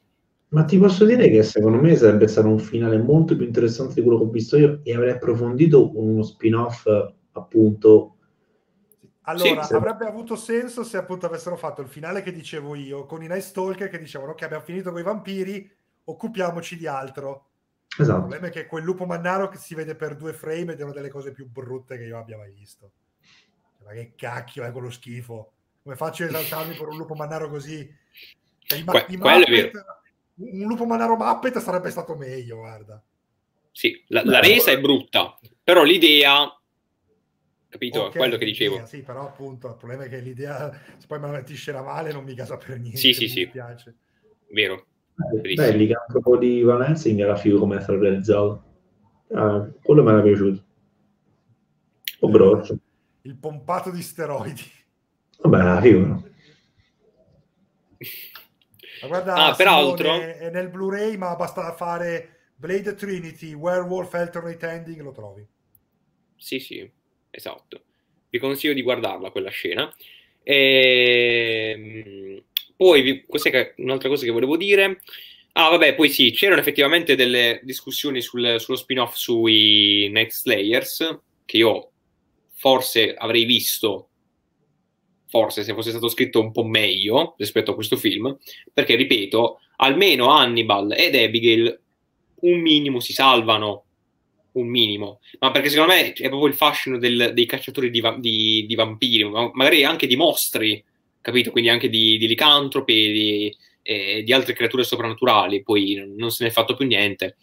Ma ti posso dire che secondo me sarebbe stato un finale molto più interessante di quello che ho visto io e avrei approfondito uno spin-off appunto allora, sì, avrebbe avuto senso se appunto avessero fatto il finale che dicevo io, con i Night Stalker che dicevano che abbiamo finito con i vampiri, occupiamoci di altro. Esatto. Il problema è che quel lupo mannaro che si vede per due frame ed è una delle cose più brutte che io abbia mai visto. Cioè, ma che cacchio è quello schifo? Come faccio a esaltarmi per un lupo mannaro così? Cioè, i, ma- que- i Muppet, un lupo mannaro Muppet sarebbe stato meglio, guarda. Sì, la, la resa è brutta, però l'idea capito? Okay, quello che dicevo. Sì, però appunto il problema è che l'idea, se poi me la metti scena male, non mi casa per niente. Sì, sì, sì. Piace. Vero. Eh, beh, il licantropo di Van Helsing era figo come è stato realizzato. Ah, quello mi era piaciuto. O grosso. Il pompato di steroidi. Vabbè, era figo, no? Ma guarda, ah, peraltro... è nel Blu-ray, ma basta fare Blade Trinity, Werewolf Alternate Ending, lo trovi. Sì, sì esatto. Vi consiglio di guardarla quella scena. E... Ehm, poi, questa è un'altra cosa che volevo dire. Ah, vabbè, poi sì, c'erano effettivamente delle discussioni sul, sullo spin-off sui Next Slayers, che io forse avrei visto, forse se fosse stato scritto un po' meglio rispetto a questo film, perché, ripeto, almeno Hannibal ed Abigail un minimo si salvano un minimo, ma perché secondo me è proprio il fascino del, dei cacciatori di, di, di, vampiri, magari anche di mostri, capito? Quindi anche di, di licantropi, di, eh, di altre creature soprannaturali, poi non se ne è fatto più niente.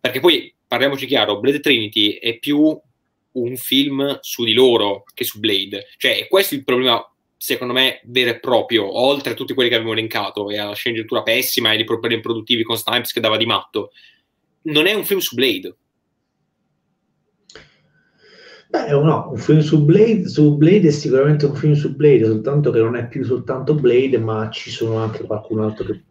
Perché poi, parliamoci chiaro, Blade Trinity è più un film su di loro che su Blade. Cioè, questo è il problema, secondo me, vero e proprio, oltre a tutti quelli che abbiamo elencato, e alla sceneggiatura pessima e i problemi improduttivi con Snipes che dava di matto. Non è un film su Blade Beh, no, un film su Blade, su Blade è sicuramente un film su Blade, soltanto che non è più soltanto Blade, ma ci sono anche qualcun altro che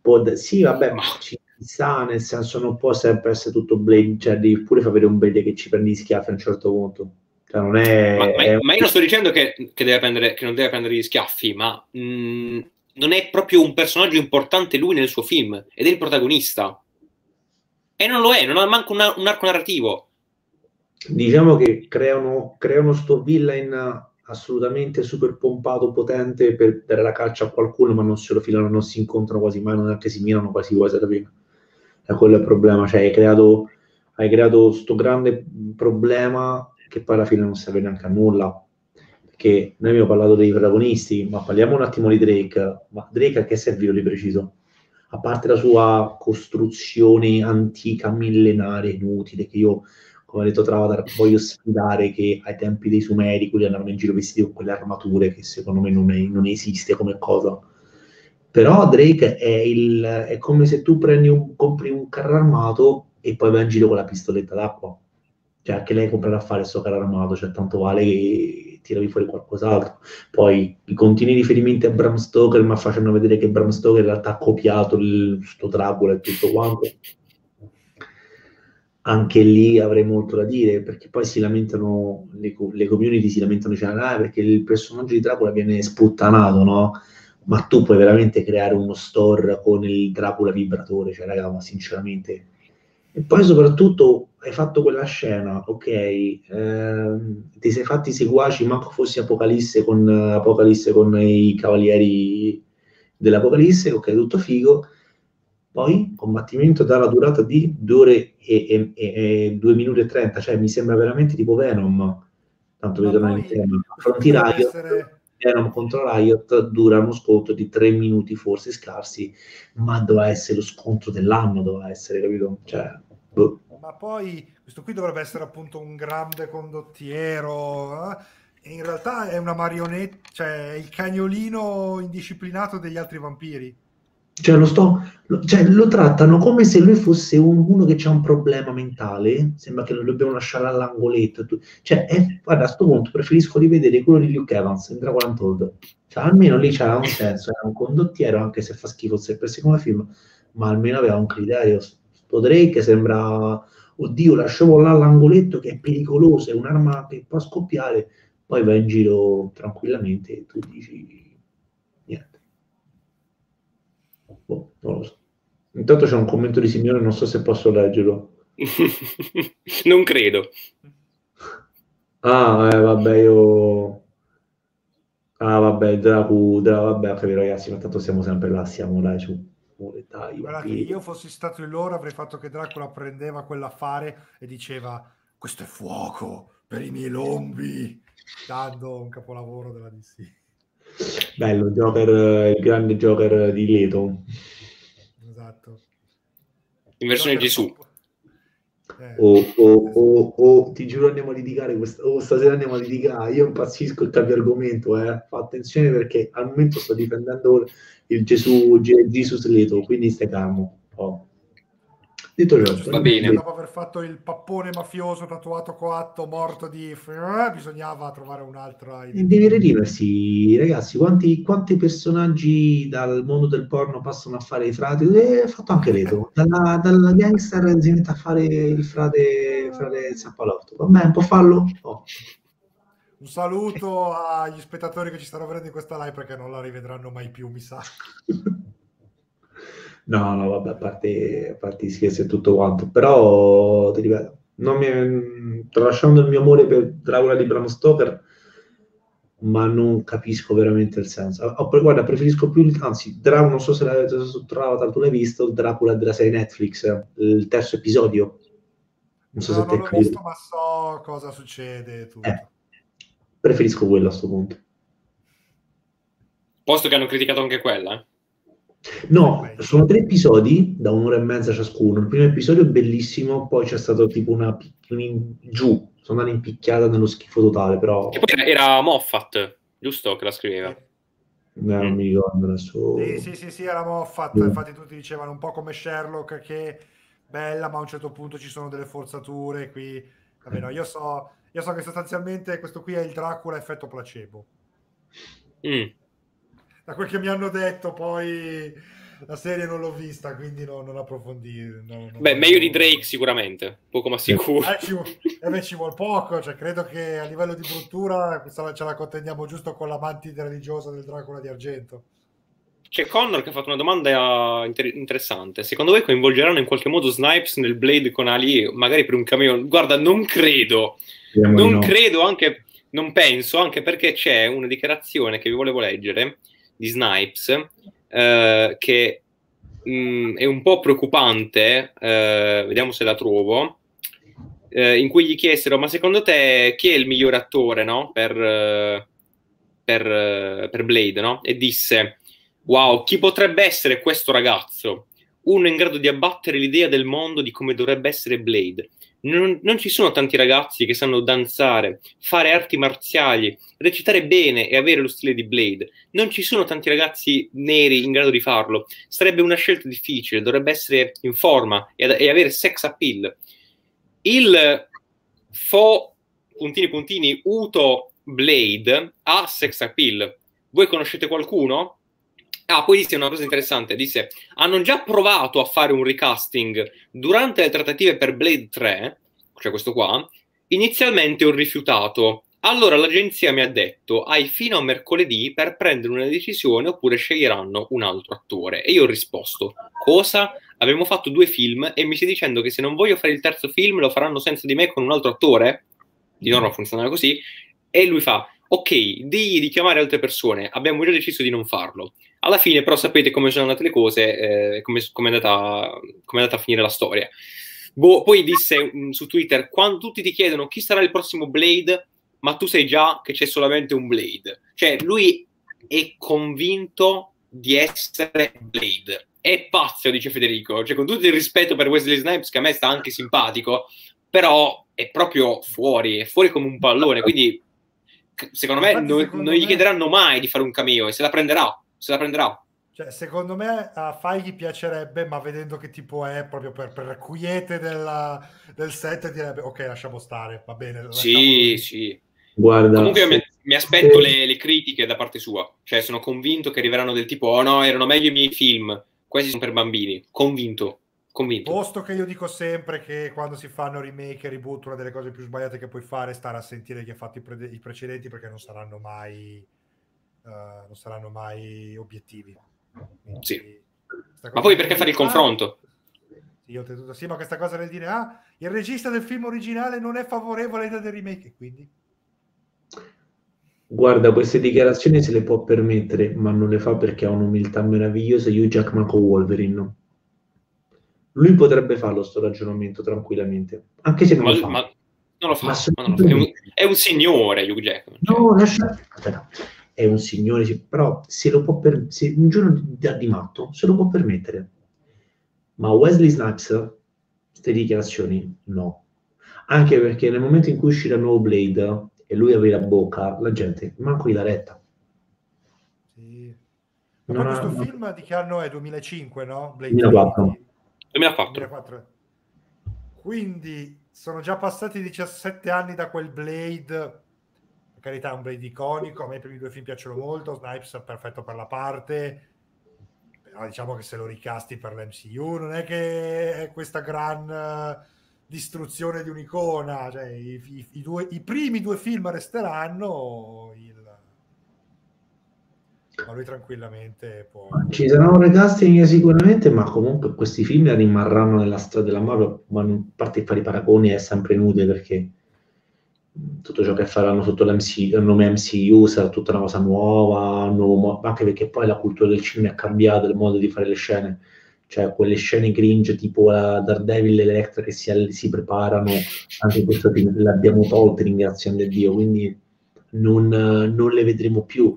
può... Sì, vabbè, ma ci sta, nel senso non può sempre essere tutto Blade, cioè devi pure far vedere un Blade che ci prendi schiaffi a un certo punto. Cioè, non è, ma, è... ma, io non sto dicendo che, che, deve prendere, che non deve prendere gli schiaffi, ma mh, mm, non è proprio un personaggio importante lui nel suo film, ed è il protagonista. E non lo è, non ha manco una, un arco narrativo diciamo che creano, creano sto villain assolutamente super pompato, potente per dare la caccia a qualcuno, ma non se lo filano, non si incontrano quasi mai, non è che si mirano quasi quasi alla fine. E quello è il problema, cioè hai creato, hai creato sto grande problema che poi alla fine non serve neanche a nulla. Perché noi abbiamo parlato dei protagonisti, ma parliamo un attimo di Drake. Ma Drake a che serviva di preciso? A parte la sua costruzione antica, millenaria, inutile, che io come ha detto Travatar, voglio sfidare che ai tempi dei Sumeri quelli andavano in giro vestiti con quelle armature che secondo me non, è, non esiste come cosa. Però Drake è, il, è come se tu un, compri un carro armato e poi vai in giro con la pistoletta d'acqua. Cioè, anche lei comprerà a fare il suo carro armato, cioè tanto vale che tiravi fuori qualcos'altro. Poi i continui riferimenti a Bram Stoker, ma facendo vedere che Bram Stoker in realtà ha copiato il, sto Dracula e tutto quanto anche lì avrei molto da dire, perché poi si lamentano, le, le community si lamentano, dicendo, ah, perché il personaggio di Dracula viene sputtanato, no? Ma tu puoi veramente creare uno store con il Dracula vibratore, cioè raga, ma sinceramente, E poi soprattutto hai fatto quella scena, ok, ehm, ti sei fatti seguaci, manco fossi Apocalisse con, Apocalisse con i cavalieri dell'Apocalisse, ok, tutto figo. Poi combattimento dalla durata di 2 ore e, e, e 2 minuti e 30, cioè mi sembra veramente tipo Venom, tanto per tornare in tema. Affronti Riot, essere... Venom contro Riot dura uno scontro di 3 minuti forse scarsi, ma doveva essere lo scontro dell'anno, doveva essere, capito? Cioè, boh. Ma poi questo qui dovrebbe essere appunto un grande condottiero, eh? in realtà è una marionetta, cioè il cagnolino indisciplinato degli altri vampiri. Cioè lo, sto, cioè lo trattano come se lui fosse un, uno che ha un problema mentale, sembra che lo dobbiamo lasciare all'angoletto. Cioè, è, guarda, a questo punto preferisco rivedere quello di Luke Evans in Dragon. Cioè, almeno lì c'era un senso, era un condottiero, anche se fa schifo sempre come film, ma almeno aveva un criterio. Sto Drake sembra oddio, lasciamo là l'angoletto che è pericoloso, è un'arma che può scoppiare, poi vai in giro tranquillamente e tu dici niente. Boh, non lo so. Intanto c'è un commento di signore, non so se posso leggerlo. non credo. Ah, eh, vabbè, io... Ah, vabbè, Dracu, Dra... vabbè, capito ragazzi, ma tanto siamo sempre là, siamo là su dai, Guarda che io fossi stato in loro avrei fatto che Dracula prendeva quell'affare e diceva questo è fuoco per i miei lombi, dando un capolavoro della DC. Bello, Joker, il grande Joker di Leto. Esatto. In versione Gesù. Eh. Oh, oh, oh, oh, ti giuro andiamo a litigare questa, oh, stasera andiamo a litigare io impazzisco e cambio argomento eh. fa attenzione perché al momento sto difendendo il Gesù Jesus Leto quindi stai calmo oh. Detto ciò va bene. Dopo aver fatto il pappone mafioso tatuato coatto morto di eh, bisognava trovare un'altra devi redimersi ragazzi quanti, quanti, personaggi dal mondo del porno passano a fare i frati? E eh, fatto anche Leto. Dalla, dalla gangster si mette a fare il frate frate Zappalotto. Vabbè può farlo? Oh. Un saluto agli spettatori che ci stanno vedendo in questa live perché non la rivedranno mai più, mi sa. No, no, vabbè, a parte, a parte scherzi e tutto quanto, però ti ripeto, non mi, tralasciando il mio amore per Dracula di Bram Stoker, ma non capisco veramente il senso. Oh, guarda, preferisco più, anzi, Dracula, non so se l'avete su tu l'hai visto, il Dracula della serie Netflix, il terzo episodio. Non so no, se non l'ho visto, ma so cosa succede. Tutto. Eh, preferisco quello a questo punto. Posto che hanno criticato anche quella. No, sono tre episodi da un'ora e mezza ciascuno. Il primo episodio è bellissimo, poi c'è stato tipo una in, giù, sono andata impicchiata nello schifo totale, però... E poi era Moffat, giusto, che la scriveva? Eh, non mi ricordo adesso. Sì, sì, sì, sì, era Moffat, mm. infatti tutti dicevano un po' come Sherlock che bella, ma a un certo punto ci sono delle forzature qui. Vabbè, no, io so io so che sostanzialmente questo qui è il Dracula effetto placebo. Mm. Da quel che mi hanno detto, poi la serie non l'ho vista, quindi no, non approfondire. No, Beh, meglio di Drake sicuramente, poco ma sicuro. Eh, ci, eh, ci vuole poco, cioè, credo che a livello di bruttura questa ce la contendiamo giusto con la mantide religiosa del Dracula di Argento. C'è Connor che ha fatto una domanda inter- interessante. Secondo voi coinvolgeranno in qualche modo Snipes nel Blade con Ali, magari per un cameo? Guarda, non credo non no. credo anche, non penso, anche perché c'è una dichiarazione che vi volevo leggere di Snipes eh, che mh, mm, è un po' preoccupante, eh, vediamo se la trovo, eh, in cui gli chiesero, ma secondo te chi è il migliore attore no? per, eh, per, eh, per Blade? No? E disse, wow, chi potrebbe essere questo ragazzo? Uno in grado di abbattere l'idea del mondo di come dovrebbe essere Blade non, non, ci sono tanti ragazzi che sanno danzare, fare arti marziali, recitare bene e avere lo stile di Blade. Non ci sono tanti ragazzi neri in grado di farlo. Sarebbe una scelta difficile, dovrebbe essere in forma e, e avere sex appeal. Il fo puntini puntini Uto Blade ha sex appeal. Voi conoscete qualcuno? Ah, poi disse una cosa interessante, disse, hanno già provato a fare un recasting durante le trattative per Blade 3, cioè questo qua, inizialmente ho rifiutato, Allora l'agenzia mi ha detto hai fino a mercoledì per prendere una decisione oppure sceglieranno un altro attore. E io ho risposto cosa? Abbiamo fatto due film e mi stai dicendo che se non voglio fare il terzo film lo faranno senza di me con un altro attore? Di norma funziona così. E lui fa ok, digli di chiamare altre persone, abbiamo già deciso di non farlo. Alla fine però sapete come sono andate le cose, eh, come, come, è andata, come è andata a finire la storia. Boh, poi disse mh, mm, su Twitter, quando tutti ti chiedono chi sarà il prossimo Blade, ma tu sai già che c'è solamente un Blade. Cioè, lui è convinto di essere Blade. È pazzo, dice Federico. Cioè, con tutto il rispetto per Wesley Snipes, che a me sta anche simpatico, però è proprio fuori, è fuori come un pallone. Quindi, secondo me, non, secondo non gli chiederanno mai di fare un cameo e se la prenderà. Se la prenderà. Cioè, secondo me a Fai piacerebbe, ma vedendo che tipo è, proprio per, per quiete della, del set, direbbe ok, lasciamo stare, va bene. Sì, sì. Guarda, Comunque mi, mi aspetto le, le, critiche da parte sua, cioè sono convinto che arriveranno del tipo oh no, erano meglio i miei film, questi sono per bambini, convinto. Convinto. Posto che io dico sempre che quando si fanno remake e reboot, una delle cose più sbagliate che puoi fare è stare a sentire chi ha fatto i, pre- i precedenti perché non saranno mai, uh, non saranno mai obiettivi. Quindi, sì. Ma poi perché fare il confronto? Io ho detto sì, ma questa cosa del dire ah, il regista del film originale non è favorevole all'idea del remake, quindi Guarda, queste dichiarazioni se le può permettere, ma non le fa perché ha un'umiltà meravigliosa. Hugh Jackman con Wolverine. Lui potrebbe farlo sto ragionamento tranquillamente, anche se non ma, lo fa. Ma non lo fa, ma non lo fa. È, un, è, un, signore Hugh Jackman. No, lascia... Aspetta. È un signore, però se lo può per... se un giorno da di matto se lo può permettere. Ma Wesley Snipes, queste dichiarazioni, no. Anche perché nel momento in cui uscirà il nuovo Blade, e lui apre la bocca, la gente manco gli dà retta. Sì. Ma questo ha... film di che anno è? 2005, no? Blade 2004. 2004. 2004. Quindi sono già passati 17 anni da quel Blade, per carità è un Blade iconico, a me i primi due film piacciono molto, Snipes è perfetto per la parte, però diciamo che se lo ricasti per l'MCU non è che è questa gran distruzione di un'icona, cioè i, i, i, due, i primi due film resteranno, il... ma lui tranquillamente può... Ci saranno recasting sicuramente, ma comunque questi film rimarranno nella storia della Marvel, ma a parte fare i paragoni è sempre inutile perché tutto ciò che faranno sotto il nome MCU sarà tutta una cosa nuova, nuovo, anche perché poi la cultura del cinema è cambiata, il modo di fare le scene cioè quelle scene cringe tipo la Daredevil e Electra che si, si preparano, anche questo film l'abbiamo tolte ringraziando Dio, quindi non, non, le vedremo più.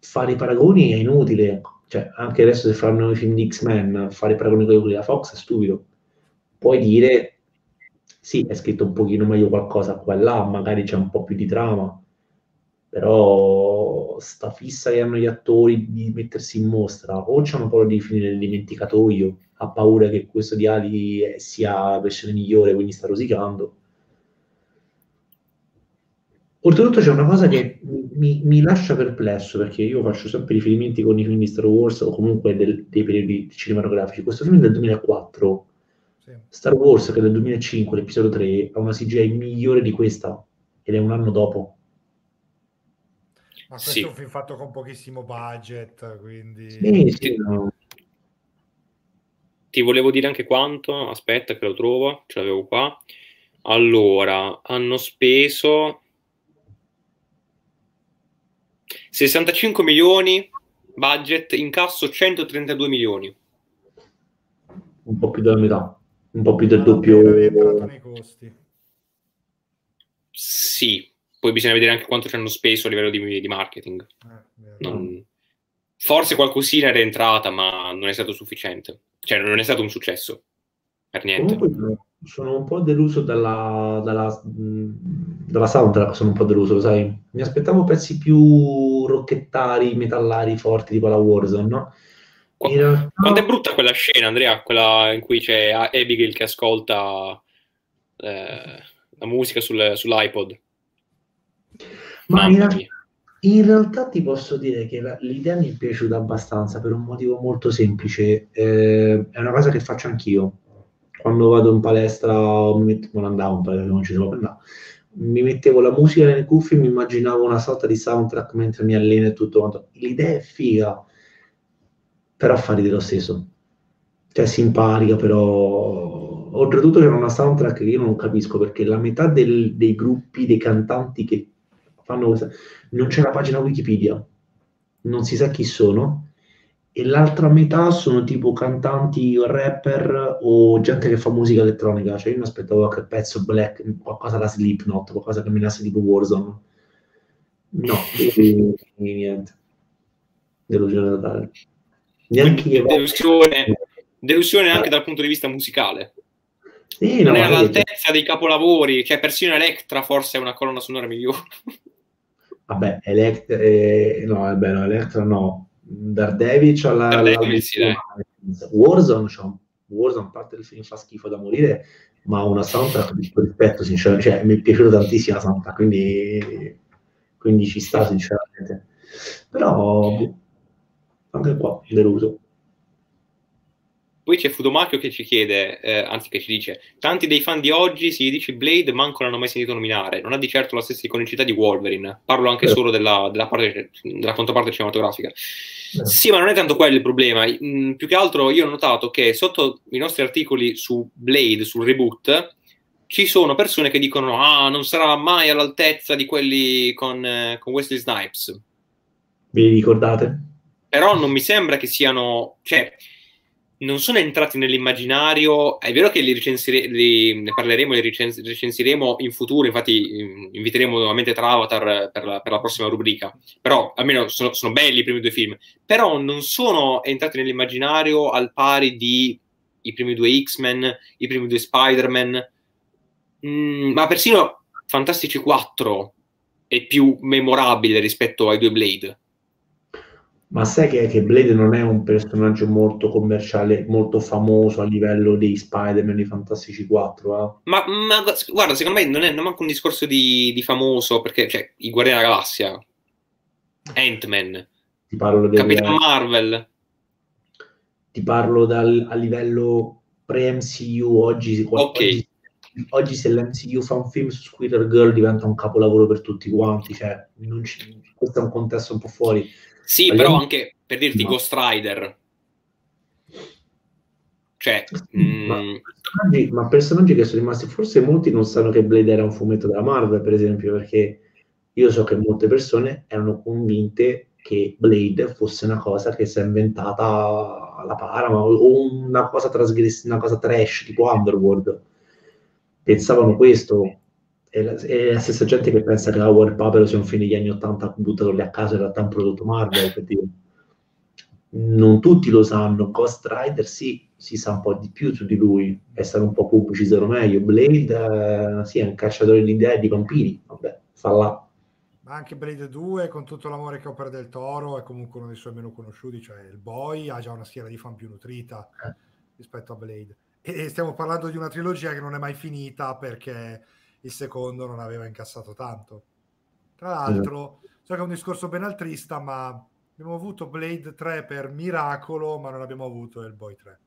Fare i paragoni è inutile, cioè anche adesso se fanno i film di X-Men, fare i paragoni con quelli della Fox è stupido. Puoi dire, sì, è scritto un pochino meglio qualcosa qua e là, magari c'è un po' più di trama, però sta fissa che hanno gli attori di mettersi in mostra o c'hanno paura di finire nel dimenticatoio ha paura che questo di Ali sia la versione migliore quindi sta rosicando oltretutto c'è una cosa che mi, mi, lascia perplesso perché io faccio sempre riferimenti con i film di Star Wars o comunque del, dei periodi cinematografici questo film è del 2004 sì. Star Wars che è del 2005 l'episodio 3 ha una CGI migliore di questa ed è un anno dopo ma questo sì. è un film fatto con pochissimo budget, quindi... Sì, sì, no. Ti volevo dire anche quanto, aspetta che lo trovo, ce l'avevo qua. Allora, hanno speso 65 milioni, budget, incasso 132 milioni. Un po' più della metà, un po' più del doppio. nei costi. Sì, poi bisogna vedere anche quanto ci hanno speso a livello di, di marketing. Eh, non... Forse qualcosina era entrata, ma non è stato sufficiente. Cioè, non è stato un successo. Per niente. Comunque, sono un po' deluso dalla, dalla, dalla soundtrack, sono un po' deluso, sai? Mi aspettavo pezzi più rocchettari, metallari, forti, tipo la Warzone, no? Realtà... Quanto è brutta quella scena, Andrea? Quella in cui c'è Abigail che ascolta eh, la musica sul, sull'iPod. Ma in, realtà, in, realtà ti posso dire che la, l'idea mi è piaciuta abbastanza per un motivo molto semplice. Eh, è una cosa che faccio anch'io. Quando vado in palestra, non andavo in palestra, non ci sono per andare. mi mettevo la musica nelle cuffie e mi immaginavo una sorta di soundtrack mentre mi alleno e tutto quanto. L'idea è figa, però fa ridere lo stesso. Cioè, simpatica, però... Oltretutto c'è una soundtrack che io non capisco, perché la metà del, dei gruppi, dei cantanti che fanno questa... Non c'è la pagina Wikipedia, non si sa chi sono, e l'altra metà sono tipo cantanti o rapper o gente che fa musica elettronica. Cioè, io mi aspettavo che pezzo black, qualcosa da Slipknot, qualcosa che mi nasse tipo Warzone. No, quindi, niente. Delusione totale. Neanche io. Delusione, delusione anche dal punto di vista musicale. Sì, non no, è all'altezza dei capolavori, cioè persino Electra forse è una colonna sonora migliore. Vabbè, Electra, eh, no, vabbè, no, Electra no, Daredevil c'ha la, Daredevil, la sì, Warzone, c'ha, Warzone a parte il film fa schifo da morire ma una soundtrack di rispetto sinceramente cioè, mi è piaciuta tantissimo la soundtrack quindi, quindi ci sta sinceramente. Però boh, anche qua deluso poi c'è Fudomacchio che ci chiede, eh, anzi che ci dice, tanti dei fan di oggi, si dice Blade, manco l'hanno mai sentito nominare, non ha di certo la stessa iconicità di Wolverine, parlo anche eh. solo della, della, parte, della, controparte cinematografica. Eh. Sì, ma non è tanto quello il problema, mm, più che altro io ho notato che sotto i nostri articoli su Blade, sul reboot, ci sono persone che dicono, ah, non sarà mai all'altezza di quelli con, eh, con Wesley Snipes. Vi ricordate? Però non mi sembra che siano... Cioè, non sono entrati nell'immaginario. È vero che li, recensire, li ne parleremo, li recens- recensiremo in futuro. Infatti, inviteremo nuovamente Travatar per la, per la prossima rubrica. Però almeno sono, sono, belli i primi due film. Però non sono entrati nell'immaginario al pari di i primi due X-Men, i primi due Spider-Man, mm, ma persino Fantastici 4 è più memorabile rispetto ai due Blade. Ma sai che, che, Blade non è un personaggio molto commerciale, molto famoso a livello dei Spider-Man di Fantastici 4? Eh? Ma, ma, guarda, secondo me non è manco un discorso di, di famoso, perché cioè, i Guardiani della Galassia, Ant-Man, ti parlo del, Capitan Marvel. Ti parlo dal, a livello pre-MCU, oggi, okay. oggi, oggi, se l'MCU fa un film su Squirrel Girl diventa un capolavoro per tutti quanti, cioè, questo è un contesto un po' fuori sì, Vogliamo... però anche per dirti no. Ghost Rider. Cioè, ma, mm... personaggi, ma, personaggi, che sono rimasti, forse molti non sanno che Blade era un fumetto della Marvel, per esempio, perché io so che molte persone erano convinte che Blade fosse una cosa che si è inventata alla Paramount o una cosa trasgressiva, una cosa trash tipo Underworld. Pensavano questo, è la, è la, stessa gente che pensa che Howard Papero sia un film degli anni 80 buttato lì a casa in realtà un prodotto Marvel per dire. non tutti lo sanno Ghost Rider sì, si sa un po' di più su di lui è stato un po' pubblicizzato meglio Blade eh, sì, è un cacciatore di idee di vampiri vabbè, fa là ma anche Blade 2 con tutto l'amore che ho per Del Toro è comunque uno dei suoi meno conosciuti cioè il Boy ha già una schiera di fan più nutrita eh. rispetto a Blade e stiamo parlando di una trilogia che non è mai finita perché il secondo non aveva incassato tanto. Tra l'altro, so che è un discorso ben altrista, ma abbiamo avuto Blade 3 per miracolo, ma non abbiamo avuto il Boy 3.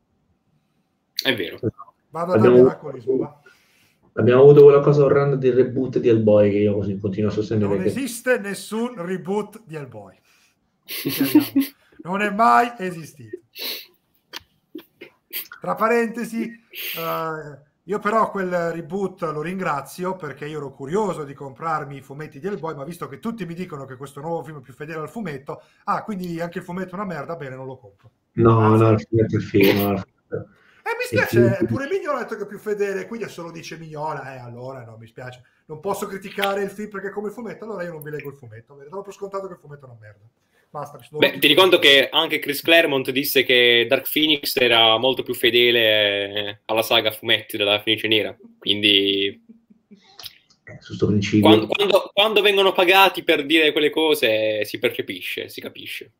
È vero. Vado a dare miracolismo, va. Abbiamo avuto quella cosa orrenda del reboot di Hellboy che io così continuo a sostenere. Non che... esiste nessun reboot di Hellboy. non è mai esistito. Tra parentesi, uh, io però quel reboot lo ringrazio perché io ero curioso di comprarmi i fumetti di Hellboy, ma visto che tutti mi dicono che questo nuovo film è più fedele al fumetto, ah, quindi anche il fumetto è una merda, bene, non lo compro. No, Anzi, no, il fumetto è film. Eh, mi spiace, pure Mignola ha detto che è più fedele, quindi solo dice Mignola, eh, allora no, mi spiace. Non posso criticare il film perché è come il fumetto, allora io non vi leggo il fumetto, do per scontato che il fumetto è una merda. Basta, Beh, ti ricordo che anche Chris Claremont disse che Dark Phoenix era molto più fedele alla saga fumetti della Fenice Nera, quindi quando, quando, quando, vengono pagati per dire quelle cose si percepisce, si capisce.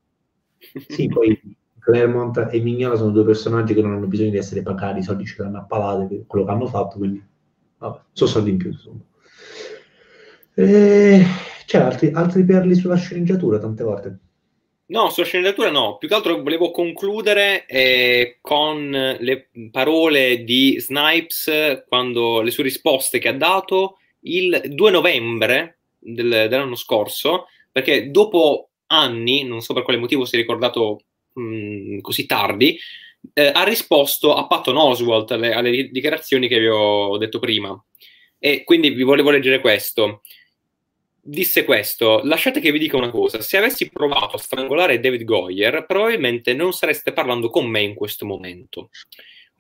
Sì, poi Claremont e Mignola sono due personaggi che non hanno bisogno di essere pagati, i soldi ce l'hanno a palate per quello che hanno fatto, quindi vabbè, sono soldi in più insomma. E... C'è altri, altri perli sulla sceneggiatura tante volte? No, sulla sceneggiatura no, più che altro volevo concludere eh, con le parole di Snipes quando le sue risposte che ha dato il 2 novembre del, dell'anno scorso, perché dopo anni, non so per quale motivo si è ricordato mh, mm, così tardi, eh, ha risposto a Patton Oswalt alle, alle dichiarazioni che vi ho detto prima. E quindi vi volevo leggere questo disse questo, lasciate che vi dica una cosa, se avessi provato a strangolare David Goyer, probabilmente non sareste parlando con me in questo momento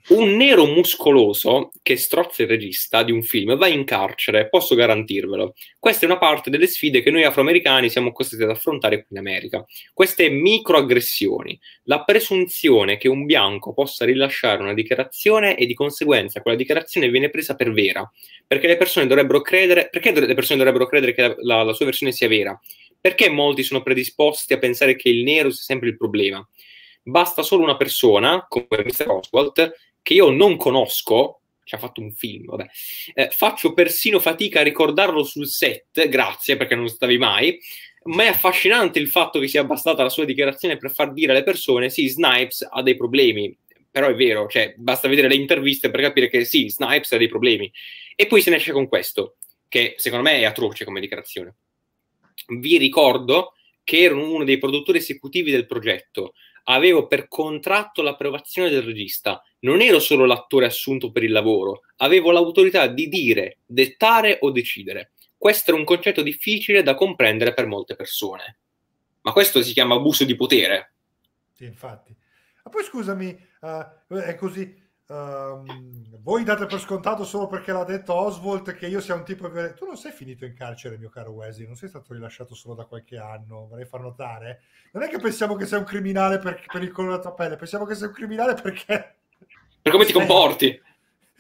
un nero muscoloso che strozza il regista di un film va in carcere, posso garantirvelo. Questa è una parte delle sfide che noi afroamericani siamo costretti ad affrontare qui in America. Queste microaggressioni, la presunzione che un bianco possa rilasciare una dichiarazione e di conseguenza quella dichiarazione viene presa per vera, perché le persone dovrebbero credere, le persone dovrebbero credere che la, la sua versione sia vera? Perché molti sono predisposti a pensare che il nero sia sempre il problema? Basta solo una persona, come Mr. Oswald, che io non conosco, ci ha fatto un film, vabbè, eh, faccio persino fatica a ricordarlo sul set, grazie perché non stavi mai, ma è affascinante il fatto che sia bastata la sua dichiarazione per far dire alle persone sì, Snipes ha dei problemi, però è vero, cioè basta vedere le interviste per capire che sì, Snipes ha dei problemi. E poi se ne esce con questo, che secondo me è atroce come dichiarazione. Vi ricordo che ero uno dei produttori esecutivi del progetto, avevo per contratto l'approvazione del regista, non ero solo l'attore assunto per il lavoro, avevo l'autorità di dire, dettare o decidere. Questo è un concetto difficile da comprendere per molte persone. Ma questo si chiama abuso di potere. Sì, infatti. Ma poi scusami, uh, è così, Um, voi date per scontato solo perché l'ha detto Oswald che io sia un tipo tu non sei finito in carcere mio caro Wesley non sei stato rilasciato solo da qualche anno vorrei far notare non è che pensiamo che sei un criminale per, per il colore della tua pelle pensiamo che sei un criminale perché per come ti comporti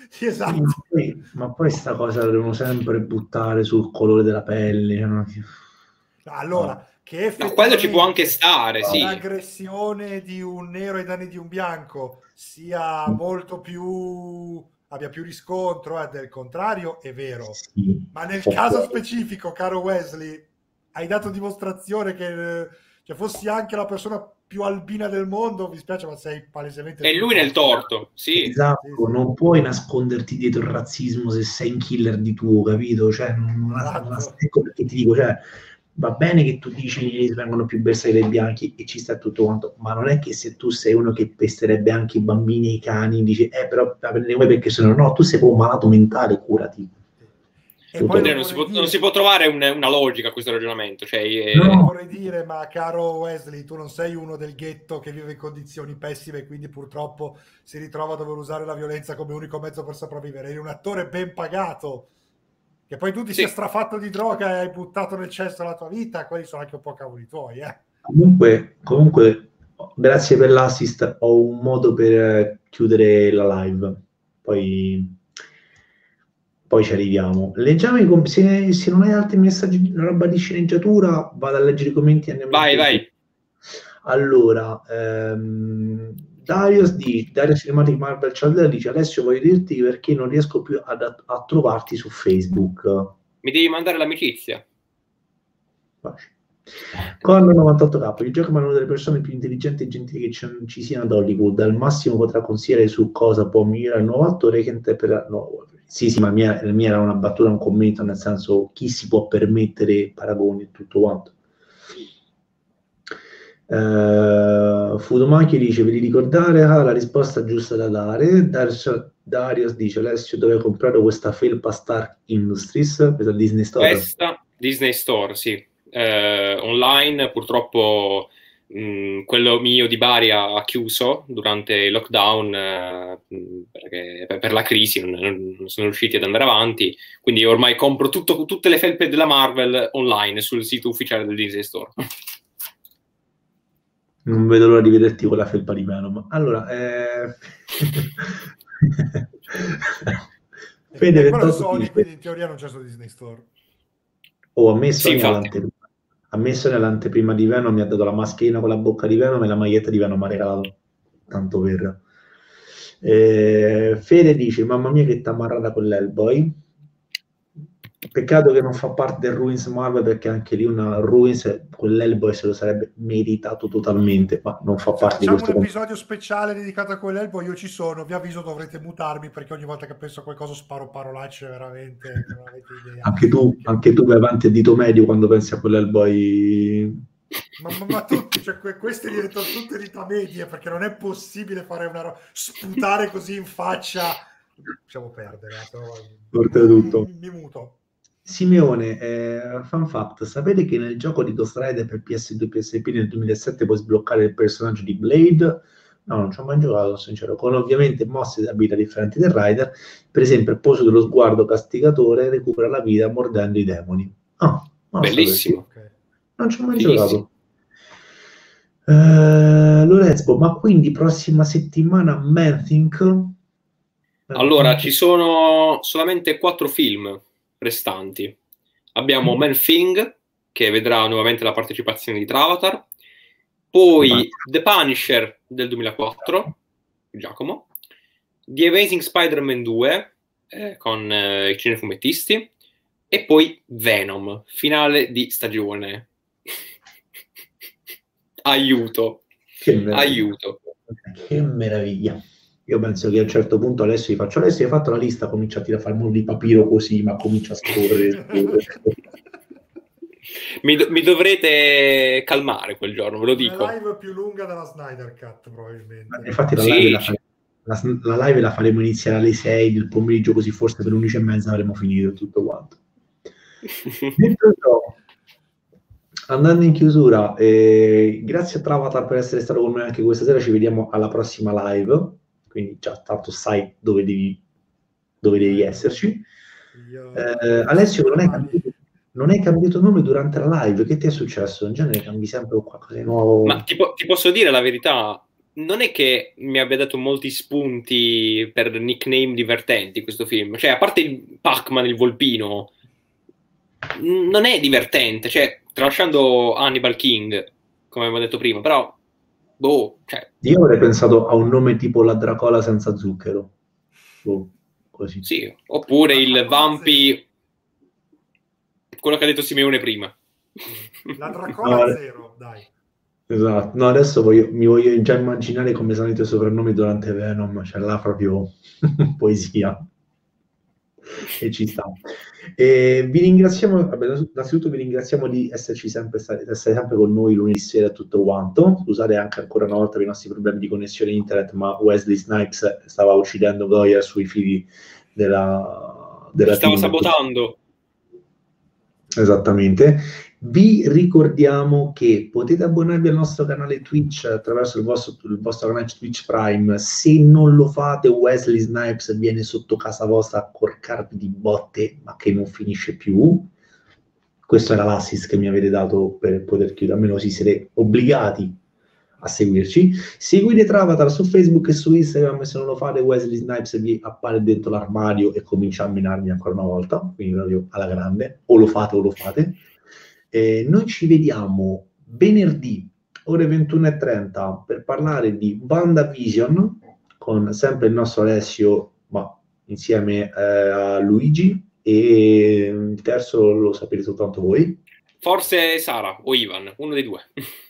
sì, esatto. ma, poi, ma poi sta cosa la devono sempre buttare sul colore della pelle no? allora no che no, quello ci può anche stare, sì. L'aggressione di un nero ai danni di un bianco sia molto più abbia più riscontro, eh, del contrario è vero. Sì. Ma nel caso specifico, caro Wesley, hai dato dimostrazione che cioè, fossi anche la persona più albina del mondo, mi spiace, ma sei palesemente... E lui nel torto, sì. Esatto, sì, sì. non puoi nasconderti dietro il razzismo se sei un killer di tuo, capito? Cioè, non, esatto. non, ecco perché ti dico, cioè, va bene che tu dici che vengono più bersagli dai bianchi e ci sta tutto quanto, ma non è che se tu sei uno che pesterebbe anche i bambini e i cani, dici, eh però va bene voi perché sono no, tu sei un malato mentale, curati. E poi non, si può, dire... non, si può, trovare un, una logica a questo ragionamento. Cioè, eh... No, vorrei dire, ma caro Wesley, tu non sei uno del ghetto che vive in condizioni pessime e quindi purtroppo si ritrova a dover usare la violenza come unico mezzo per sopravvivere. Eri un attore ben pagato che poi tu ti sì. sia strafatto di droga e hai buttato nel cesso la tua vita, quelli sono anche un po' cavoli tuoi. Eh. Comunque, comunque, grazie per l'assist, ho un modo per chiudere la live, poi, poi ci arriviamo. Leggiamo, se, se non hai altri messaggi, una roba di sceneggiatura, vado a leggere i commenti e andiamo Vai, vai. Allora, ehm, Darius, di, Darius Cinematic Marvel Chaldea dice Alessio voglio dirti perché non riesco più ad, a trovarti su Facebook. Mi devi mandare l'amicizia. Con 98k il gioco è uno delle persone più intelligenti e gentili che ci, ci siano ad Hollywood. Al massimo potrà consigliare su cosa può migliorare il nuovo attore che interpreta no, sì sì ma la mia, mia era una battuta un commento nel senso chi si può permettere paragoni e tutto quanto Uh, Fudomaki dice: Vi ricordare ah, la risposta giusta da dare. Dar- Darius dice: Alessio, dove hai comprato questa felpa Stark Industries? Questa Disney Store? Questa Disney Store, sì. Uh, online, purtroppo, mh, mm, quello mio di Bari ha chiuso durante il lockdown uh, perché per la crisi non, non, sono riusciti ad andare avanti. Quindi ormai compro tutto, tutte le felpe della Marvel online sul sito ufficiale del Disney Store. Non vedo l'ora di vederti con la felpa di Venom. Allora, eh... Fede, 28 Sony, quindi in teoria non c'è su Disney Store. Oh, a me Sony sì, all'anteprima. A me Sony all'anteprima di Venom mi ha dato la mascherina con la bocca di Venom e la maglietta di Venom mi ha regalato. Tanto per... Eh, Fede dice, mamma mia che t'ha amarrata con l'Hellboy. Peccato che non fa parte del Ruins Marvel perché anche lì una Ruins quell'Elboy se lo sarebbe meritato totalmente, ma non fa parte Facciamo di questo. un episodio speciale dedicato a quell'Elboy, io ci sono, vi avviso dovrete mutarmi perché ogni volta che penso a qualcosa sparo parolacce veramente, non avete idea. Anche tu, anche tu vai avanti a dito medio quando pensi a quell'Elboy ma, ma, ma tutti, cioè, queste diventano tutte dita medie perché non è possibile fare una ro- sputare così in faccia. Lasciamo perdere. tutto. Mi, mi muto. Simeone, eh, fun fact, sapete che nel gioco di Ghost Rider per PS2 e PSP nel 2007 puoi sbloccare il personaggio di Blade? No, non ci ho mai giocato, sincero, con ovviamente mosse e abilità differenti del Rider, per esempio il poso dello sguardo castigatore recupera la vita mordendo i demoni. Ah, Bellissimo. Non ci ho mai Finissimo. giocato. Uh, Lorenzo, ma quindi prossima settimana Manthink? Allora, ci sono solamente quattro film restanti. Abbiamo mm. Man Thing, che vedrà nuovamente la partecipazione di Travatar, poi The Punisher del 2004, Giacomo, The Amazing Spider-Man 2 eh, con eh, i cinefumettisti, e poi Venom, finale di stagione. aiuto, aiuto. Che meraviglia. Io penso che a un certo punto adesso gli faccio, adesso hai fatto la lista, comincia a tirare fare di papiro così, ma comincia a scorrere. mi, do- mi, dovrete calmare quel giorno, ve lo dico. La live più lunga della Snyder Cut, probabilmente. infatti la, sì. live la, fare- la, la, live la faremo iniziare alle 6 del pomeriggio, così forse per 11 e mezza avremo finito tutto quanto. andando in chiusura, eh, grazie a Travatar per essere stato con noi anche questa sera. Ci vediamo alla prossima live. Quindi già tanto sai dove devi, dove devi esserci. Eh, Alessio, non hai, cambiato, non hai, cambiato, nome durante la live. Che ti è successo? In genere cambi sempre qualcosa di nuovo. Ma ti, po- ti posso dire la verità. Non è che mi abbia dato molti spunti per nickname divertenti questo film. Cioè, a parte il Pac-Man, il volpino, non è divertente, cioè, tralasciando Hannibal King, come abbiamo detto prima, però, boh, cioè... Io avrei pensato a un nome tipo la Dracola senza zucchero. Boh, così. Sì, oppure il Vampi, quello che ha detto Simeone prima. La Dracola no, zero, dai. Esatto, no, adesso voglio, mi voglio già immaginare come sono i tuoi soprannomi durante Venom, cioè là proprio poesia. E ci sta. E vi ringraziamo, vabbè, innanzitutto vi ringraziamo di esserci sempre, stati, essere sempre con noi lunedì sera e tutto quanto. Scusate anche ancora una volta per i nostri problemi di connessione internet, ma Wesley Snipes stava uccidendo Goya sui fili della... della stava sabotando. Esattamente. Vi ricordiamo che potete abbonarvi al nostro canale Twitch attraverso il vostro, il vostro, canale Twitch Prime. Se non lo fate, Wesley Snipes viene sotto casa vostra a corcarvi di botte, ma che non finisce più. Questo era l'assist che mi avete dato per poter chiudere, almeno si siete obbligati a seguirci. Seguite Travatar su Facebook e su Instagram. Se non lo fate, Wesley Snipes vi appare dentro l'armadio e comincia a menarmi ancora una volta, quindi proprio alla grande. O lo fate o lo fate. Eh, noi ci vediamo venerdì ore 21.30 per parlare di WandaVision con sempre il nostro Alessio, ma insieme eh, a Luigi e il terzo lo sapete soltanto voi. Forse Sara o Ivan, uno dei due.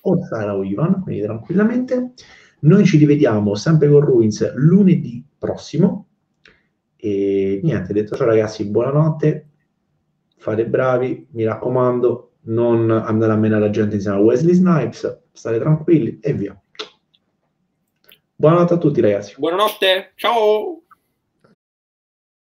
O Sara o Ivan, quindi tranquillamente. Noi ci rivediamo sempre con Ruins lunedì prossimo. E niente, detto ciò ragazzi, buonanotte, fate bravi, mi raccomando, non andare a menare la gente insieme a Wesley Snipes, stare tranquilli e via. Buonanotte a tutti ragazzi. Buonanotte, ciao!